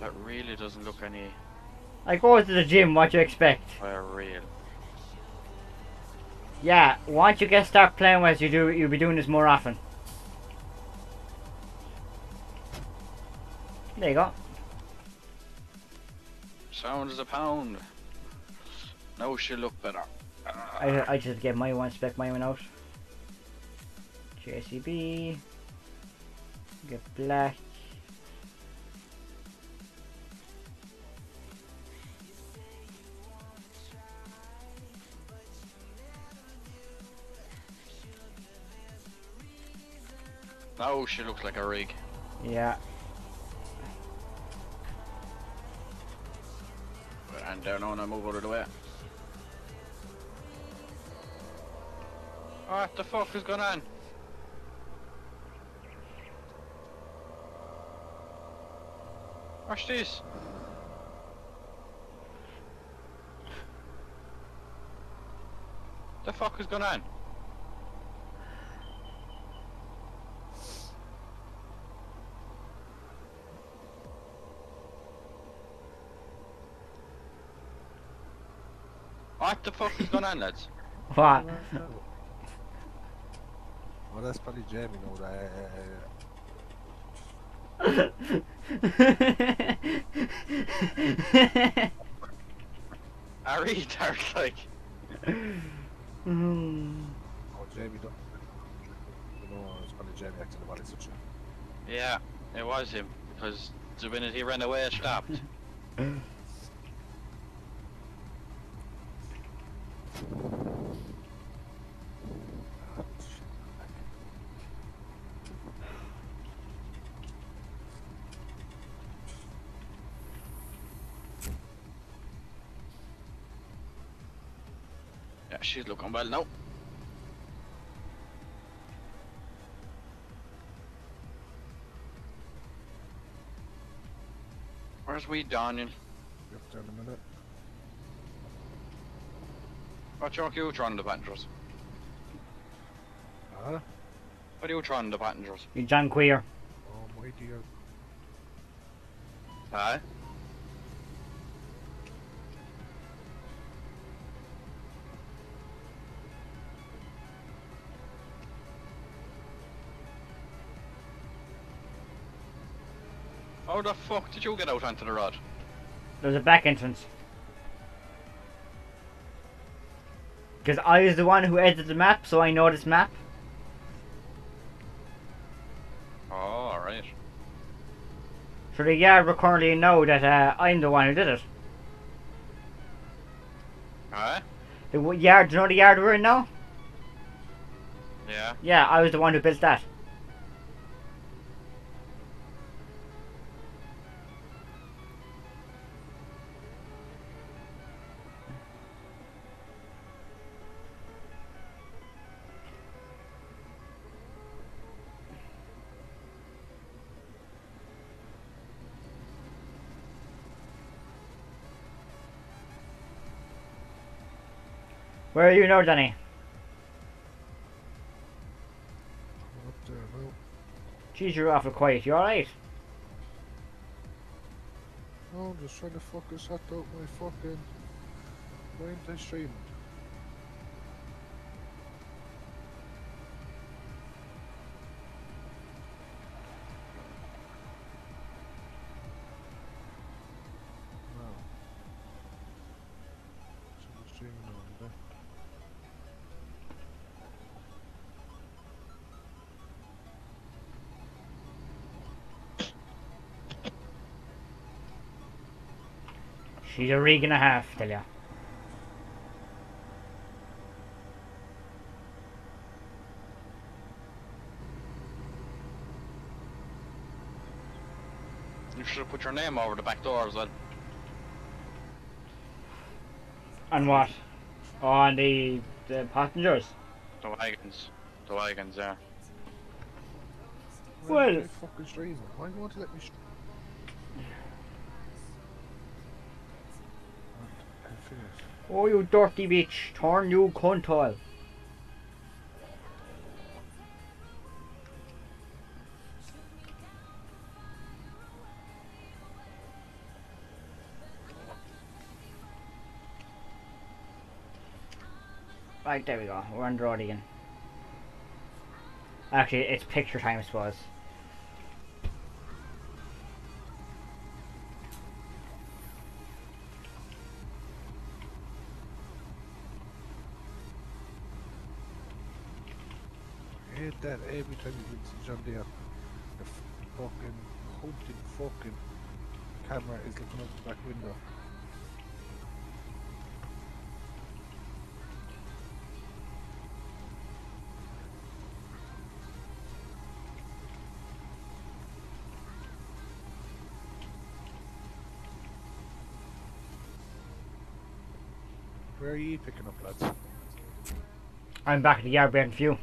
That really doesn't look any I go to the gym. What do you expect? uh, real. Yeah, once you get start playing with, you do you'll be doing this more often. There you go. Sound as a pound. Now she'll look better. I I just get my one spec my one out. JCB. Get black. Now she looks like a rig. Yeah. And down on I move of the way. What the fuck is going on? Watch this. The fuck is going on? What the fuck is going on, lads? What? Well, that's probably Jamie, know that. A retard, like. Hmm. Oh, Jamie, don't. No, it's probably Jamie acting about it, such a. Yeah, it was him. Because the minute he ran away, it stopped. yeah, she's looking well now. Where's we Daniel? Yep, down a minute. What you you trying the passengers? Huh? What are you trying to the passengers? You John Queer. Oh, my dear. Huh? How the fuck did you get out onto the road? There's a back entrance. Because I was the one who edited the map, so I know this map. Oh, alright. So the yard will currently know that uh, I'm the one who did it. Huh? The yard, do you know the yard we're in now? Yeah. Yeah, I was the one who built that. Where are you now, Danny? Up there now. Jeez, you're awful quiet. You alright? No, I'm just trying to fucking sort out my fucking. Ain't I streaming? She's a rig and a half, tell ya. You should have put your name over the back door as well. And what? Oh, and the, the passengers. The wagons. The wagons, yeah. Why Well- ain't fucking streaming? Why won't you want to let me stream? I finished. Oh, you dirty bitch. Turn you cunt Right there we go. We're on road again. Actually, it's picture time, I suppose. John The fucking fucking camera is looking out the back window. Where are you picking up, lads? I'm back at the yard few.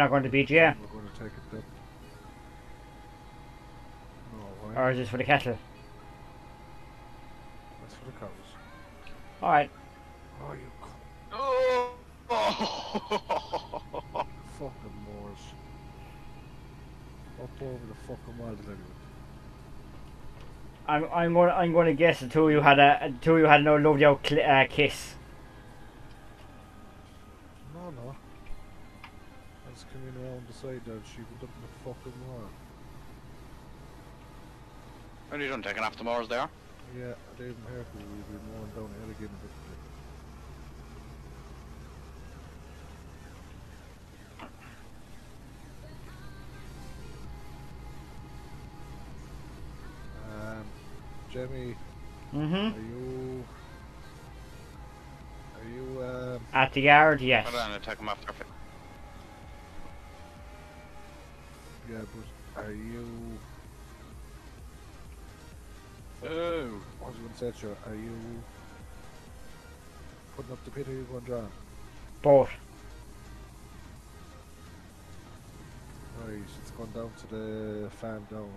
Not going to beach yet? We're going to take it there. No, why? Or is this for the kettle? That's for the cows. Alright. Oh, you c- Oh! fucking moors. Up over the fucking wild anyway. I'm I'm going I'm going to guess the two of you had a the two of you had no lovely old cl- uh, kiss. Side there, up in the fucking wall. When are you done taking off the mowers there? Yeah, I didn't hear who we've been mowing down here again a bit. Um, Jamie, Mm-hmm. are you... Are you, um... At the yard, yes. Hold on, I'll take them off there. Yeah, but are you... Oh! What was going to say to you? Are you... Putting up the pit or are you going down? Both. Right, it's gone down to the farm down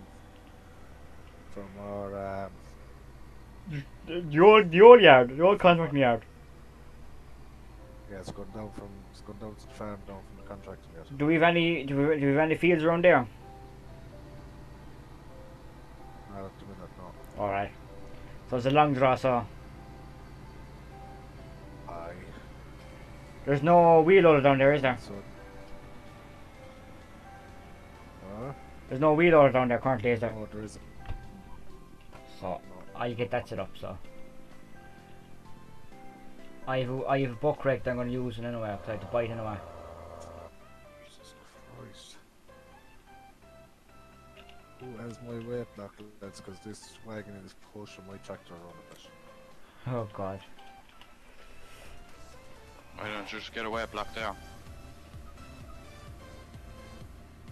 from our um, The, the old the old yard, the old contracting yard. Yeah, it's gone down from it's gone down to the farm down from the contracting yard. Do we have any do we, do we have any fields around there? Not at the minute, no. Alright. So it's a long draw so Aye. there's no wheel loader down there, is there? So. Huh? There's no wheel loader down there currently, is there? No, there isn't. So I'll get that set up so I have a, I have a buck rake that I'm gonna use it anyway, 'cause I have to buy it anyway. Jesus Christ. Who has my weight block, lads? Because this wagon is pushing my tractor around a bit. Oh god. Why don't you just get away block there?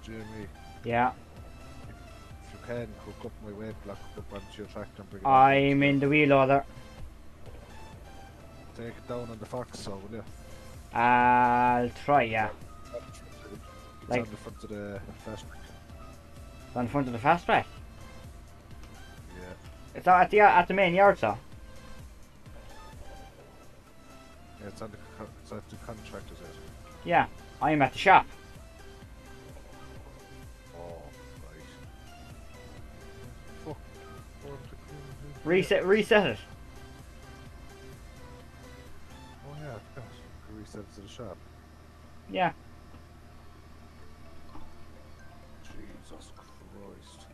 Jimmy. Yeah. If you can hook up my weight block up onto your tractor and bring it. I'm in the wheel loader. Take it down on the fox, so will you? I'll try, yeah. It's Like- on the front of the Fastrac. It's on the front of the Fastrac. Yeah. It's at the at the main yard, so. Yeah, it's on the it's at the contractor's. Yeah, I'm at the shop. Oh, right. Fuck. What the fuck? Reset, reset it. Can we to the shop? Yeah. Jesus Christ.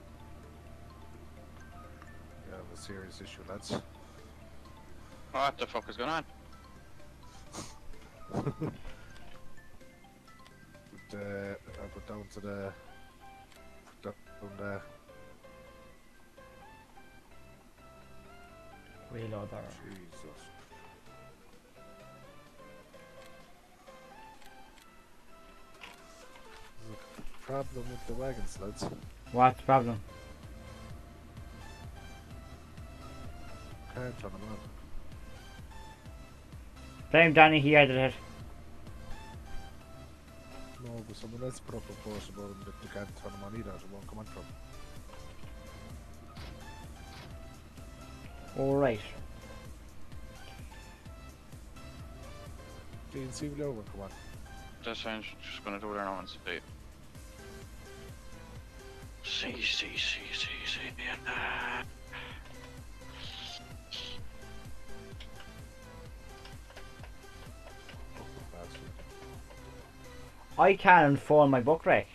We have a serious issue, lads. What the fuck is going on? But, uh, I put down to the put down the Wheel loader. Jesus. A problem with the wagons, lads. What's the problem? Can't turn them on. Blame Danny, he added it. No, but someone else put up a post about them that they can't turn them on either, so it won't come on from. Alright. DNC will over come on. Just, I'm just gonna do it now and see. See, see, see, see, see, and, uh, Fucking bastard. I can inform my buck rake.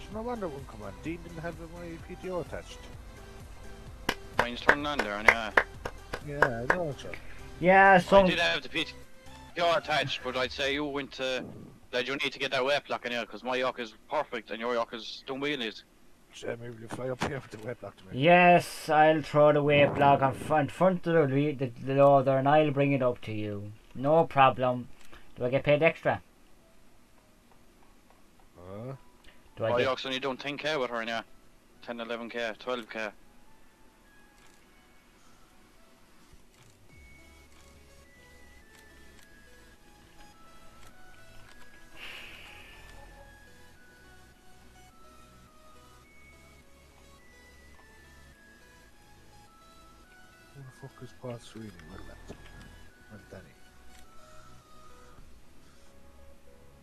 Do No wonder it wouldn't come on. Dean didn't have my PTO attached. mine's turning on there, and yeah. Yeah, I know, sure. Yeah, so... I some. did have the PTO attached, but I'd say you went to. That you need to get that weight block in here, because my yoke is perfect and your yoke is done wheelies. Sure, maybe you fly up here with the weight block to me. Yes, I'll throw the weight block on front, front of the, re- the, the loader and I'll bring it up to you. No problem. Do I get paid extra? Uh, Do I My get... yoke's only done 10k with her, yeah. 10, 11k, 12k. Is Paul Sweeney? Well, that. Well, Danny.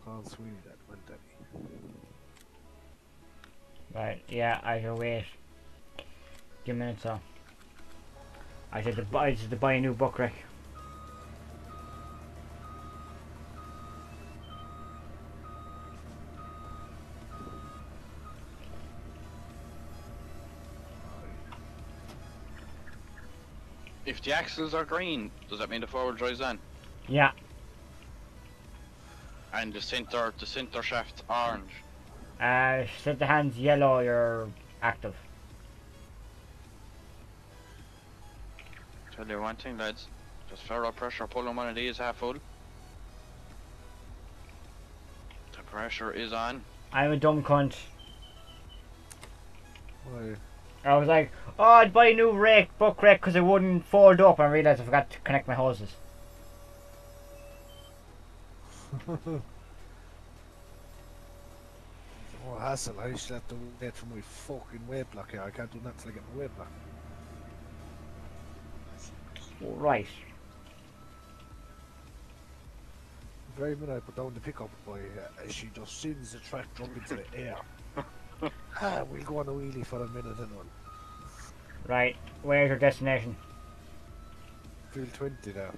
Paul Sweeney, that. Well, Danny. Right, yeah, I shall wait. Give me a minute, so. I said to buy, I said to buy a new book rack. If the axles are green, does that mean the forward drive's on? Yeah, And the center, the center shaft orange. uh, set the hands yellow, you're active. Tell you one thing, lads. Just ferro pressure, pull on one of these half full. The pressure is on. I'm a dumb cunt. Why? I was like, oh, I'd buy a new rake, buck rake, because it wouldn't fold up, and I realised I forgot to connect my hoses. Oh, hassle. I should have to wait for my fucking weight block here. I can't do nothing till I get my weight block. Right. The very minute I put down the pickup, boy, uh, she just sends the tractor up into the air. ah, we'll go on a wheelie for a minute and all. Right. Where's your destination? Field 20 now.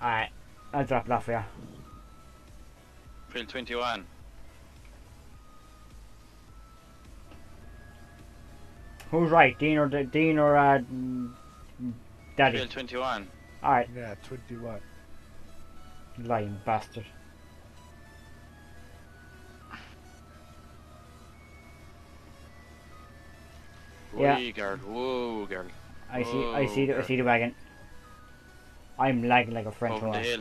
Alright. I'll drop it off for you. Field 21. Who's right? Dean or Dean or uh, Daddy? Field 21. Alright. Yeah, 21. Lying bastard. Yeah. Wee girl, whoa girl. I see. I see. The, I see the wagon. I'm lagging like a French Over horse.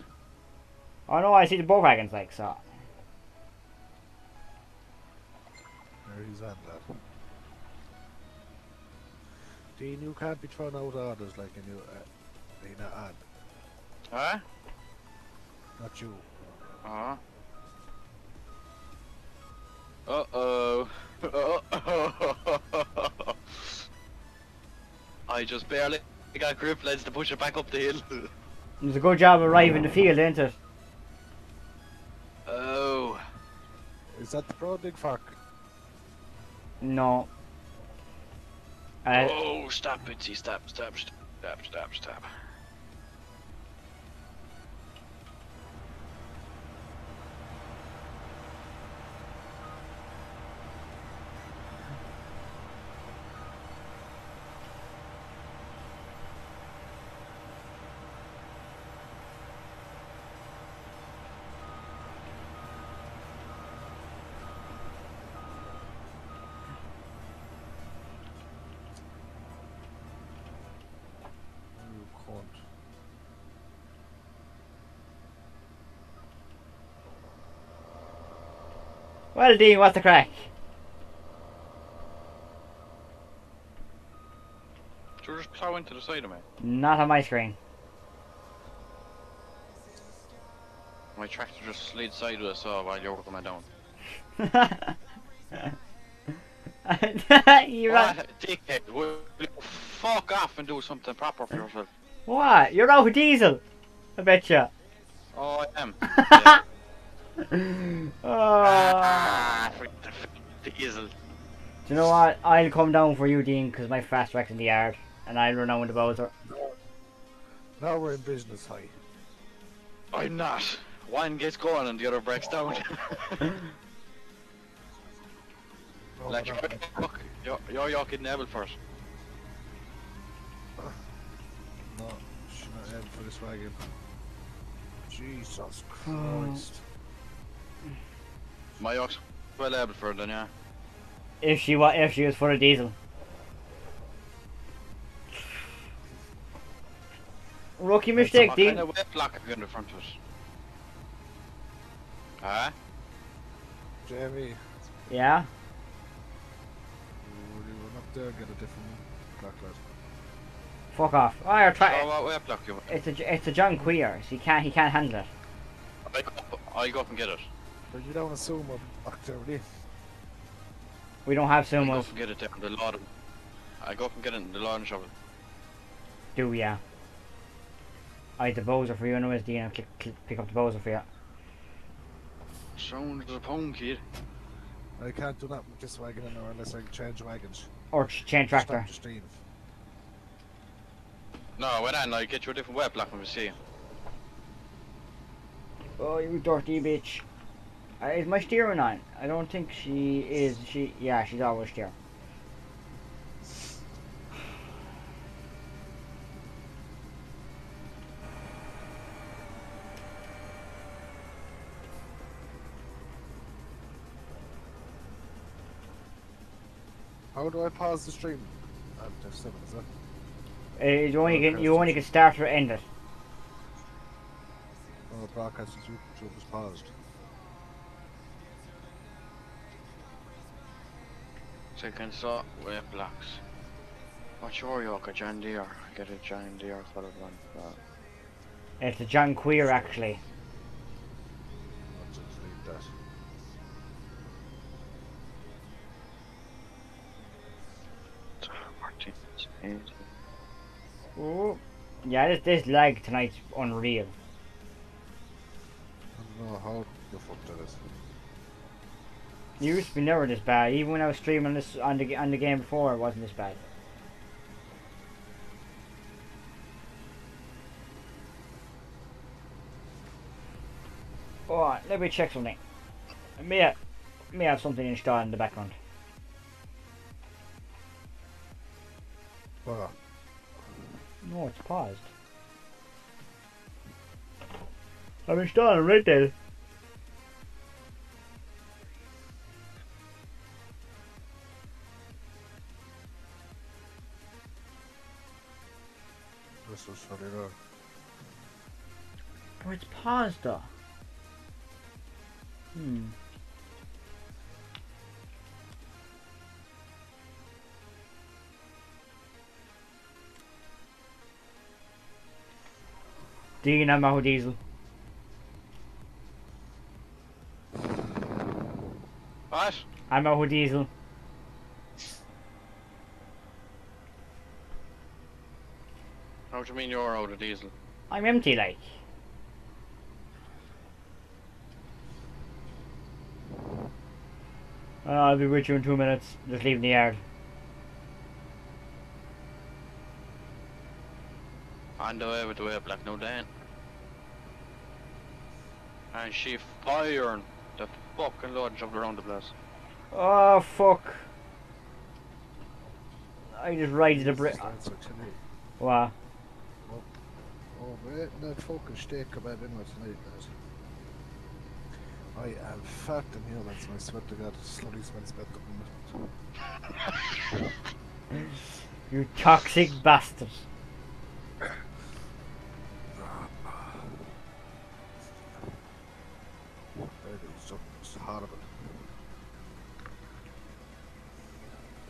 Oh no! I see the boat wagons like so. Where is he's on that. Dean, you can't be throwing out orders like a new. Uh, you're not. Huh? Not you. Uh Uh oh. I just barely got grip lens to push it back up the hill. It was a good job arriving the field, ain't it? Oh. Is that the pro dig fuck? No. Uh, oh, stop it, see, stop, stop, stop, stop, stop. You cunt. Well, Dean, what's the crack? Did you just plow into the side of me? Not on my screen. My tractor just slid sideways so while you're working me down. You're. What? Dickhead, will you fuck off and do something proper for yourself. What? You're out of diesel. I betcha. Oh, I am. Oh. Ah, diesel. Do you know what? I'll come down for you, Dean, because my Fastrac's in the yard, and I'll run down with the Bowser. Now we're in business, high. I'm not. One gets going and the other breaks down. Like, no. fuck, you're, you're yucking Neville first. No, she's not heading for this wagon. Jesus Christ. My ox well able for it then, yeah. If she wa- if she was for a diesel. Rookie mistake, What Dean. kind of weight block in the front of us? Huh? Jamie, Yeah. you went up there and get a different black lad. Fuck off. Oh, you're So trying. what oh, weight block you It's a J- it's a John Queer. So he can't he can't handle it. I go, up, I go up and get it. But you don't assume I'm back there, will you? We don't have I go sumos. up and get it down the lawn. I go up and get it in the lawn shovel. Do ya? I had the Bowser for you anyways, Dean. I'll click, click, pick up the Bowser for you. Sound of the pound, kid. I can't do nothing with this wagon anymore unless I change wagons. Or ch- chain tractor. Stop the stream. No, wait on, I'll get you a different weight block when we see you. Oh, you dirty bitch. Uh, is my steering on? I don't think she is. She yeah, she's always steering. How do I pause the stream? Uh, there's seven, is? Uh, you only can you only can start or end it. Oh, the broadcast is YouTube is paused. Second saw weight blocks. What's your yoke? A John Deere. Get a John Deere colored one. Uh, It's a John Queer actually. I'll just leave that. Oh. Yeah, this this lag tonight's unreal. I don't know how the fuck that is. It used to be never this bad. Even when I was streaming this on the on the game before, it wasn't this bad. Alright, let me check something. May have, may have something installed in the background. Well, No, it's paused. I'm installing Red Dead. eso salirá. Oh, it's paused off. Hmm. Dynamo Diesel. What? I'm a Diesel. How do you mean you're out of diesel? I'm empty, like. Uh, I'll be with you in two minutes. Just leaving the yard. On the way with the weight block no Dan. And she firing the fucking load jumped around the place. Oh fuck! I just ride the brick. That's what Wow. Oh, eating that fucking steak kebab in with tonight, guys. I am fat in and humans, and I swear to God, slowly smells better than. You toxic bastard. It is just horrible.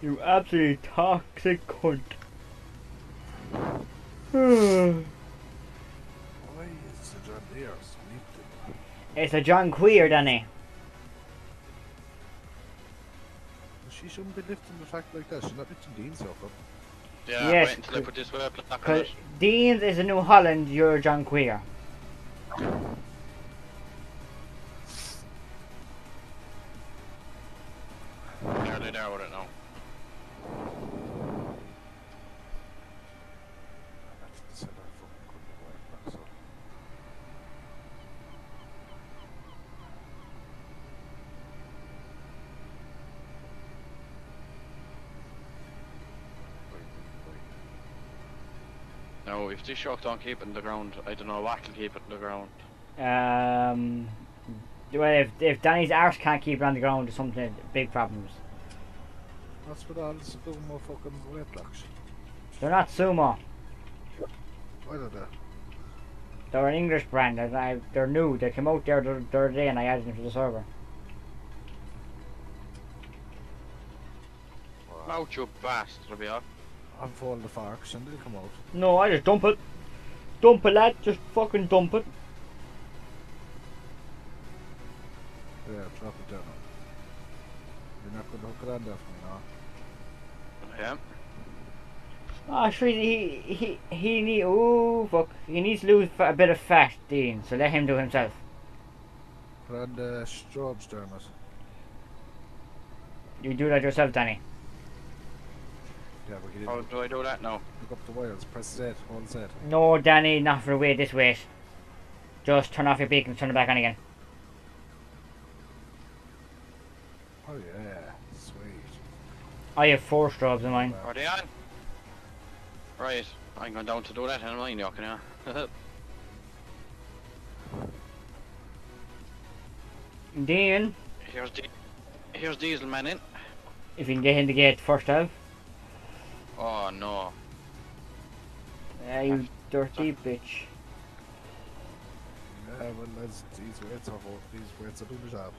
You absolutely toxic cunt. Why is John Deere sleeping? it's a John Queer, Danny. She shouldn't be lifting the fact like that. She's not lifting Dean's up. up. Yeah, Yes, wait until I c- put this weight block Cause. Dean's is a New Holland, you're John Queer. Nearly there with it now. That's said I fucking couldn't work back, so. No, if this shock don't keep it in the ground, I don't know what can keep it in the ground. Um, well, if, if Danny's arse can't keep it on the ground, there's something, big problems. That's what all this doing more fucking weight blocks. They're not Sumo. Why did that? They're an English brand. and I, they're new. They came out there the the other day and I added them to the server. Out you bastard, I'll be off. Unfold the forks and they'll come out. No, I just dump it. Dump it, lad. Just fucking dump it. Yeah, drop it down. You're not going to hook it on there for me, no? Yeah. Ah, sure, he, he, he need, oh, fuck. He needs to lose a bit of fat, Dean, so let him do himself. Put on the strobes, Dermot. You do that yourself, Danny. Yeah, but you How didn't do I do that now? Look up the wires. Press Z, hold Z. No, Danny, not for the way this weight. Just turn off your beacon and turn it back on again. Oh yeah, sweet. I have four strobes in mine. Are they on? Right, I'm going down to do that in mine, you can yeah. Dean, Here's the here's Diesel Man in. if you can get in the gate first off. Oh no. Yeah, you dirty bitch. Yeah, well, that's, these weights are hold, these weights are doing the job.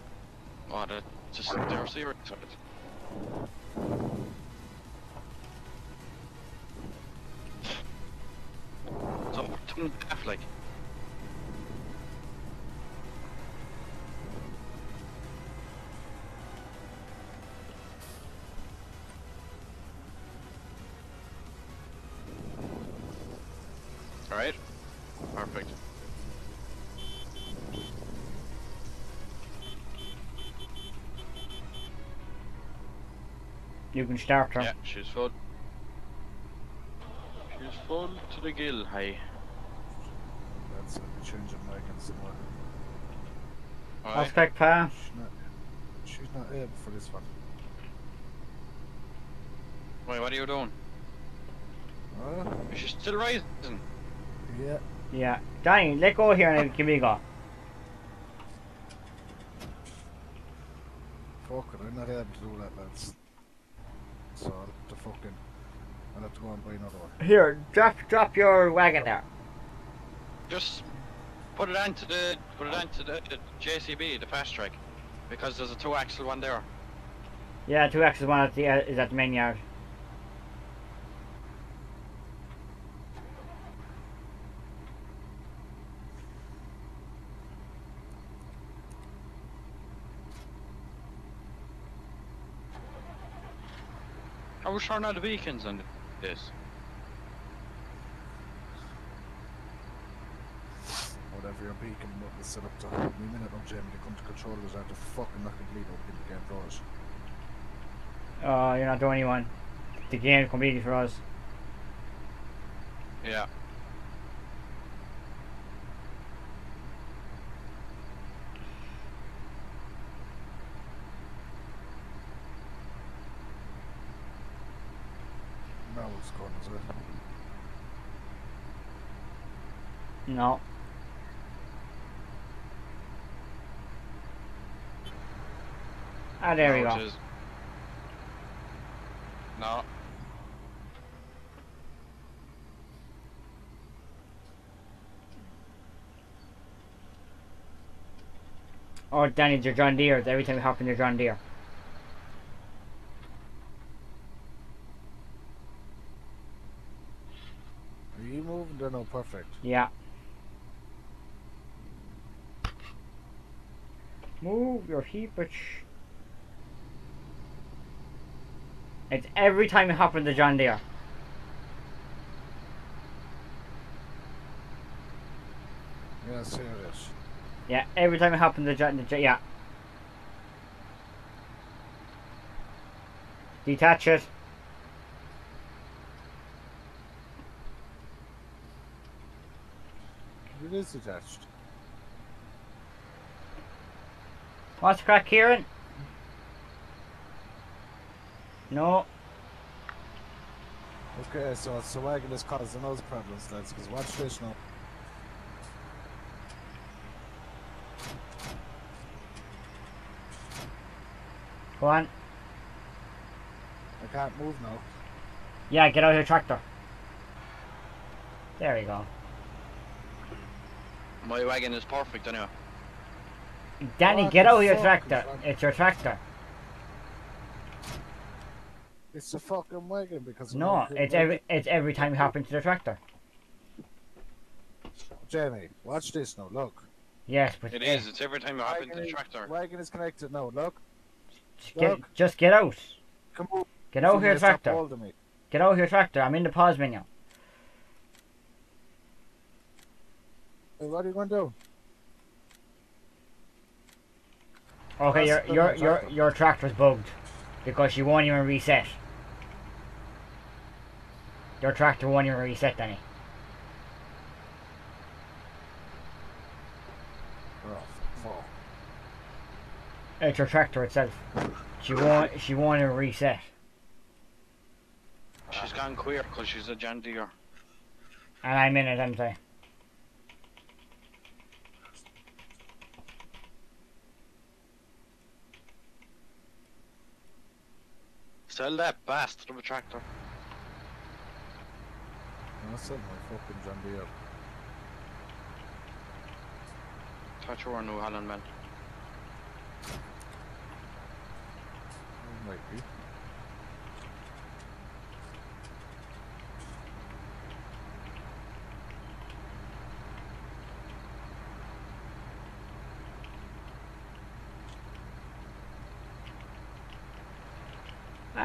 Oh, that just they're serious. So, two and a half, like. Alright. Perfect. You can start her. Yeah, she's full. She's full to the gill, hey. That's uh, changing my against the one. Alright. Aspect pa. She's not, she's not able for this one. Wait, what are you doing? Huh? Is she still rising? Yeah. Yeah. Danny, let go here and give me a go. Fuck it, I'm not able to do that, lads. So I'll have to fucking. I'll have to go and buy another one. Here, drop drop your wagon there. Just put it onto the put it onto the, the JCB, the Fastrac, because there's a two axle one there. Yeah, two axle one at the uh, is at the main yard. I was turning on the beacons on this. Whatever your beacon button is set up to. hold We minute no Jamie to come to controllers after fucking knocking bleed over in the game for us. Oh, you're not the only one. The game completely for us. Yeah. Now it's gone, is it? No. Ah, there we go. it is. No. Oh, Danny, your John Deere. Every time you hop in your John Deere. Are there? Perfect. Yeah. Move your heapage. It's every time you hop in the John Deere. Yeah, serious. Yeah, every time it in the John, the, J- yeah. Detach it. It is attached. What's crack, Kieran? No. Okay, so it's the wagon is causing those problems, lads, because watch this now. Go on. I can't move now. Yeah, get out of your tractor. There we go. My wagon is perfect anyway. Danny, What get out of your tractor. is? It's your tractor. It's a fucking wagon because I'm No, it's at- every it's every time you hop into the tractor. Jamie, watch this now. Look, Yes, but It eh. It's every time you hop into the tractor. wagon is connected now. Look, just get, look. just get out. come on. Get out of your tractor. me. Get out of your tractor. I'm in the pause menu. What are you going to do? Okay, your That's your your tractor. your tractor's bugged because you won't even reset. Your tractor won't even reset, Danny. Oh. It's your tractor itself. She won't she won't even reset. She's gone queer because she's a John Deere. And I'm in it, am I? Sell that bastard of a tractor. That's it, my fucking John Deere. Touch your New Holland man. Might be.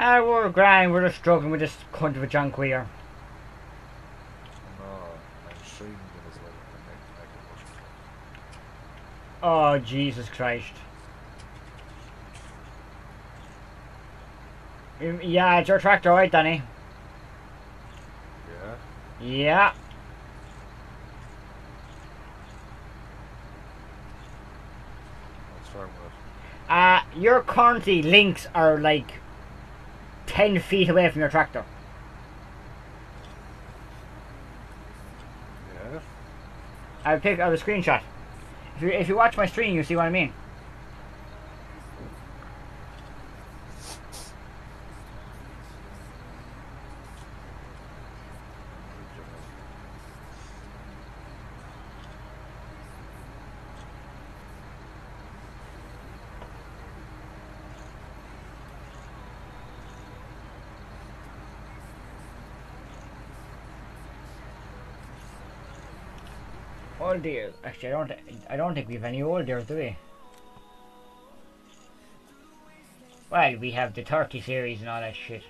Ah, we're grand. We're just struggling with this cunt of a John Queer. No, I'm streaming it as well. I make, make it push. Oh Jesus Christ. Um, Yeah, it's your tractor, right, Danny? Yeah. Yeah. What's wrong with it? Uh, your currently links are like 10 feet away from your tractor. Yeah. I'll pick out a screenshot. If you, if you watch my stream, you see what I mean. Old deer. Actually, I don't. I don't think we have any old deer, do we? Well, we have the 30 series and all that shit.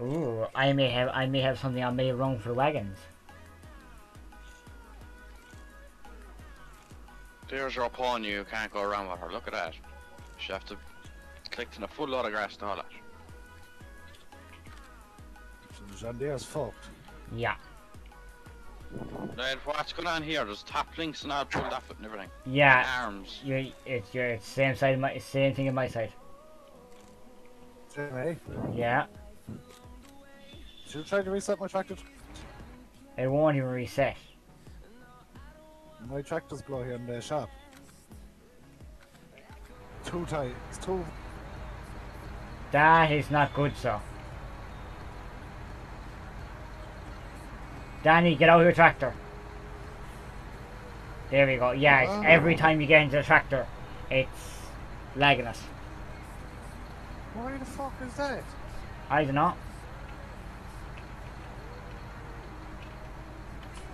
Ooh, I may have I may have something I may have wrong for wagons. There's your pawn you can't go around with her. Look at that. She have to click in a full lot of grass to haul it. So John Deere's fucked. Yeah. Right, what's going on here? There's top links and all pulled off it and everything. Yeah. Arms. You're it's you're same side of my same thing on my side. Jamie, Yeah. should you try to reset my tractor? It won't even reset. My tractor's blow here in the shop. Too tight. It's too. That is not good, so. Danny, get out of your tractor. There we go. Yeah, it's Ah. every time you get into the tractor, it's lagging us. Why the fuck is that? I don't know.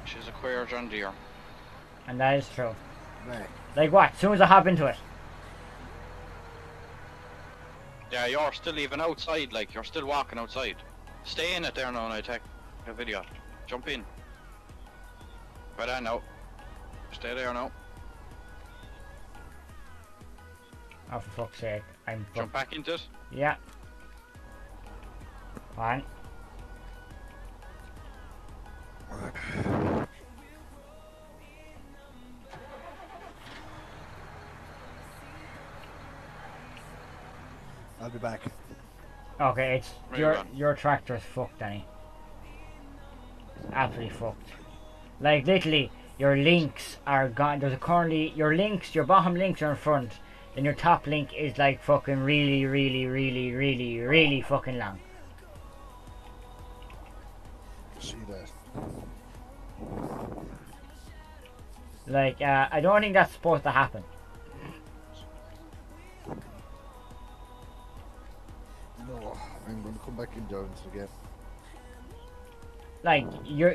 She's a queer John Deere. And that is true. Nah. Like what? As soon as I hop into it. Yeah, you're still even outside, like you're still walking outside. Stay in it there now and I take a video. Jump in. Right on now. Stay there now. Oh, for fuck's sake. I'm Jump back into it. Yeah. Fine. I'll be back. Okay, it's Right your on. your tractor's fucked, Danny. Absolutely fucked. Like literally, your links are gone. There's a currently your links, your bottom links are in front, then your top link is like fucking really, really, really, really, really fucking long. See that. Like, uh, I don't think that's supposed to happen. No, I'm going to come back in the game. Like, you're,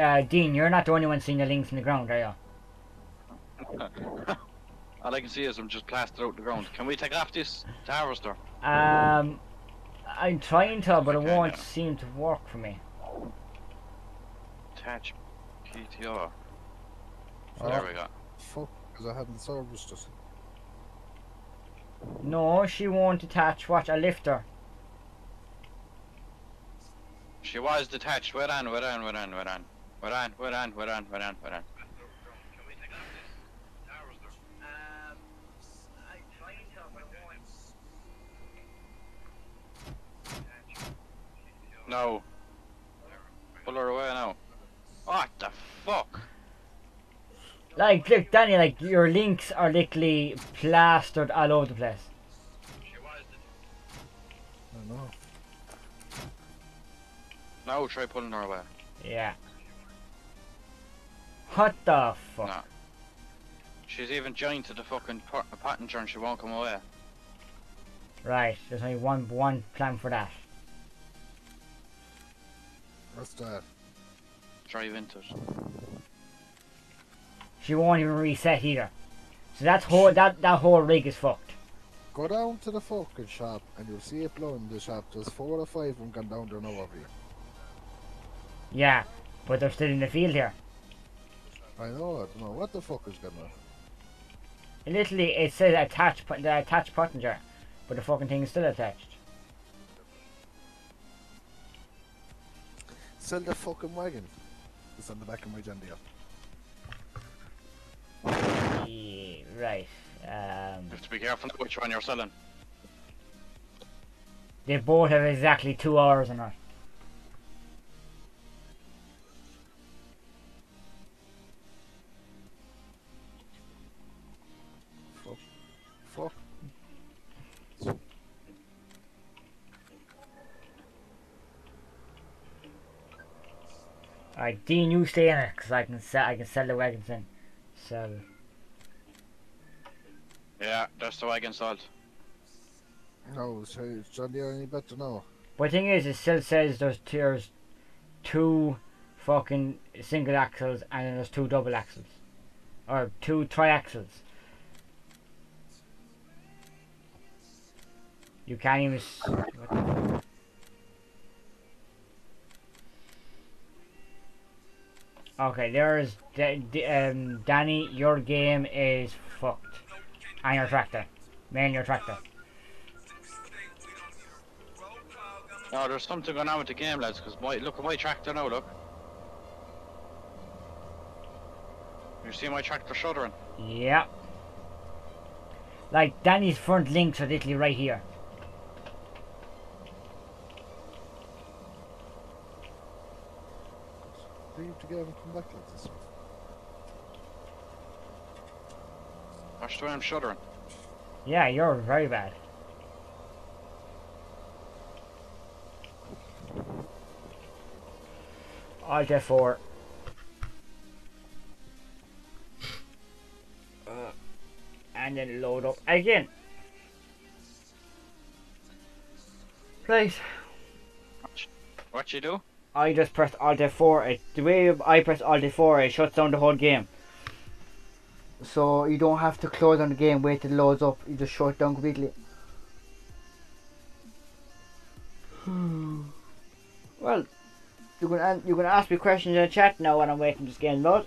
uh, Dean, you're not the only one seeing the links in the ground, are you? All I can see is I'm just plastered out the ground. Can we take off this harvester? Um, I'm trying to, but it won't yeah. seem to work for me. Attach PTR. Oh. There we go. Fuck, because I hadn't serviced it. No, she won't attach. Watch, I lift her. She was detached. We're on, we're on, we're on, we're on. We're on, we're on, we're on, we're on, we're on. No. Pull her away now. What the fuck? Like, look, Danny, like, your links are literally plastered all over the place. I know. Now try pulling her away. Yeah. What the fuck? No. She's even joined to the fucking pot- passenger and she won't come away. Right, there's only one one plan for that. What's that? Drive into it. She won't even reset either. So that's whole that that whole rig is fucked. Go down to the fucking shop and you'll see it blowing in the shop. There's four or five of them gone down there now over here. Yeah, but they're still in the field here. I know, I don't know what the fuck is going on. And literally, it says attach pu- the attached passenger, but the fucking thing is still attached. Sell the fucking wagon. It's on the back of my John Deere. Yeah, right. Um, You have to be careful which one you're selling. they both have exactly two hours on it. Alright, Dean, you stay in it, cause I can sell. I can sell the wagons in. Sell. Yeah, that's the wagon salt. No, so is John Deere any better now? But the thing is, it still says there's two, there's two fucking single axles and then there's two double axles. Or two triaxles. You can't even. Okay, there's D- D- um, Danny. Your game is fucked. And your tractor, man, your tractor. No, there's something going on with the game, lads. Cause my look at my tractor now. Look. You see my tractor shuddering? Yeah. Like Danny's front links are literally right here. Leave to go and come back like this. Watch the way I'm shuddering. Yeah, you're very bad. I get four. Uh, and then load up again. Right, What you do? I just pressed Alt F4. It, the way I press Alt F4, it shuts down the whole game. So you don't have to close on the game, wait till it loads up. You just shut it down completely. well, you can an- you can ask me questions in the chat now when I'm waiting this game load.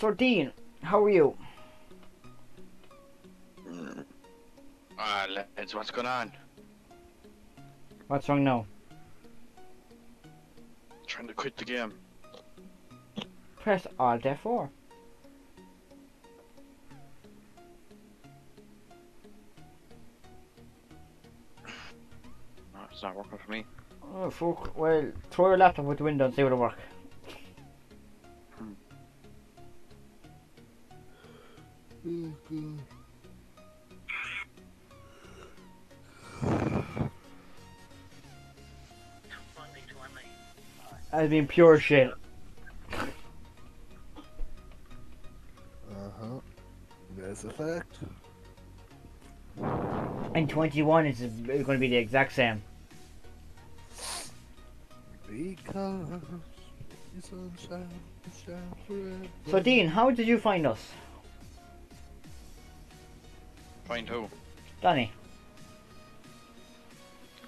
So Dean, how are you? Ah, lads, what's going on? What's wrong now? Trying to quit the game. Press Alt F4. No, it's not working for me. Oh fuck. Well, throw your laptop out the window and see what it'll work. God. Has been pure shit. Uh-huh. That's a fact. And 21 is going to be the exact same. Because the sunshine, sunshine. So Dean, how did you find us? Find who? Danny.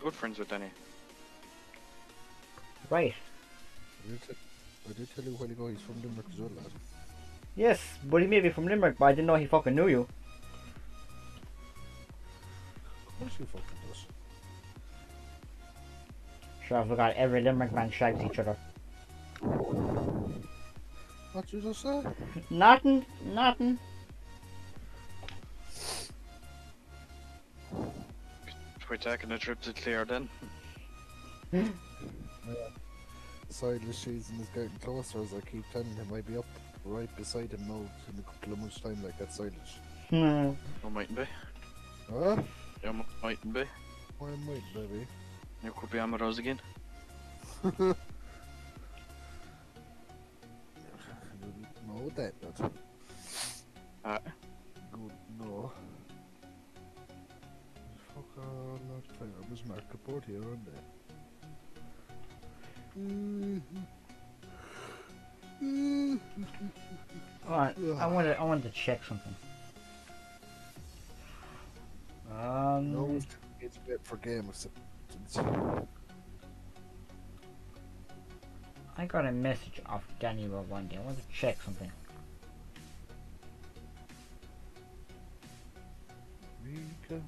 Good friends with Danny. Right. I did, t- I did tell you a while ago he's from Limerick as well, lad. Yes, but he may be from Limerick, but I didn't know he fucking knew you. Of course he fucking does. Sure, I forgot every Limerick man shags each other. What you just say? Nothing, nothing. We're taking a trip to Clare then. Sightless season is getting closer as I keep telling him I'd be up right beside him now in a couple of months' time like that silage. Hmm. You mightn't be. Huh? You mightn't be. Why I, baby? You could be us again. no, that not. Uh, Good, no. Fuck all that farmers market board here and there. Alright, I want to, I wanted to check something. Um, No, it's, bit for game. I got a message off Danny day. I want to check something. We got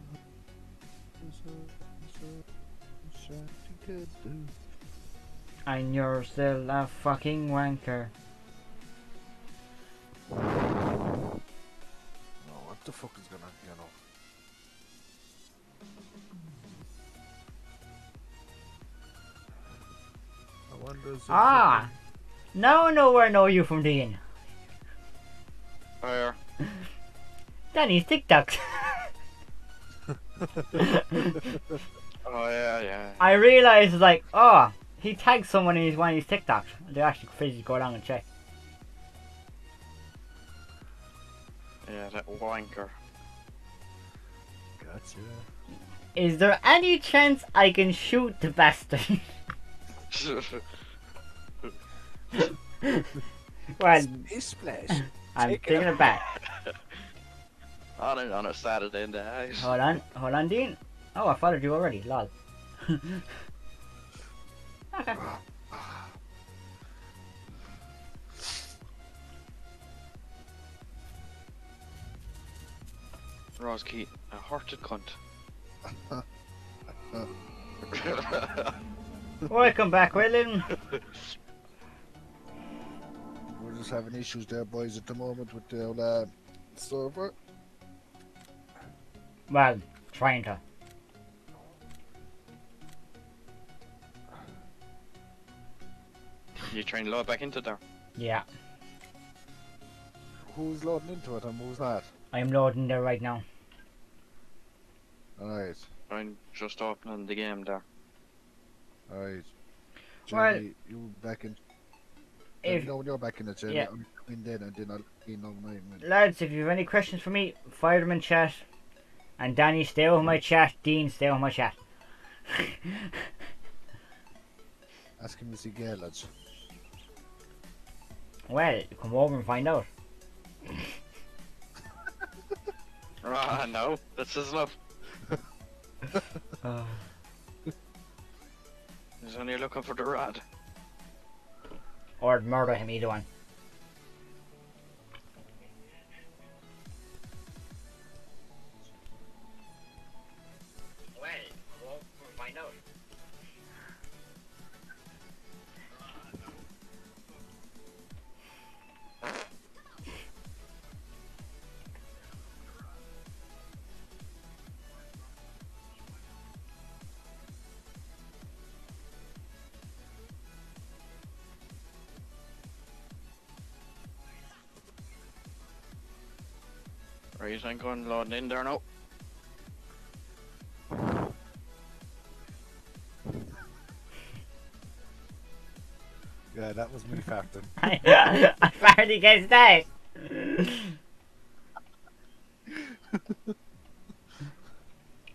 And you're still a fucking wanker. Oh, what the fuck is going on here now? wonders if Ah! Now I know where I know you from, Dean. Fire. Danny's TikToks. Oh yeah, yeah. I realised, like, oh, he tagged someone in his one of his TikToks. They actually physically go along and check. Yeah, that wanker. Gotcha. Is there any chance I can shoot the bastard? well, Splish splash. I'm Take it taking it back. on it on a Saturday in the house. Hold on, hold on, Dean. Oh, I followed you already, lol. okay. Ross Keaton, a hearted cunt. Welcome back, William. We're just having issues there, boys, at the moment with the old, uh, server. Well, trying to. you trying to load back into there? Yeah, Who's loading into it and who's not? I'm loading there right now. Alright, I'm just opening the game there. alright. Well- you back in. If- If, no, when you're back in the Jamie. Yeah. I'm in then and then I'll be no nine minutes. Lads, if you have any questions for me, fire them in chat. And Danny, stay with my chat. Dean, stay with my chat. Ask him to see Gail, lads. well, come over and find out. Ah, no, this is enough. He's only looking for the rod. Or murder him, either one. Right, I'm going loading in there now. Yeah, that was me farting. I already guessed that.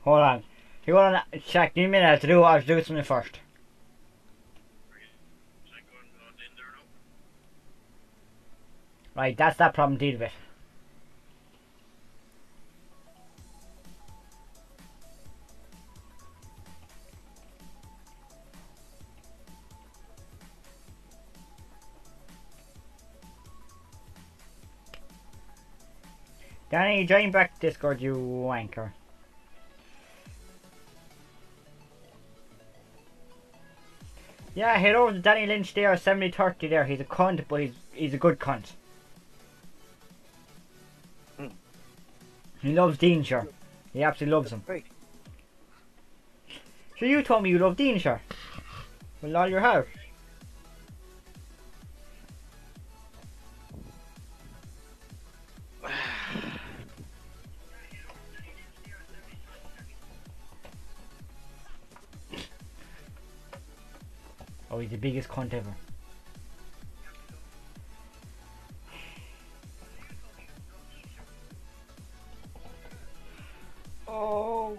Hold on. You want to check? Give me a minute to do. I was doing something first. Right, that's that problem. Deal with. Join back Discord, you wanker. Yeah, head over to Danny Lynch there, 7030 there. He's a cunt, but he's he's a good cunt. Hmm. He loves Dean, sure. He absolutely loves him. So you told me you love Dean, sure. Well, all your house. Biggest cunt ever. Oh.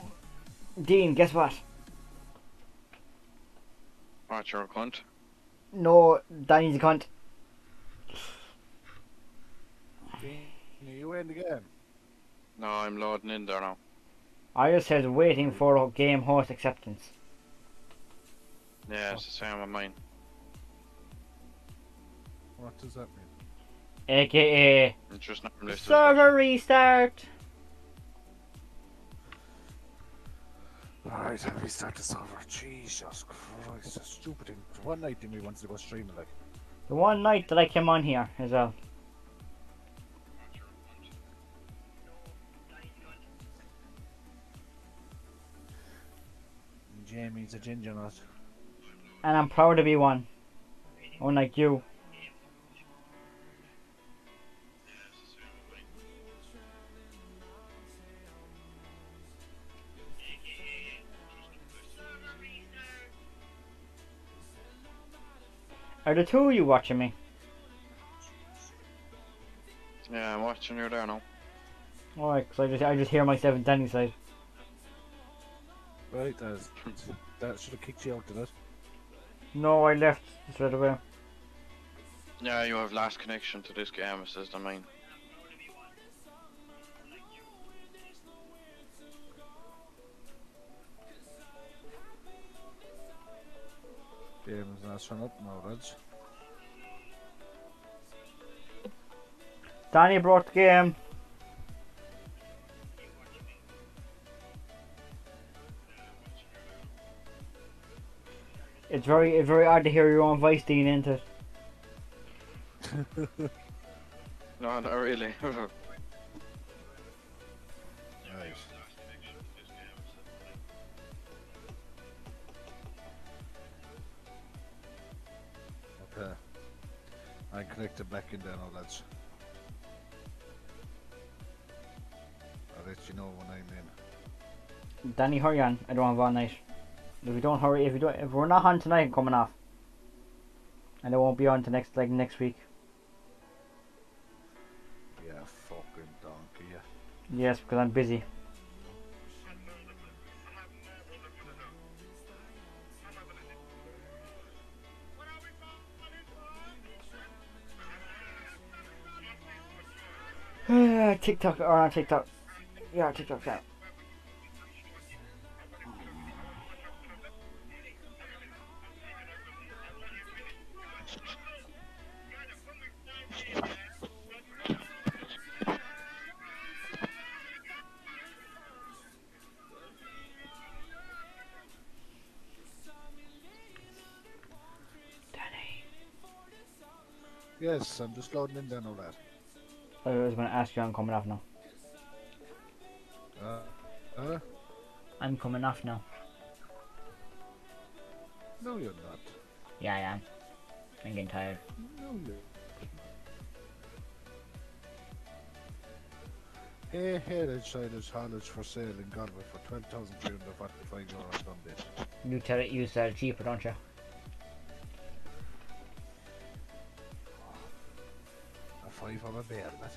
Dean, guess what? Watch your cunt. No, Danny's a cunt. Are you in the game? No, I'm loading in there now. I just says waiting for game host acceptance. Yeah, it's the same on mine. What does that mean? AKA It's just not listed. server restart. Alright, I'll restart the server. Jesus Christ, a stupid thing. One night Jimmy wants to go streaming like. The one night that I came on here as well. Jamie's a ginger nut. And I'm proud to be one. Unlike you. Are the two of you watching me? Yeah, I'm watching you there now. Alright, because I just, I just hear myself and Danny side. Right, that, that should have kicked you out, did it? No, I left straight away. Yeah, you have last connection to this game, it says the mine. Game's not showing up now, Danny brought the game. It's very, it's very odd to hear your own voice, Dean, into it. No, not really. I connected back in there now, lads. I'll let you know when I'm in. Danny, hurry on. I don't have all night. If we don't hurry, if we don't, if we're not on tonight, I'm coming off. And I won't be on to next, like next week. Yeah, fucking donkey, yeah. Yes, because I'm busy. TikTok oh, or on TikTok. Yeah, TikTok. Yeah. Danny. Yes, I'm just loading in there now, lad. I was going to ask you. I'm coming off now. Uh, uh, I'm coming off now. no, you're not. Yeah, I am. I'm getting tired. No, you're Hey, here inside is haulage for sale in Galway for 12,345 euros on bid. You tell it you sell cheaper, don't you? A five on a bear, lad.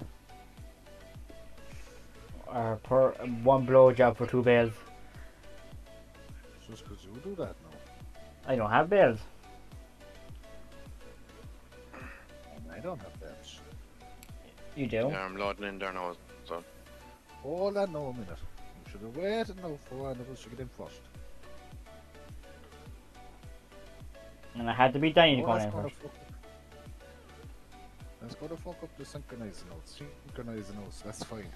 Eh, or per one blow job for two bales. Just 'cause you do that now. I don't have bales. I don't have belts. You do. Yeah, I'm loading in there now. So, Hold on now a minute. You should have waited now for one of us to get in first. And I had to be Danny to go in gonna first. Fuck up- That's gonna fuck up the synchronizing notes. Synchronizing notes, that's fine.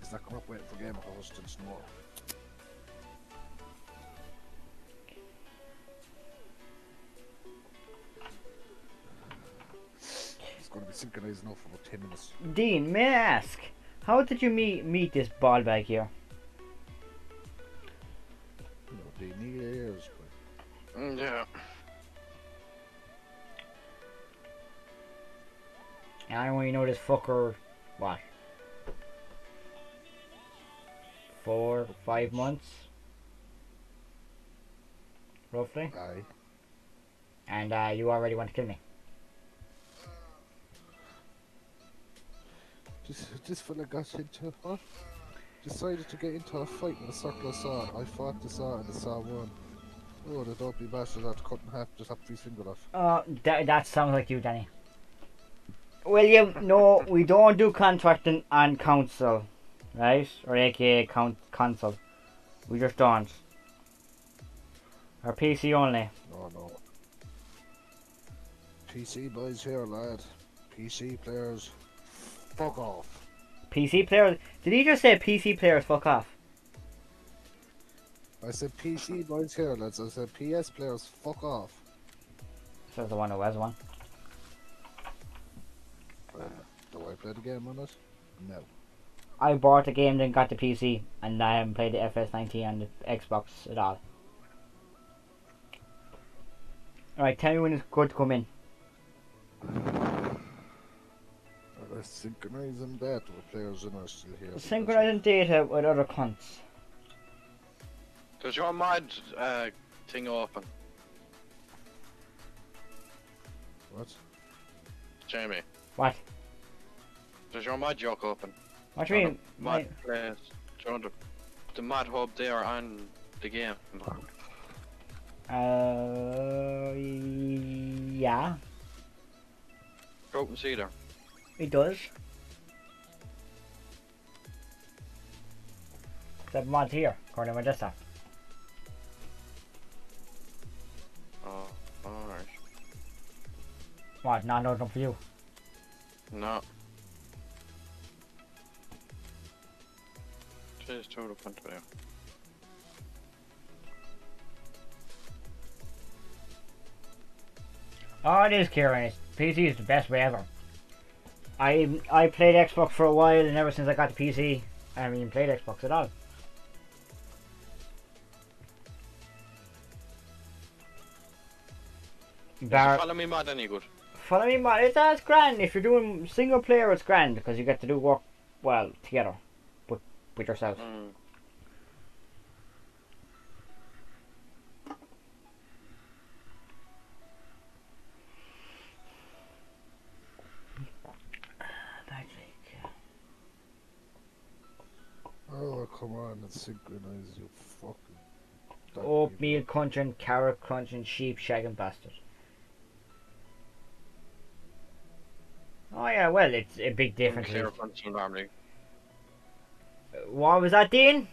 It's not coming up waiting for game host and snore. It's gonna be synchronized now for about 10 minutes. Dean, may I ask, how did you meet meet this ball bag here? You know, they need ears, but mm, yeah. I don't only know this fucker, what? Four, five months? Roughly? aye. And uh, you already want to kill me. Just, this fella got into? Decided to get into a fight with a circular saw. I fought the saw and the saw won. Oh, the dopey bastard had to cut in half just have of his finger off. Uh, that, that sounds like you, Danny. William, no, we don't do contracting on council, right? Or aka count console. We just don't. Or PC only. No, no. PC boys here, lad. PC players, fuck off. PC players. Did he just say PC players fuck off? I said PC boys here, lads. I said PS players, fuck off. Says the one who has one. Do I play the game on it? No. I bought the game, then got the PC, and I haven't played the FS19 on the Xbox at all. Alright, tell me when it's good to come in. Synchronizing data with players in our still here. Synchronizing data with other cunts. Does your mod uh, thing open? What? Jamie. What? Does your mod joke open? What do you mean? Mod My- place. Want the, the mod hub there on the game? Uh, yeah, Go and see there. it does. Seven mods here, according to my desktop. Oh, alright. What? Not up for you? No. Jeez, two up into there. Oh, it is, Kieran. PC is the best way ever. I I played Xbox for a while, and ever since I got the PC, I haven't even played Xbox at all. Is Bar- follow me mod any good? Follow me, man. It's that's grand. If you're doing single player, it's grand because you get to do work well together, with with yourself. Mm. Oh, come on and synchronize, you fucking. dog Oatmeal crunching, carrot crunching, sheep shagging bastard. Oh yeah, well, it's a big difference. Clear function normally. What was that, Dean?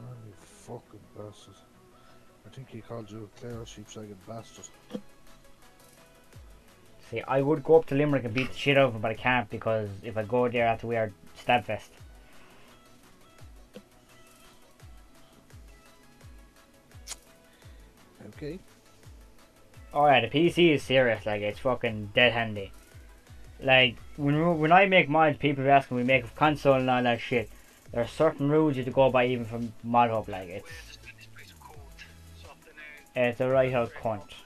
Oh, you fucking bastard. I think he called you a Clare sheepshagging bastard. See, I would go up to Limerick and beat the shit out of him, but I can't because if I go there, I have to wear stab Okay. Oh yeah, the PC is serious. Like it's fucking dead handy. Like when when I make mods, people are asking we make a console and all that shit. There are certain rules you have to go by even from mod hub. Like it's it's a right out cunt.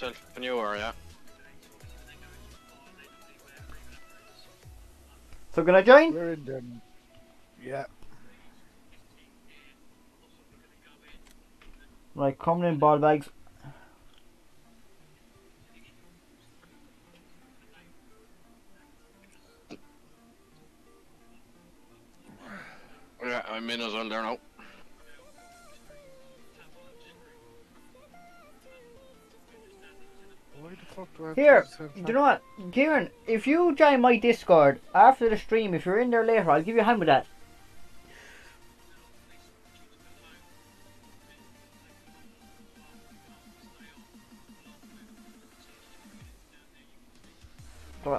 Myself and you are, yeah. So can I join? We're in them. Yeah. Right, coming in ball bags. Yeah, I'm in as well there now. Here, do you know what, Kieran? If you join my Discord after the stream, if you're in there later, I'll give you a hand with that.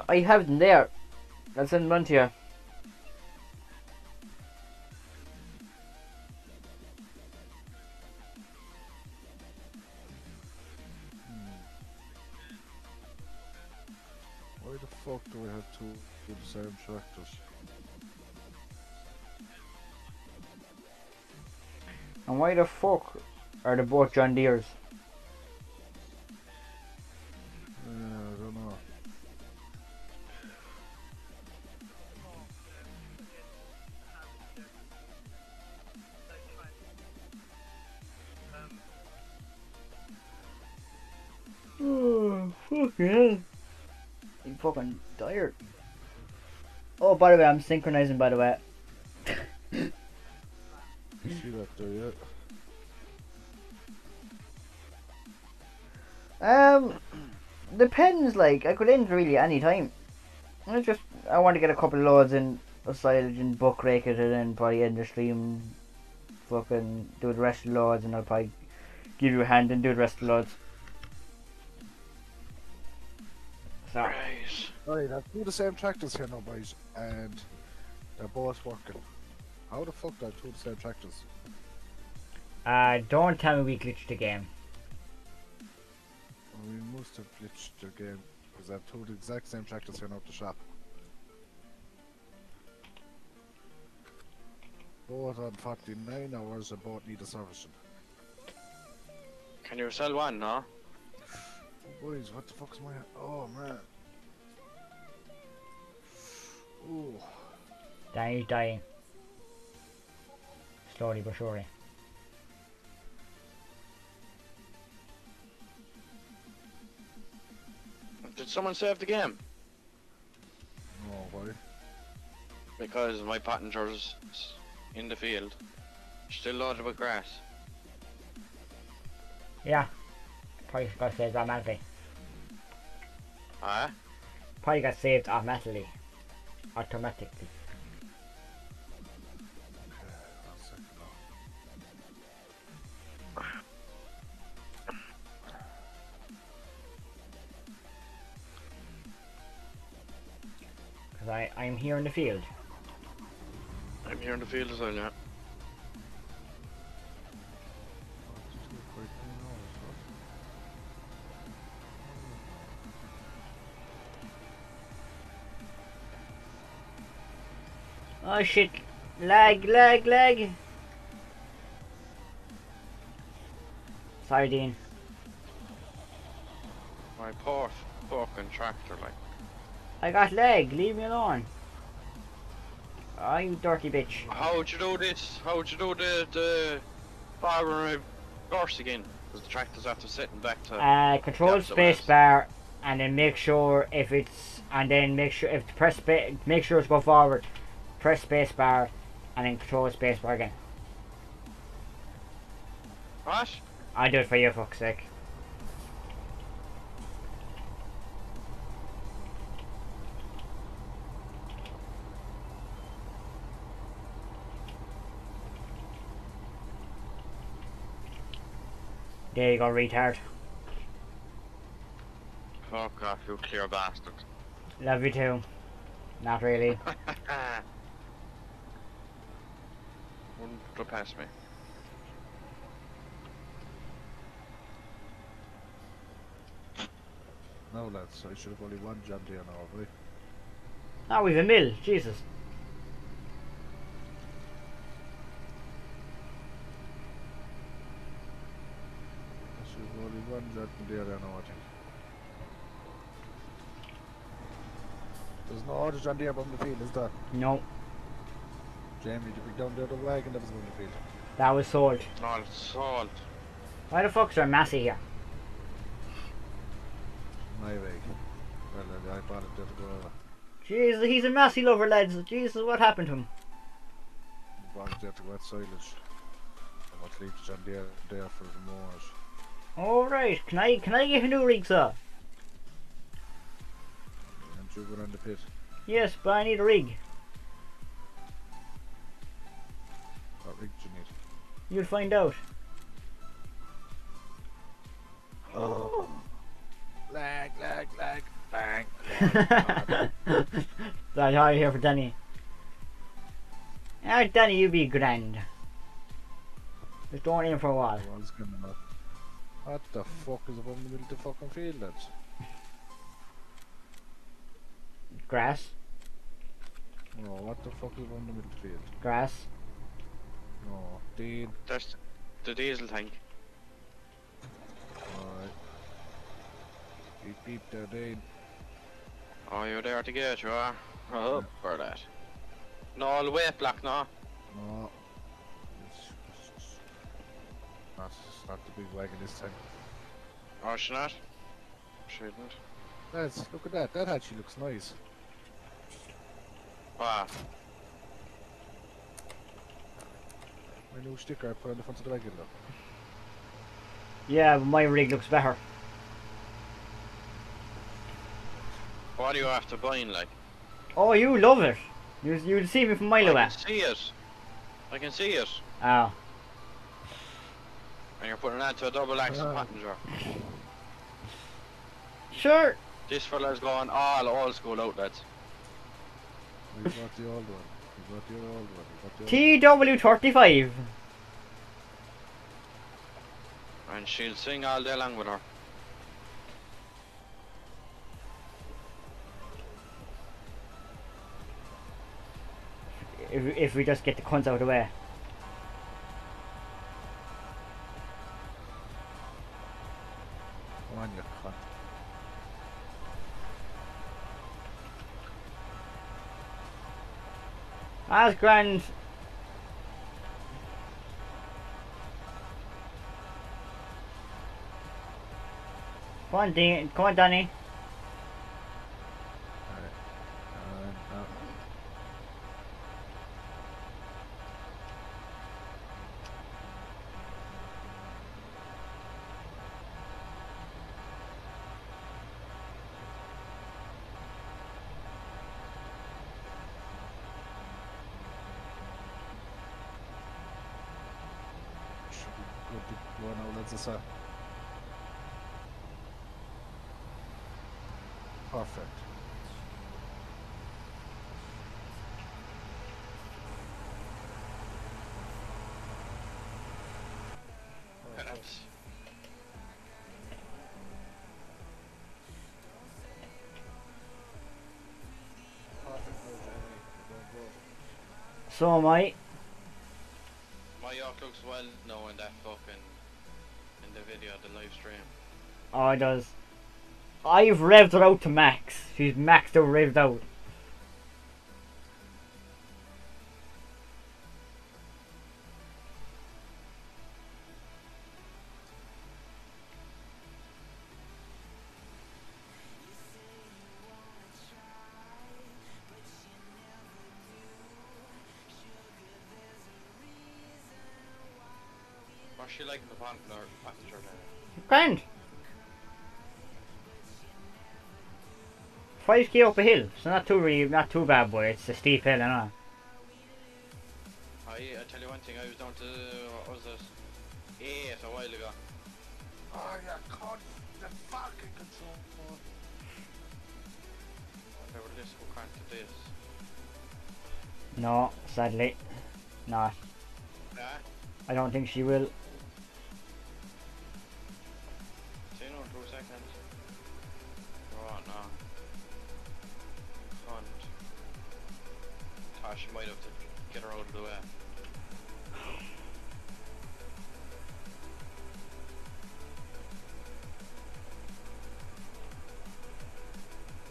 I have them there. I'll send them on to you. Of the same tractors? And why the fuck are they both John Deere's? By the way, I'm synchronizing, by the way. See that there yet? Um, depends, like, I could end really any time. I just, I want to get a couple of loads in a silage and buck rake it and then probably end the stream, fucking do the rest of the loads and I'll probably give you a hand and do the rest of the loads. So, Right. Right, I've two the same tractors here now, boys, and they're both working. How the fuck do I have two the same tractors? uh, don't tell me we glitched the game. Well, we must have glitched the game, because I have two the exact same tractors here now at the shop. Both on 49 hours and both need a servicing. Can you sell one, no? Boys, what the fuck's my... Oh, man. Ooh. Danny's dying. Slowly but surely. Did someone save the game? No, why? Because my passenger's in the field. Still loaded with grass. Yeah. Probably got saved automatically. Ah? Probably got saved automatically. Automatically. Because I, I'm here in the field. I'm here in the field as well, yeah. Oh shit. Lag, lag, lag. Sorry, Dean. My poor fucking tractor, like. I got leg, Leave me alone. Oh, you dirty bitch. How'd you do this? How'd you do the, the forward reverse again? Because the tractor's after sitting back to. Uh, control space bar, and then make sure if it's, and then make sure if press make sure it's go forward. Press space bar, and then control space bar again. What? I'll do it for you, fuck's sake. There you go, retard. Fuck off, you Clare bastard. Love you too. Not really. Wouldn't go past me. No, lads, I should have only one John Deere now, have we? Oh, we've a mill. Jesus. I should have only one John Deere there now, There's no other John Deere on the field, is there? No, Jamie, did we down there the wagon that was on the field? that was sold. No, it's salt. Why the fuck's there Massey here? My way. Well, I bought it there to go over. Jesus, he's a Massey lover, lads. Jesus, what happened to him? Brought it there to go at silage. I want to leave the John Deere there for the mowers. Alright, can I can I get a new rig, sir? And you go around the pit. Yes, but I need a rig. What rig do you need? You'll find out. Oh. Lag, lag, lag, bang. That's how you here for Danny. Ah, Danny, you be grand. Just don't aim for a while. I was gonna know. What the fuck is up in the middle of the fucking field, lads? Grass, No, what the fuck is up in the middle of the field? grass. Oh, no, Dean. That's the diesel tank. Alright. Beep beep there, Dean. Oh, you're there to get you are. Oh, for that. No, I'll wait, Black, no. No. Oh, it's, it's, it's not, it's not the big wagon this time. Oh, she not? Shouldn't. Lads, look at that. That actually looks nice. Wow. My new sticker I put on the front of the wagon though. Yeah, but my rig looks better. What are you have to after buying, like? Oh, you love it. You you see me from a mile I away. can see it. I can see it. Oh, And you're putting that to a double axle Ah. passenger. Sure. This fella's going all old school out, lads. We got the old one. We got the old one. We got the old TW35. And she'll sing all day long with her. If, if we just get the cunts out of the way. Come on, you That's grand. Come on, Dean. Come on, Danny. Go now, just, Perfect. Perhaps. Perfect now, Jamie. You're going good. So am I. My York looks well now in that fucking in the video, the live stream. Oh, it does. I've revved her out to max. She's maxed out, revved out. She like in the passenger passenger there? Grand. 5k up a hill, so not too really, not too bad, boy. It's a steep hill, and all. I, I tell you one thing, I was down to, what was it? Eight a while ago. Oh, you cunt. The fucking control. board. Whatever this, who can't do this? No, sadly, not. Yeah? I don't think she will. Seconds. Oh no. Can't. Thought she might have to get her out of the way.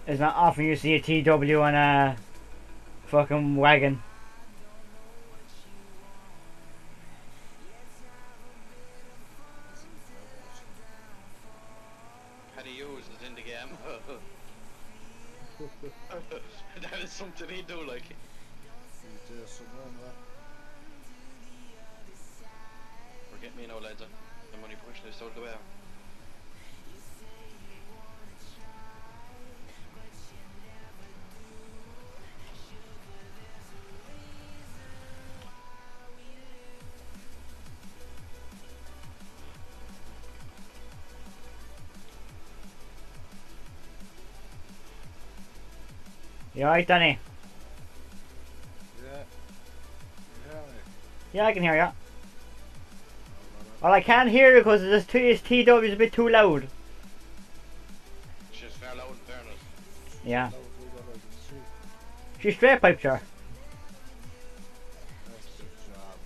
It's not that often you see a TW on a fucking wagon. You alright, Danny? Yeah. Yeah, I can hear you. Well, I can't hear you because this T- TW is a bit too loud. She's fair loud in fairness. Yeah. That was we got out in the street. She's straight piped her. That's the job.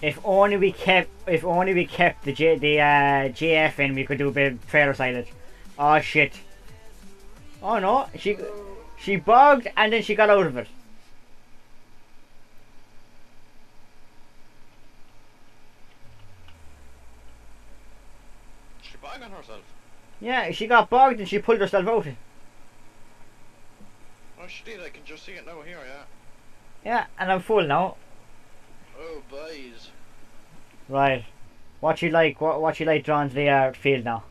If only we kept, if only we kept the J, the uh, JF in, we could do a bit of trailer silage. Oh shit. Oh no, she she bogged and then she got out of it. She bang on herself. Yeah, she got bogged and she pulled herself out. Oh she did, I can just see it now here, yeah. Yeah, and I'm full now. Oh boys. Right. What you like? What what you like drawn to the yard field now?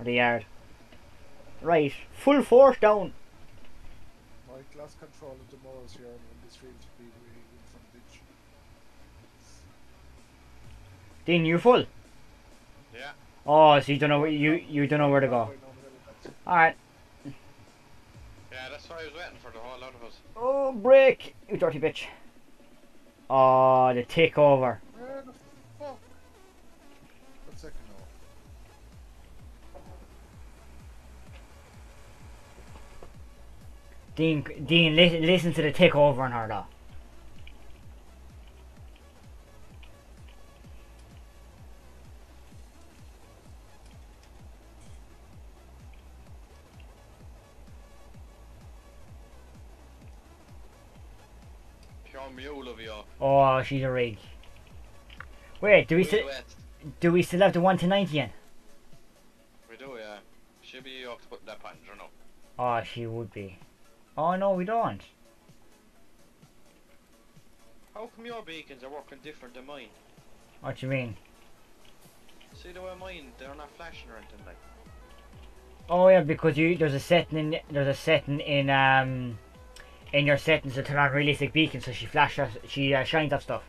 Or the yard. Right, full force down. Mike, last control of the Morris here on this field to be from ditch. Dean, you full? Yeah. Oh, so you don't know where, you you don't know where to go. All right. Yeah, that's why I was waiting for the whole lot of us. Oh, break! You dirty bitch. Oh, the takeover. Dean, Dean, li- listen to the takeover on her though. Pure mule of you. Oh, she's a rig. Wait, do we still do we still have the one to ninety in? We do, yeah. She'll be up to put that passenger now. Oh, ah, she would be. Oh no, we don't. How come your beacons are working different than mine? What do you mean? See the way mine, they're not flashing or anything like. Oh yeah, because you there's a setting in there's a setting in um in your settings to turn on realistic beacons, so she flashes she uh, shines that stuff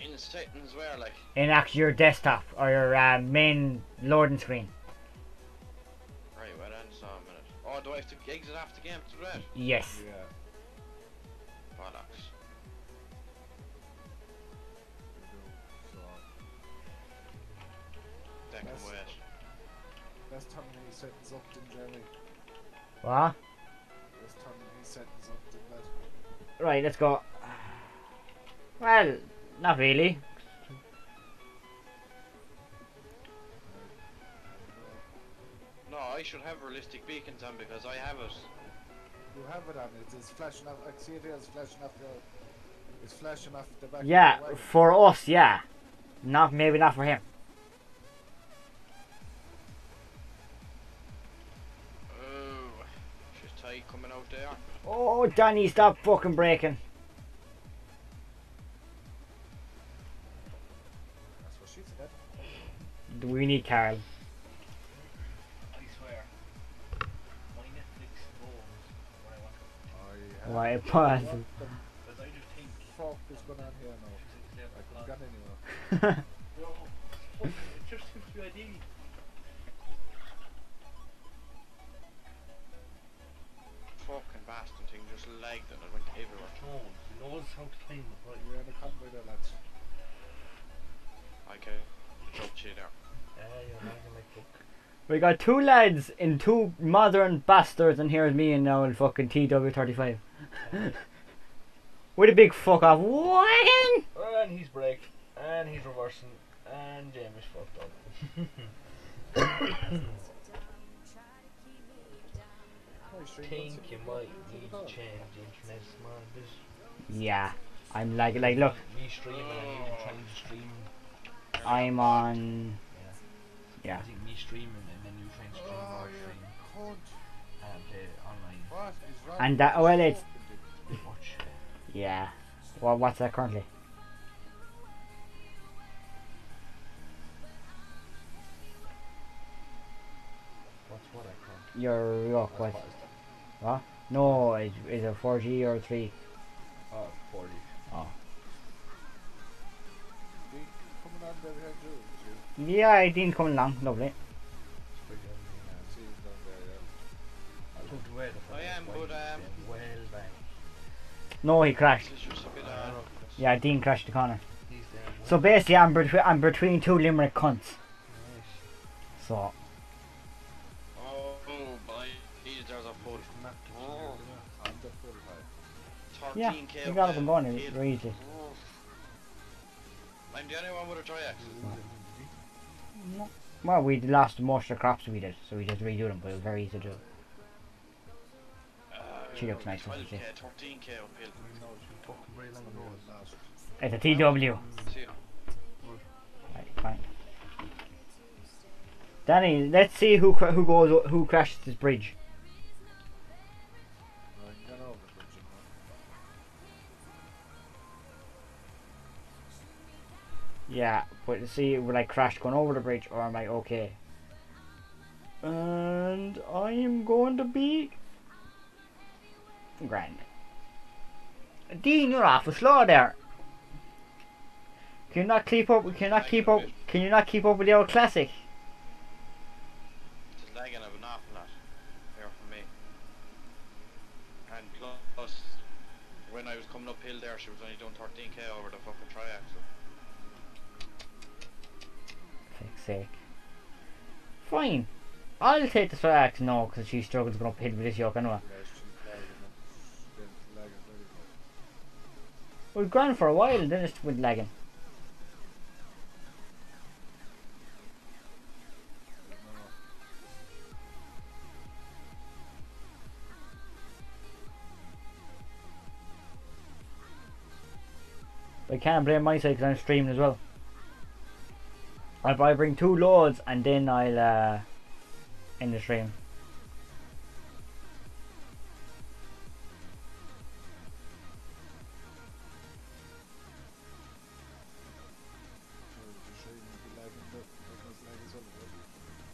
In settings where like, in actually your desktop or your uh, main loading screen. I have to exit off the game to do that? Yes. Yeah. Bollocks. So, That can That's- wait. let's turn settings up then, Jeremy. What? Let's turn these settings up then, lad. Right, let's go. Well, not really. I should have realistic beacons on because I have it. You have it on. It's flashing off. I can see it. It's flashing off the. It's flashing off the back. Yeah, the for us, yeah. Not maybe not for him. Oh, she's tight coming out there. Oh, Danny, stop fucking breaking. That's what she said. We need Carl. Why, pause. fuck is going on here now? Fucking bastard thing just lagged and it went everywhere. He knows how to it? You're in a convoy there, lads. Can jump you there. Yeah, you're like. We got two lads in two modern bastards, and here's me and now in fucking TW35. With a big fuck off wagon! And he's braking, and he's reversing, and Jamie's fucked up. Think you might need to change the internet smart this. Yeah, I'm like, like, look, Me streaming and you trying to stream. I'm on. I Yeah. think me streaming and then you trying to stream Oh, you stream and play online. What is wrong And that- well, it's- Yeah. Well, what's that currently? What's what I call? Your look, what? What is that? What? No, is, is it 4G or 3? Oh, 40. Oh. Be coming on there here, too. you? Yeah, I didn't come along. Lovely. It's pretty uh, See you down there, yeah. I took the No, he crashed. Yeah, Dean crashed the corner. So basically, I'm, between I'm between two Limerick cunts. So, boy. These there's a full. Map to. On the full height. 13k. yeah, you got up and going very easy. I'm the only one with a triax. No. Well, we lost most of the crops we did, so we just redo them, but it was very easy to do. Very long ago. Last. It's a TW. Right, fine. Danny, let's see who who goes who crashes this bridge. I can get over the bridge, you know. Yeah, but see, will I crash going over the bridge or am I okay? And I am going to be grand. Dean, you're awful slow there. Can you not keep up? Can you not keep up? Can you not keep up with the old classic? It's lagging of an awful lot here for me. And plus, when I was coming uphill there, she was only doing 13k over the fucking triaxle. Fuck's sake. Fine. I'll take the Strax no, because she struggles going uphill with this yoke anyway. Well, grand for a while, and then it went lagging. I can't blame my side because I'm streaming as well. I'll probably bring two loads and then I'll uh, end the stream.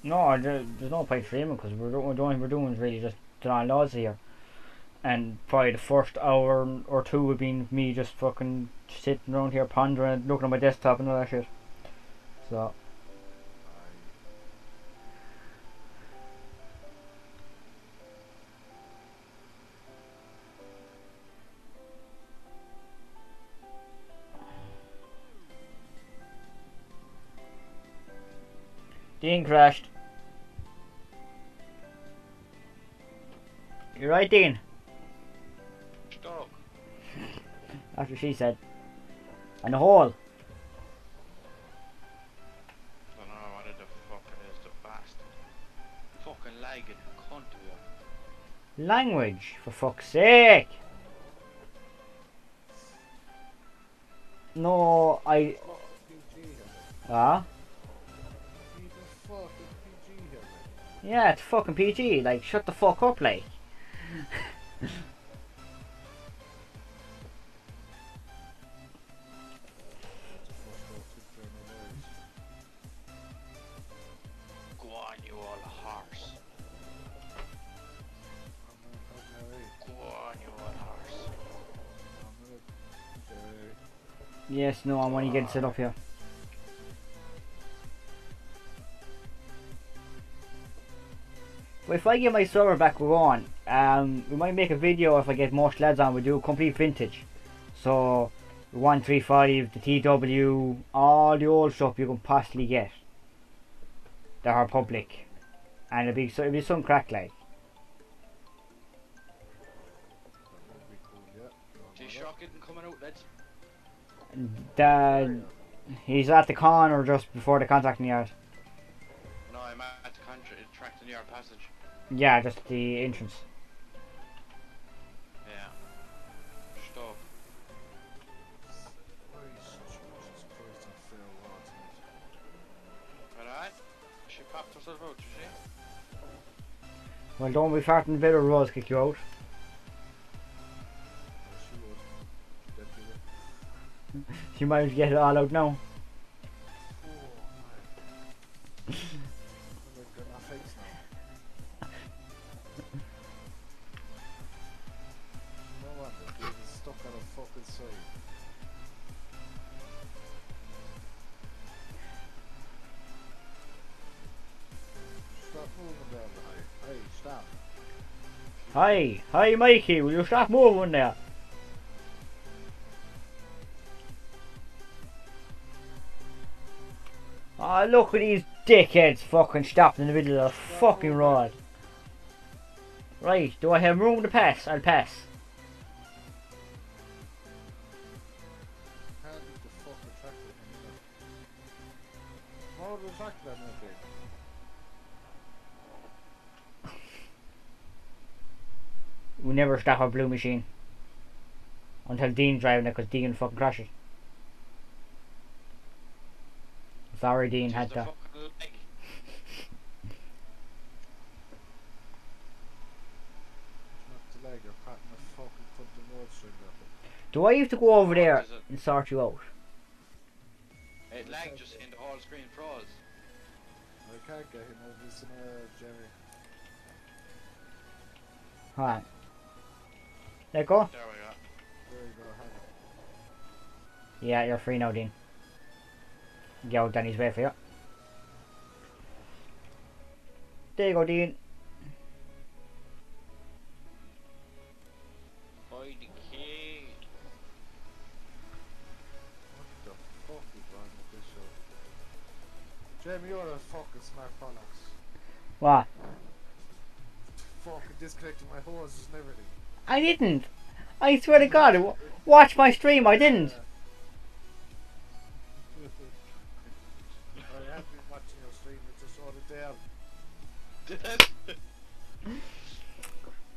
No, there, there's no point streaming because we're, do- we're doing we're doing is really just drawing laws here, and probably the first hour or two would be me just fucking sitting around here pondering, looking at my desktop and all that shit. So Dean crashed. You're right, Dean. Stuck. That's what she said. And the hole. Don't know what the fucking is the bastard. Fucking lagging, cunt you. Language, for fuck's sake. No, I. Ah? Yeah, it's fucking PG. Like, shut the fuck up, like. Yes, no, I'm only getting set up here. But if I get my server back we're on, um, we might make a video if I get more sleds on. We do a complete vintage. So, 135, the TW, all the old stuff you can possibly get. That are public. And it'll be, so it'll be some crack like. G-Shock isn't coming out, lads. The, he's at the con or just before the contracting yard. No, I'm at the yard passage. Yeah, just the entrance. Well, don't be farting bit or Rose kick you out. You might get it all out now. Hi, hi Mikey, will you stop moving there? Ah, look at these dickheads fucking stopped in the middle of the fucking road. Right, do I have room to pass? I'll pass. We never stop our blue machine. Until Dean's driving it, because Dean fucking crashes. Sorry, Dean had to. Not the leg, you're patting the fucking cunt the road string up. Do I have to go over there and sort you out? It lagged just in the whole screen froze. I can't get him over this in uh, Jerry. Alright. Let go. There we go. There you go, have. Yeah, you're free now, Dean. Get out Danny's way for you. There you go, Dean. Boy, the key. What the fuck is wrong with this? Jamie, you're a fucking smart bollocks. What? Fucking disconnecting my hoses and everything. I didn't. I swear to God, watch my stream. I didn't. I have been watching your stream, it just shut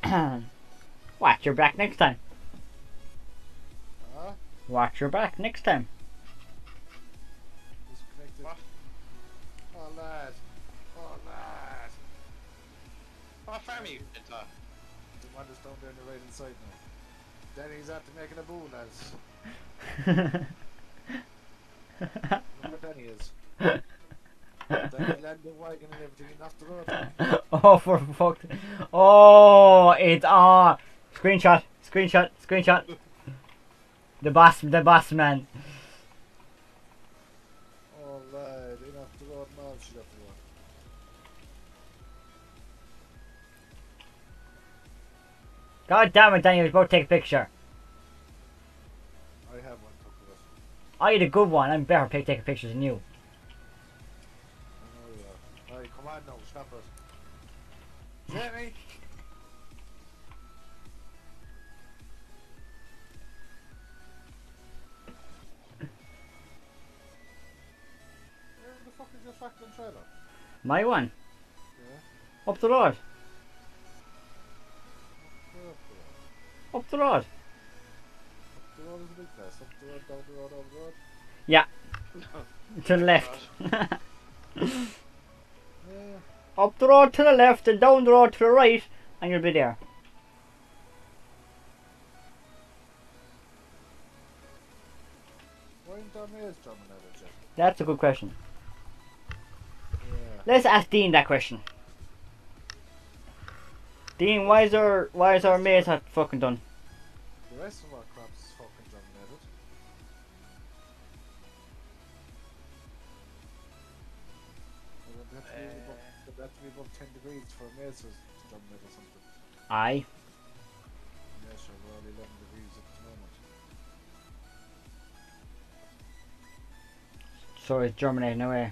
down. watch your back next time. Huh? Watch your back next time. Disconnected. Oh lad. Oh lad. What farm you right hand side now. Danny's after making a boo, lads. Look where Danny is. Danny landed wagon and everything off the road. oh, for fuck. Oh, it's on. Screenshot, screenshot, screenshot. The boss, the boss man. God damn it, Danny, we both take a picture. I have one took. Oh, I had a good one. I'm better at taking pictures than you. I know you come on now, stop it. Jamie! Where the fuck is your tractor and trailer? My one. Yeah. Up the road. Up the road. Up the road is a big place. Up the road, down the road, over the road. Yeah. to the left. Yeah. Up the road to the left and down the road to the right, and you'll be there. Why ain't Don Mays drumming at it yet? That's a good question. Yeah. Let's ask Dean that question. Dean, why is our why is our maize not fucking done? The rest of our crops is fucking done, at it. Well, it'd have to be above, it'd have to be above 10 degrees for a maize to drum it or something. Aye. Yeah, sure, we're only 11 degrees at the moment. So it's germinating away.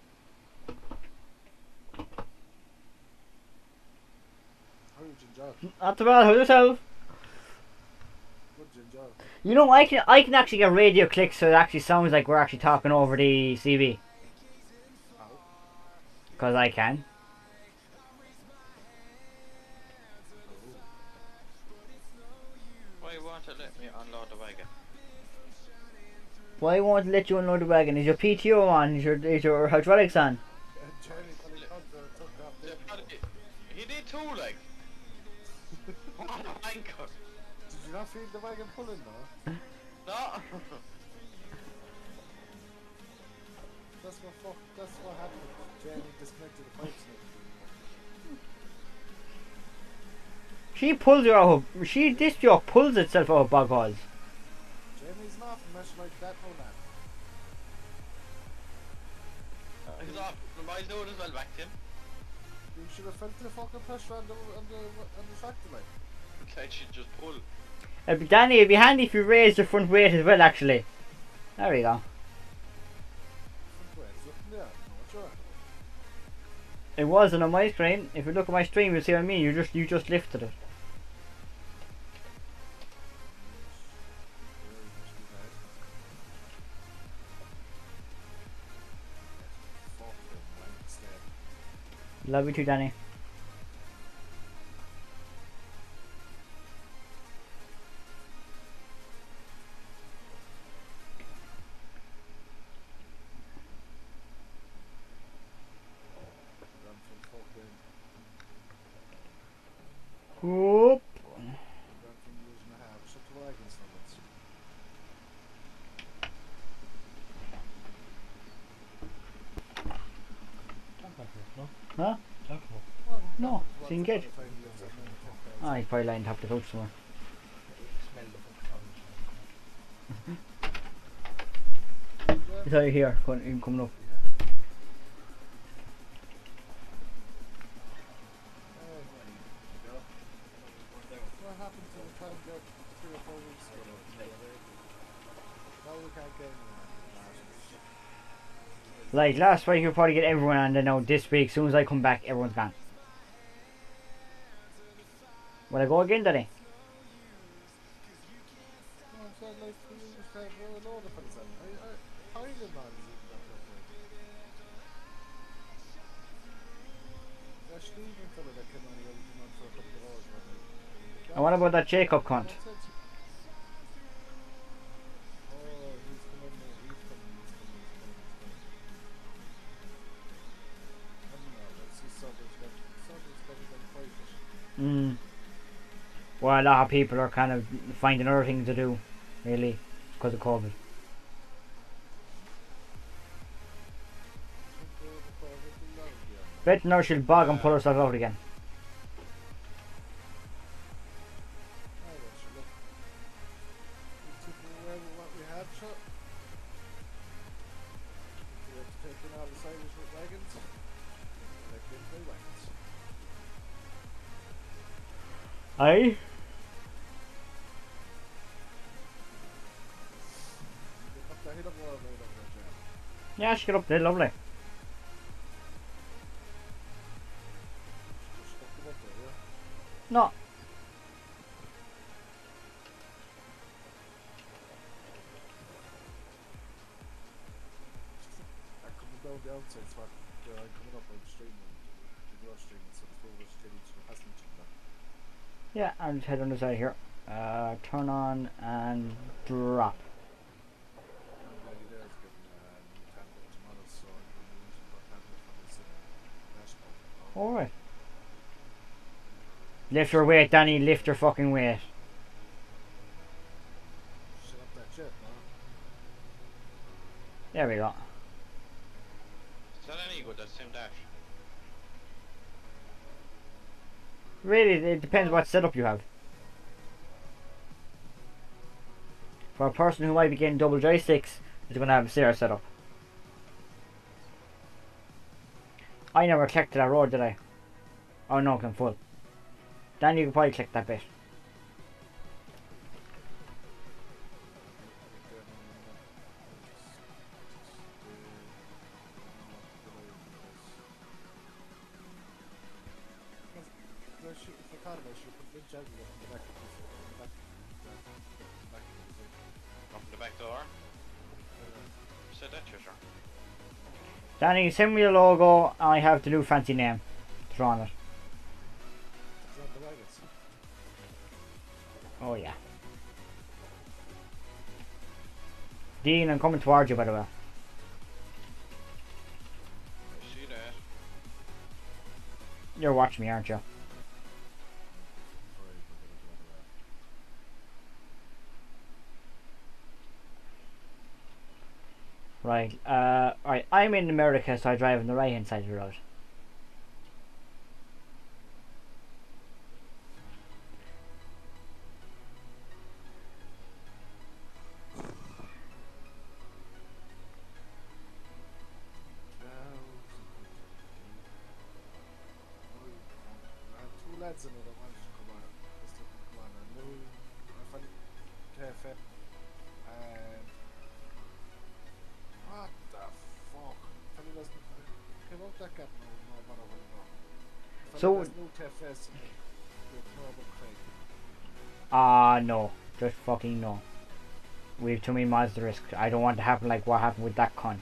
How are you, Ginger? Not too bad, yourself? Good, Ginger. You know, I can I can actually get radio clicks so it actually sounds like we're actually talking over the CV. How? Cause I can. Why won't it let me unload the wagon? Why won't it let you unload the wagon? Is your PTO on? Is your is your hydraulics on? And Jenny Polly Hunter took off Yeah, the but it- He did too, like. Did you not feel the wagon pulling though? No. That's what fuck. That's what happened. Jenny disconnected the pipes and. She pulls her out. of- She this joke pulls itself out of bog holes. Jenny's not much like that, no man. He's off. Reminds no one as well back to him. You should have felt the fucking pressure on the on the on the tractor like. It's like just pull. It'd be, Danny, it'd be handy if you raised the front weight as well. Actually, there we go. It wasn't on my screen. If you look at my stream, you'll see what I mean. You just you just lifted it. Love you too, Danny. Huh? No, it's engaged. Ah, he's probably top of the couch somewhere. It's out here, coming up. Like last week, you'll probably get everyone on. Then now this week, as soon as I come back, everyone's gone. Will I go again today? No, I'm saying like we used a lot of people are kind of finding other things to do, really, because of COVID. Bet now she'll bog and pull herself out again. Each other passing each other. Yeah, I'll just head on the side here. Uh, turn on and drop. And the lady there is getting uh, new tablet tomorrow, so I'm going to use her tablet for this uh, national. Alright. Lift your weight, Danny. Lift your fucking weight. There we go. Is that any good, that Sim Dash? Really, it depends what setup you have. For a person who might be getting double joysticks, is going to have a serious setup. I never clicked that road, did I? Oh no, I'm full. Dan, you can probably click that bit. If I can't, I should put the jagged on the back of this, on the back, the back of the thing. Up the back door? Said that, Trisha. Danny, send me the logo. And I have the new fancy name. Throw on it. Dean, I'm coming towards you by the way. I see that. You're watching me, aren't you? Right, uh, right, I'm in America, so I drive on the right hand side of the road. We have too many miles to risk. I don't want to happen like what happened with that cunt.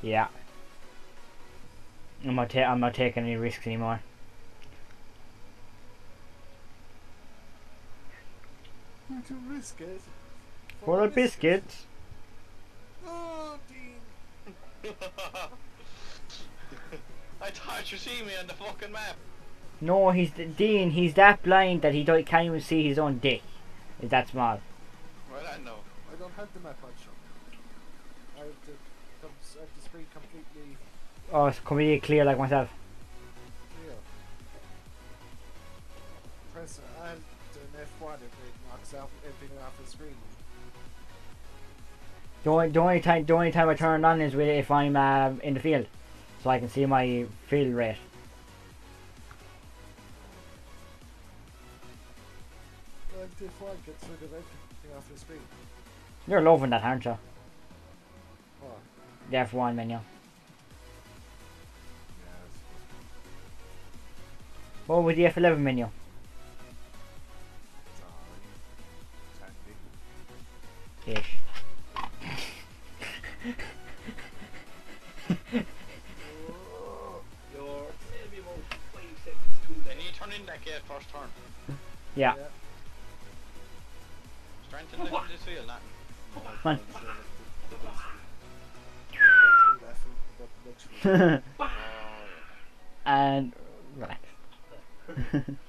Yeah. I'm not, ta- I'm not taking any risks anymore. You're too risk it. For a biscuit. Oh, Dean. I thought you see me on the fucking map. No, he's Dean. He's that blind that he don't, can't even see his own dick. Is that small. Well, I know. I don't have the map on shop. I have to screen completely Oh, it's completely clear like myself. clear. Press Alt and F1 and it knocks out everything off the screen. The only, the only time the only time I turn it on is with if I'm um, in the field, so I can see my field rate. Alt F1 gets rid of everything off the screen. You're loving that, aren't you? What? The F1 menu. Yeah, it's What with the F11 menu? it's alright. Ish. You're maybe Yeah. Strengthen the, this wheel, nothing. Man. True that, but looks Oh, and relax.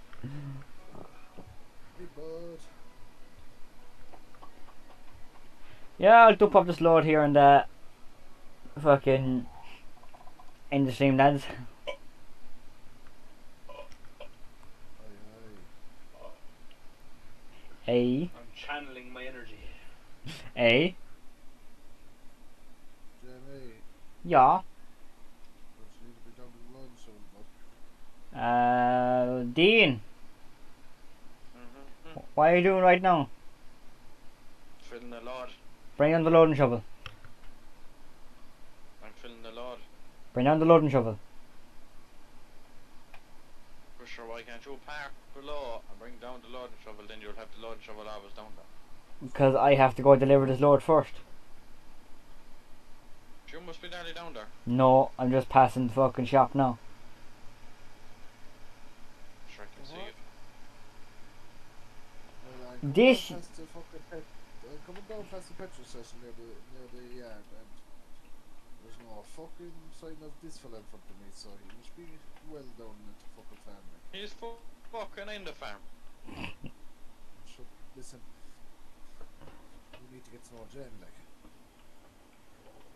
Yeah, I'll do pop this load here and uh fucking in the stream lads. Hey. I'm channeling line soon, bud? Uh Dean, Mhm. what are you doing right now? Filling the load. Bring on the loading shovel. I'm filling the load. Bring on the loading shovel. For sure, why can't you park below and bring down the loading shovel? Then you'll have the loading shovel always down there. Because I have to go deliver this load first. You must be nearly down there. No, I'm just passing the fucking shop now. Sure, I can see it. Well, This- down fucking pet, I'm coming down past the petrol station near the near the yard, and there's no fucking sign of this fella in front of me, so he must be well down into fucking family. He's fucking in the farm. So listen, we need to get to know Jamie, like.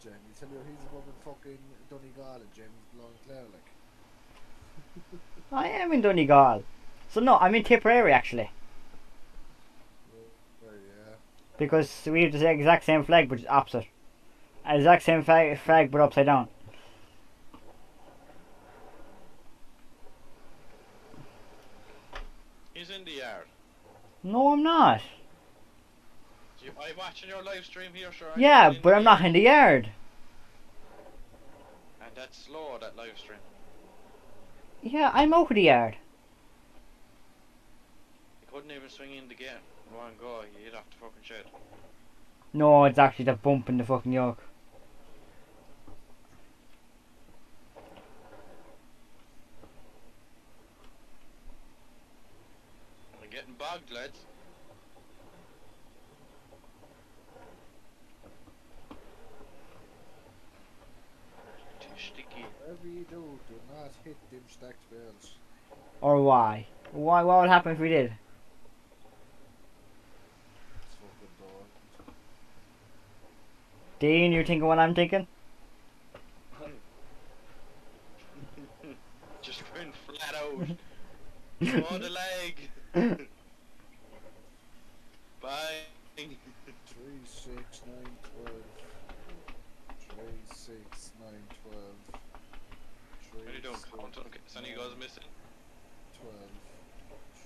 Jamie, tell you he's above in fucking Donegal and Jamie's below in Clare, like. I am in Donegal. So no, I'm in Tipperary actually. Well, yeah. Because we have the exact same flag but it's opposite. Uh, exact same flag, flag but upside down. He's in the yard. No, I'm not. I'm watching your live stream here, sure. Yeah, but I'm not in the yard. And that's slow, that live stream. Yeah, I'm out of the yard. You couldn't even swing in the gate in one go. You'd have to fucking shed. No, it's actually the bump in the fucking yoke. We're getting bogged, lads. Too sticky. Whatever you do, do not hit them stacked. Or why? Why? What would happen if we did? It's fucking door. Dean, you're thinking what I'm thinking? Just going flat out. oh, the leg. Bye. Three, six, nine, twelve. Three, six, nine, twelve. Three, What are you doing? six, Count on. Sonny goes missing. twelve.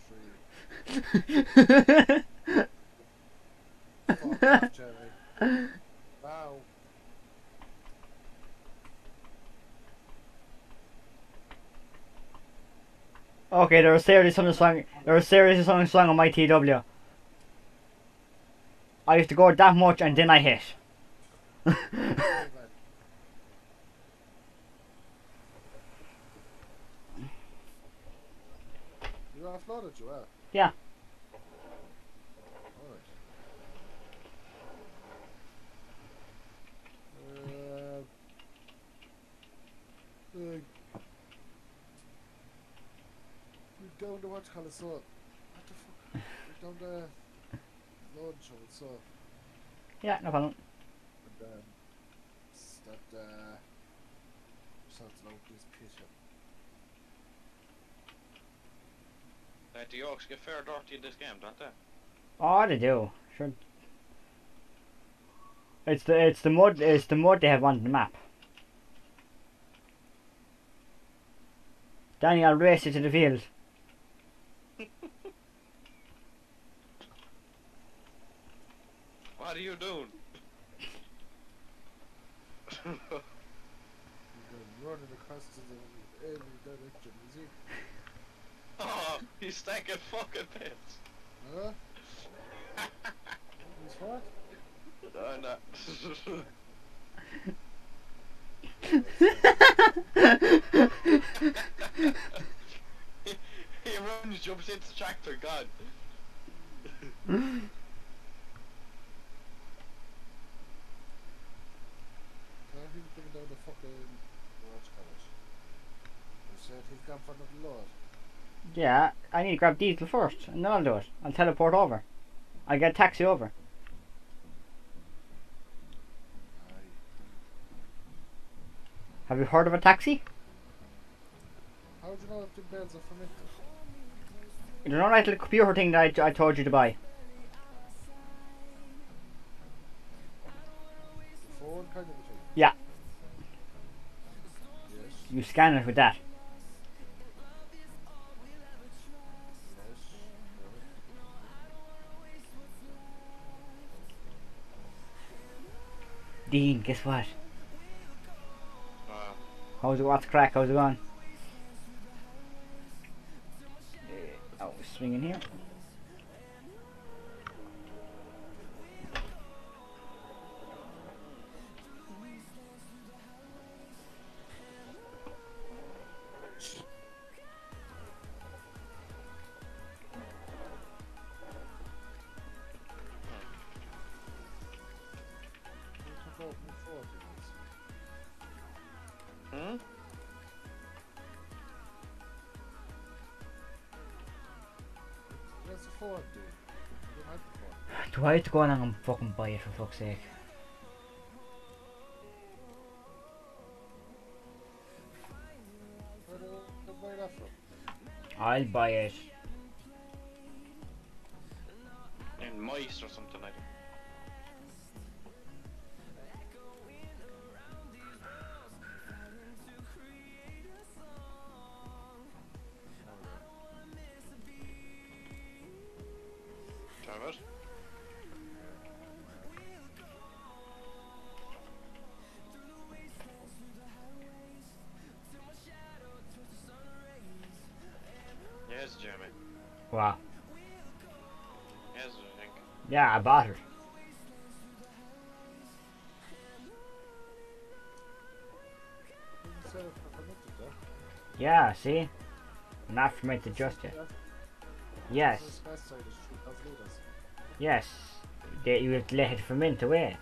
Three. Fuck off, Wow. okay, there was seriously something song. There was seriously something song on my TW. I used to go that much and then I hit. You offloaded, you are? Yeah. Alright. Uh, uh, we're down to what you call so. What the fuck? We're down to load show so. Yeah, no problem. And, um, s- that, uh, sorted out this picture. Like the Yorks get fair dirty in this game, don't they? Oh, they do. Sure. It's the it's the mud it's the mud they have on the map. Danny, I'll race you to the field. What are you doing? He's running across to the every direction, is he? oh, he's stacking fucking pits. Huh? He's what? Oh, no. he runs, jumps into the tractor, God. Can I think bring down the fucking colours? He said he's gone for another load. Yeah, I need to grab diesel first, and then I'll do it. I'll teleport over. I'll get a taxi over. Have you heard of a taxi? How do you know if the beds are fermented? You know that little computer thing that I, I told you to buy? You scan it with that. Dean, guess what? Uh, How's it? What's crack? How's it going? Uh, Oh, swinging here. Phone. Do I have to go and fucking buy it for fuck's sake? I'll buy it. See? Not fermented just yet. Yes, This best side is 3,000 litres. yes. They, you have let it ferment away.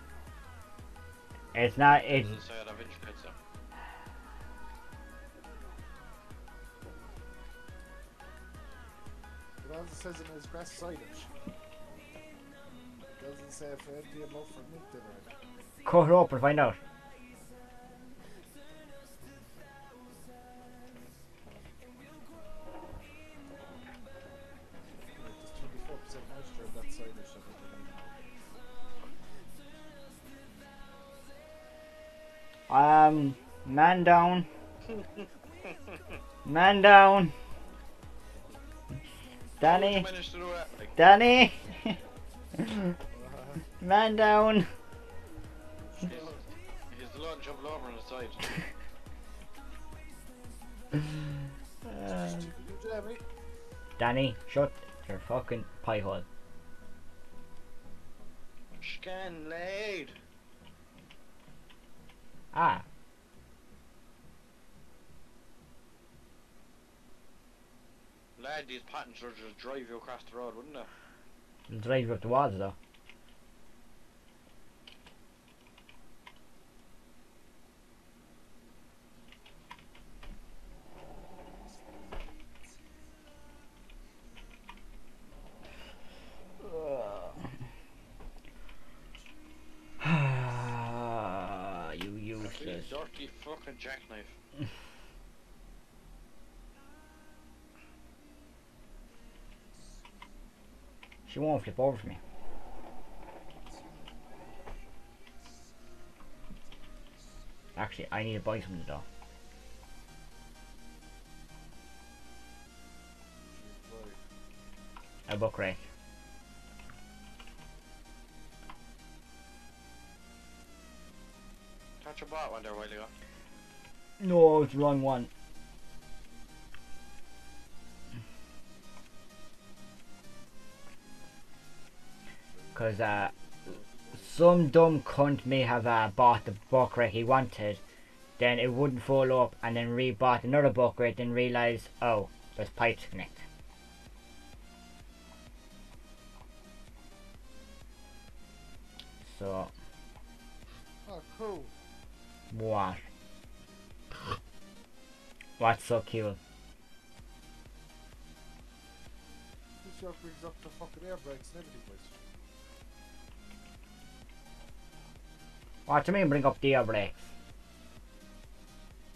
It's not. It's Doesn't say it of inch pizza. It also says it has grass silage. It doesn't say if empty enough fermented or anything. cut it up and find out. Man down. Man down. Danny. managed to do that? Like, Danny. man down. he's, he's the Lord jumping over on the side. Uh, Danny, shut your fucking pie hole. Scan laid. Ah, Lad, these patents would just drive you across the road, wouldn't they? drive you up the walls though. you useless. dirty fucking jackknife. She won't flip over for me. Actually, I need to buy something though. A buck rake. Thought you bought one there a while ago. No, it's the wrong one. Because uh, some dumb cunt may have uh, bought the buck rake he wanted, then it wouldn't fold up, and then re-bought another buck rake, then realised, oh, there's pipes to connect. So, Oh, cool. what? What's so cute? This brings up the fucking air brakes and everything, What do you mean bring up the air brakes?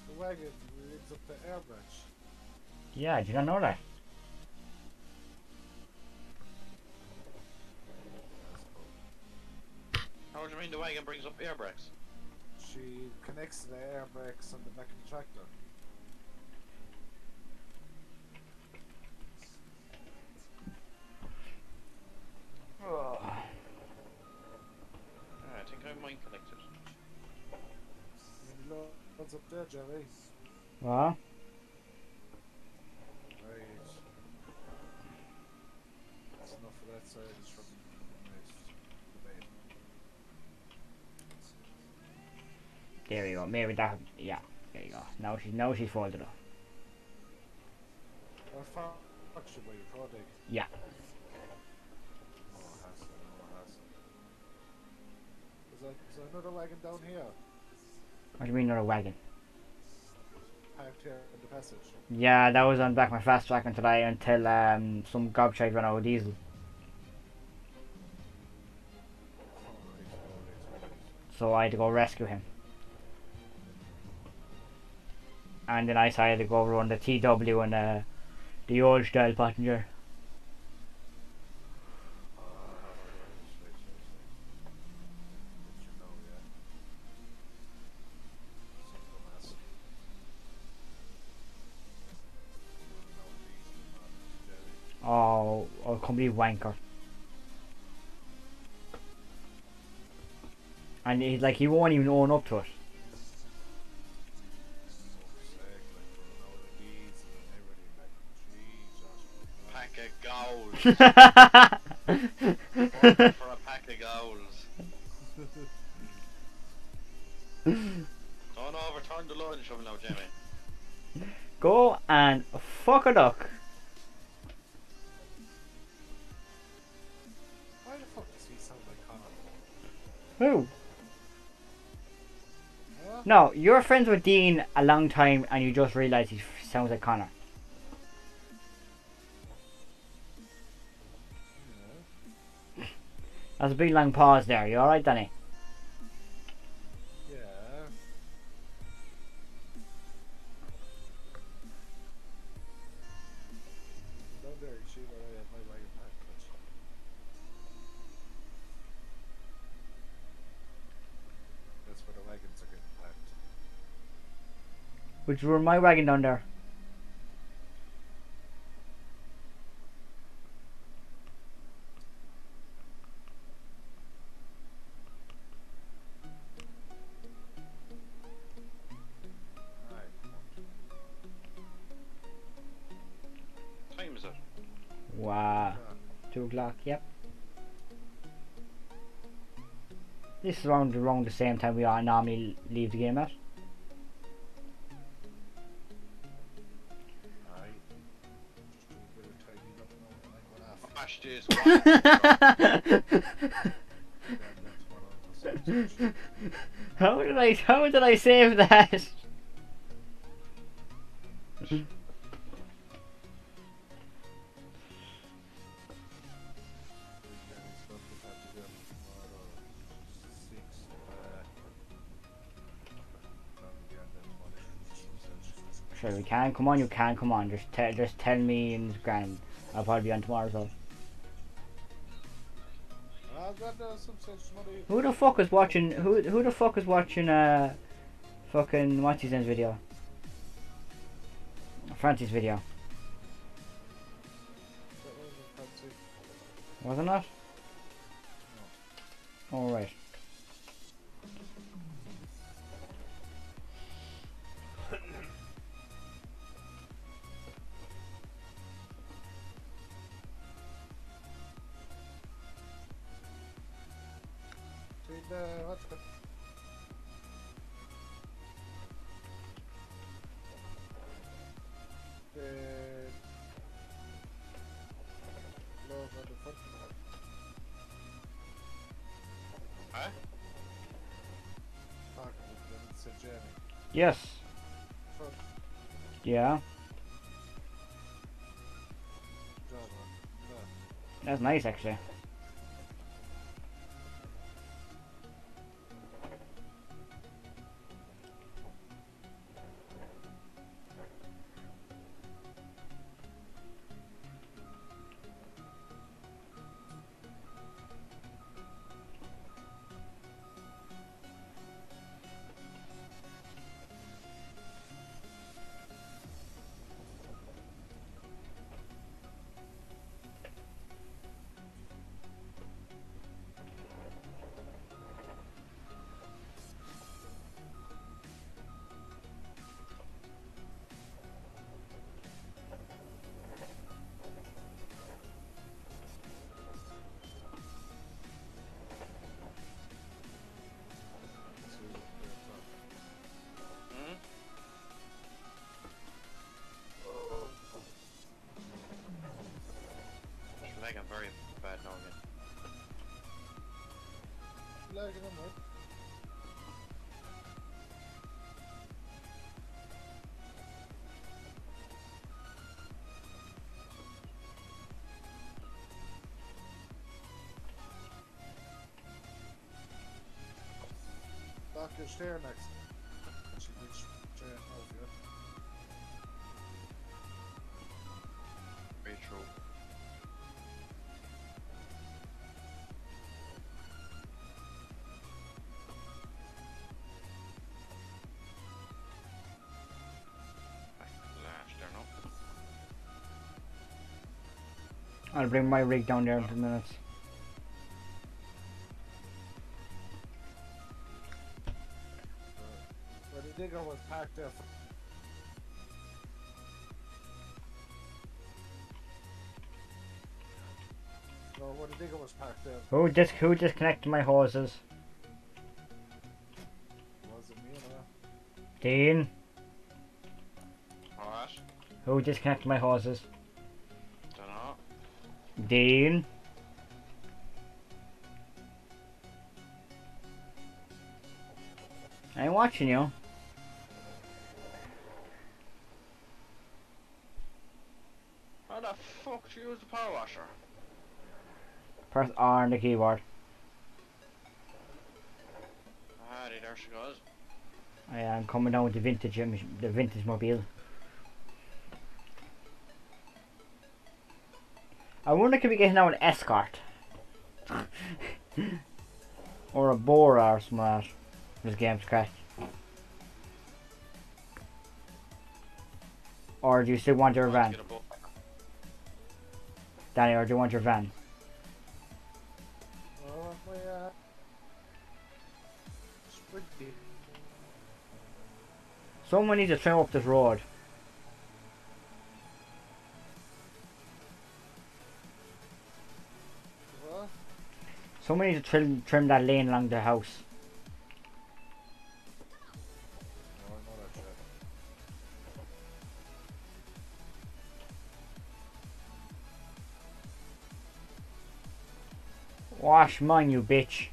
The wagon brings up the air brakes. Yeah, did you not know that? How do you mean the wagon brings up air brakes? She connects the air brakes on the back of the tractor. Ah, I think I'm mine connected. Any loads up there, Jerry? What? Right. That's enough of that side. It's from. There you go. Maybe that. Yeah. There you go. Now she's now she's folded up. Or fuck you by your product. Yeah. Is there another wagon down here? What do you mean another wagon? Parked here in the passage. Yeah, that was on back my Fastrac today until um some gobshite ran out of diesel. So I had to go rescue him. And then I decided to go run the TW and uh, the old style passenger. Complete wanker. And he's like, he won't even own up to it. Pack of goals. For a pack of goals. Don't overturn the line shovel now, Jamie. Go and fuck a duck. Who? No, you're friends with Dean a long time and you just realise he sounds like Connor. That's a big long pause there. You alright, Danny? Which were my wagon down there. time is it? Wow. Two o'clock, yep. This is around around the same time we are normally leave the game at. Did I how did I save that? Sure, we can. Come on, you can. Come on. Just tell, just tell me and it's grand. I'll probably be on tomorrow. So. Who the fuck is watching? Who who the fuck is watching? Uh, fucking what's his name's video? Francis video. That wasn't it? All right. Dude, uh, what's the... The... Logo on the front. Huh? Fuck, it said Jamie. Yes. Front. Yeah. That's nice actually. Doctor stair next. She reached Jane off you. Very true. Lash there now. I'll bring my rig down there in two minutes. The digger was parked there. For no, where the digger was parked there. Who dis who disconnected my horses? Was it me or? Dean. What? Who disconnected my horses? Dunno. Dean. I ain't watching you. Power washer? Press R on the keyboard. Ah, there she goes. I am coming down with the vintage um, the vintage mobile. I wonder could we get now an escort? or a Bora or something like that. This game's cracked. Or do you still want your van? Danny, or do you want your van? Someone needs to trim up this road. Someone needs to trim trim that lane along the house. Wash mine, you bitch.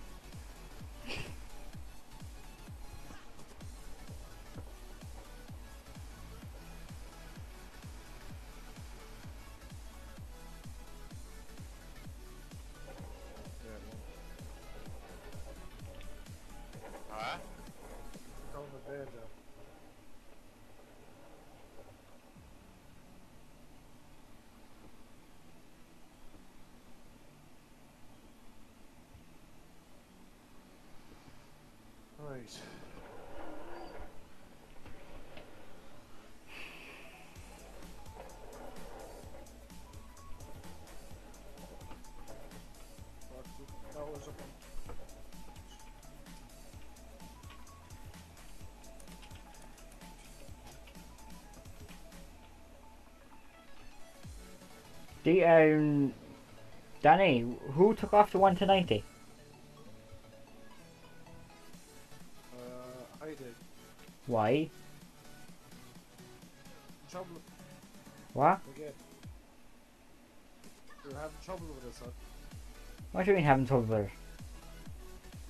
The um, Danny, who took off the one to ninety? Uh, I did. Why? Trouble What? again. You're having trouble with this, huh? What do you mean having trouble with it?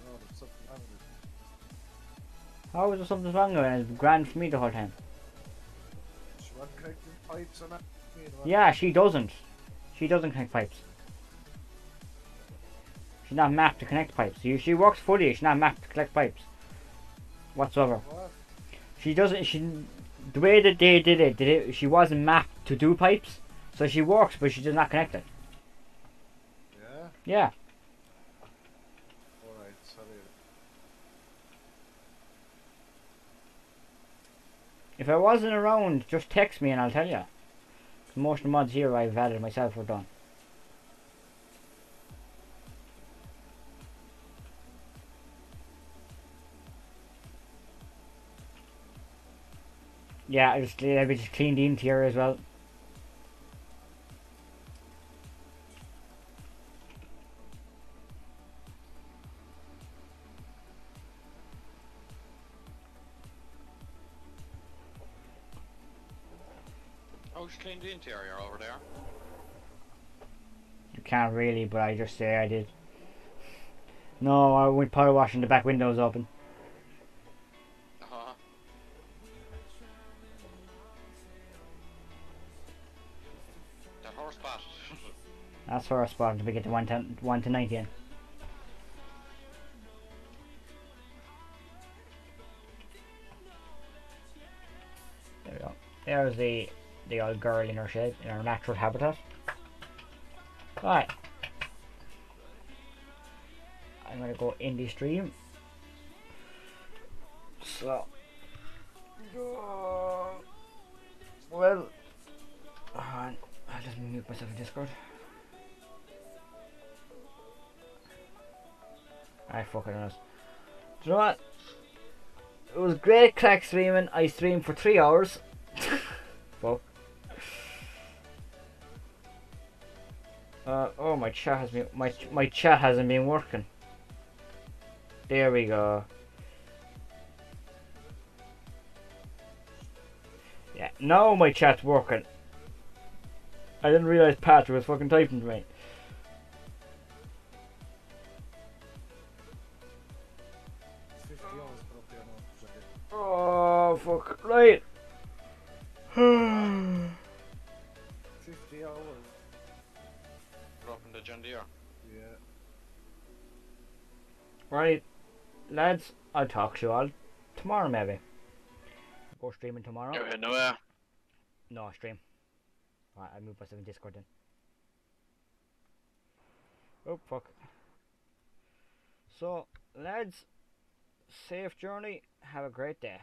No, there's something wrong with it. How is there something wrong with it? It's grand for me the whole time. She connecting pipes and that. me and what? Yeah, she doesn't. She doesn't connect pipes. She's not mapped to connect pipes. She, she works fully. She's not mapped to connect pipes whatsoever. What? She doesn't. She the way that they did it, did it. She wasn't mapped to do pipes, so she works, but she does not connect it. Yeah? Yeah. Alright, sorry. If I wasn't around, just text me and I'll tell you. Most of the mods here I've added myself or done. Yeah, I just I just cleaned the interior as well. Really, but I just say I did. No, I went power washing the back windows open. Uh-huh. That horse. That's where I spotted to get the one to one to ninety in. There we go. There's the the old girl in her shed in her natural habitat. Right. I'm gonna go in the stream. So uh, well on, I'll just mute myself in Discord. I fucking knows. Do you know what? It was great crack streaming. I streamed for three hours. Fuck. Uh, oh, my chat has been my my chat hasn't been working. There we go. Yeah, now my chat's working. I didn't realize Patrick was fucking typing to me. It's 50 hours put up there now. Jack. Oh fuck! Right. 50 hours. Put up in the John Deere. Yeah. Right, lads. I'll talk to you all tomorrow maybe. Go streaming tomorrow. You're heading away. No, stream. Right, I moved myself in Discord then. Oh, fuck. So, lads, safe journey. Have a great day.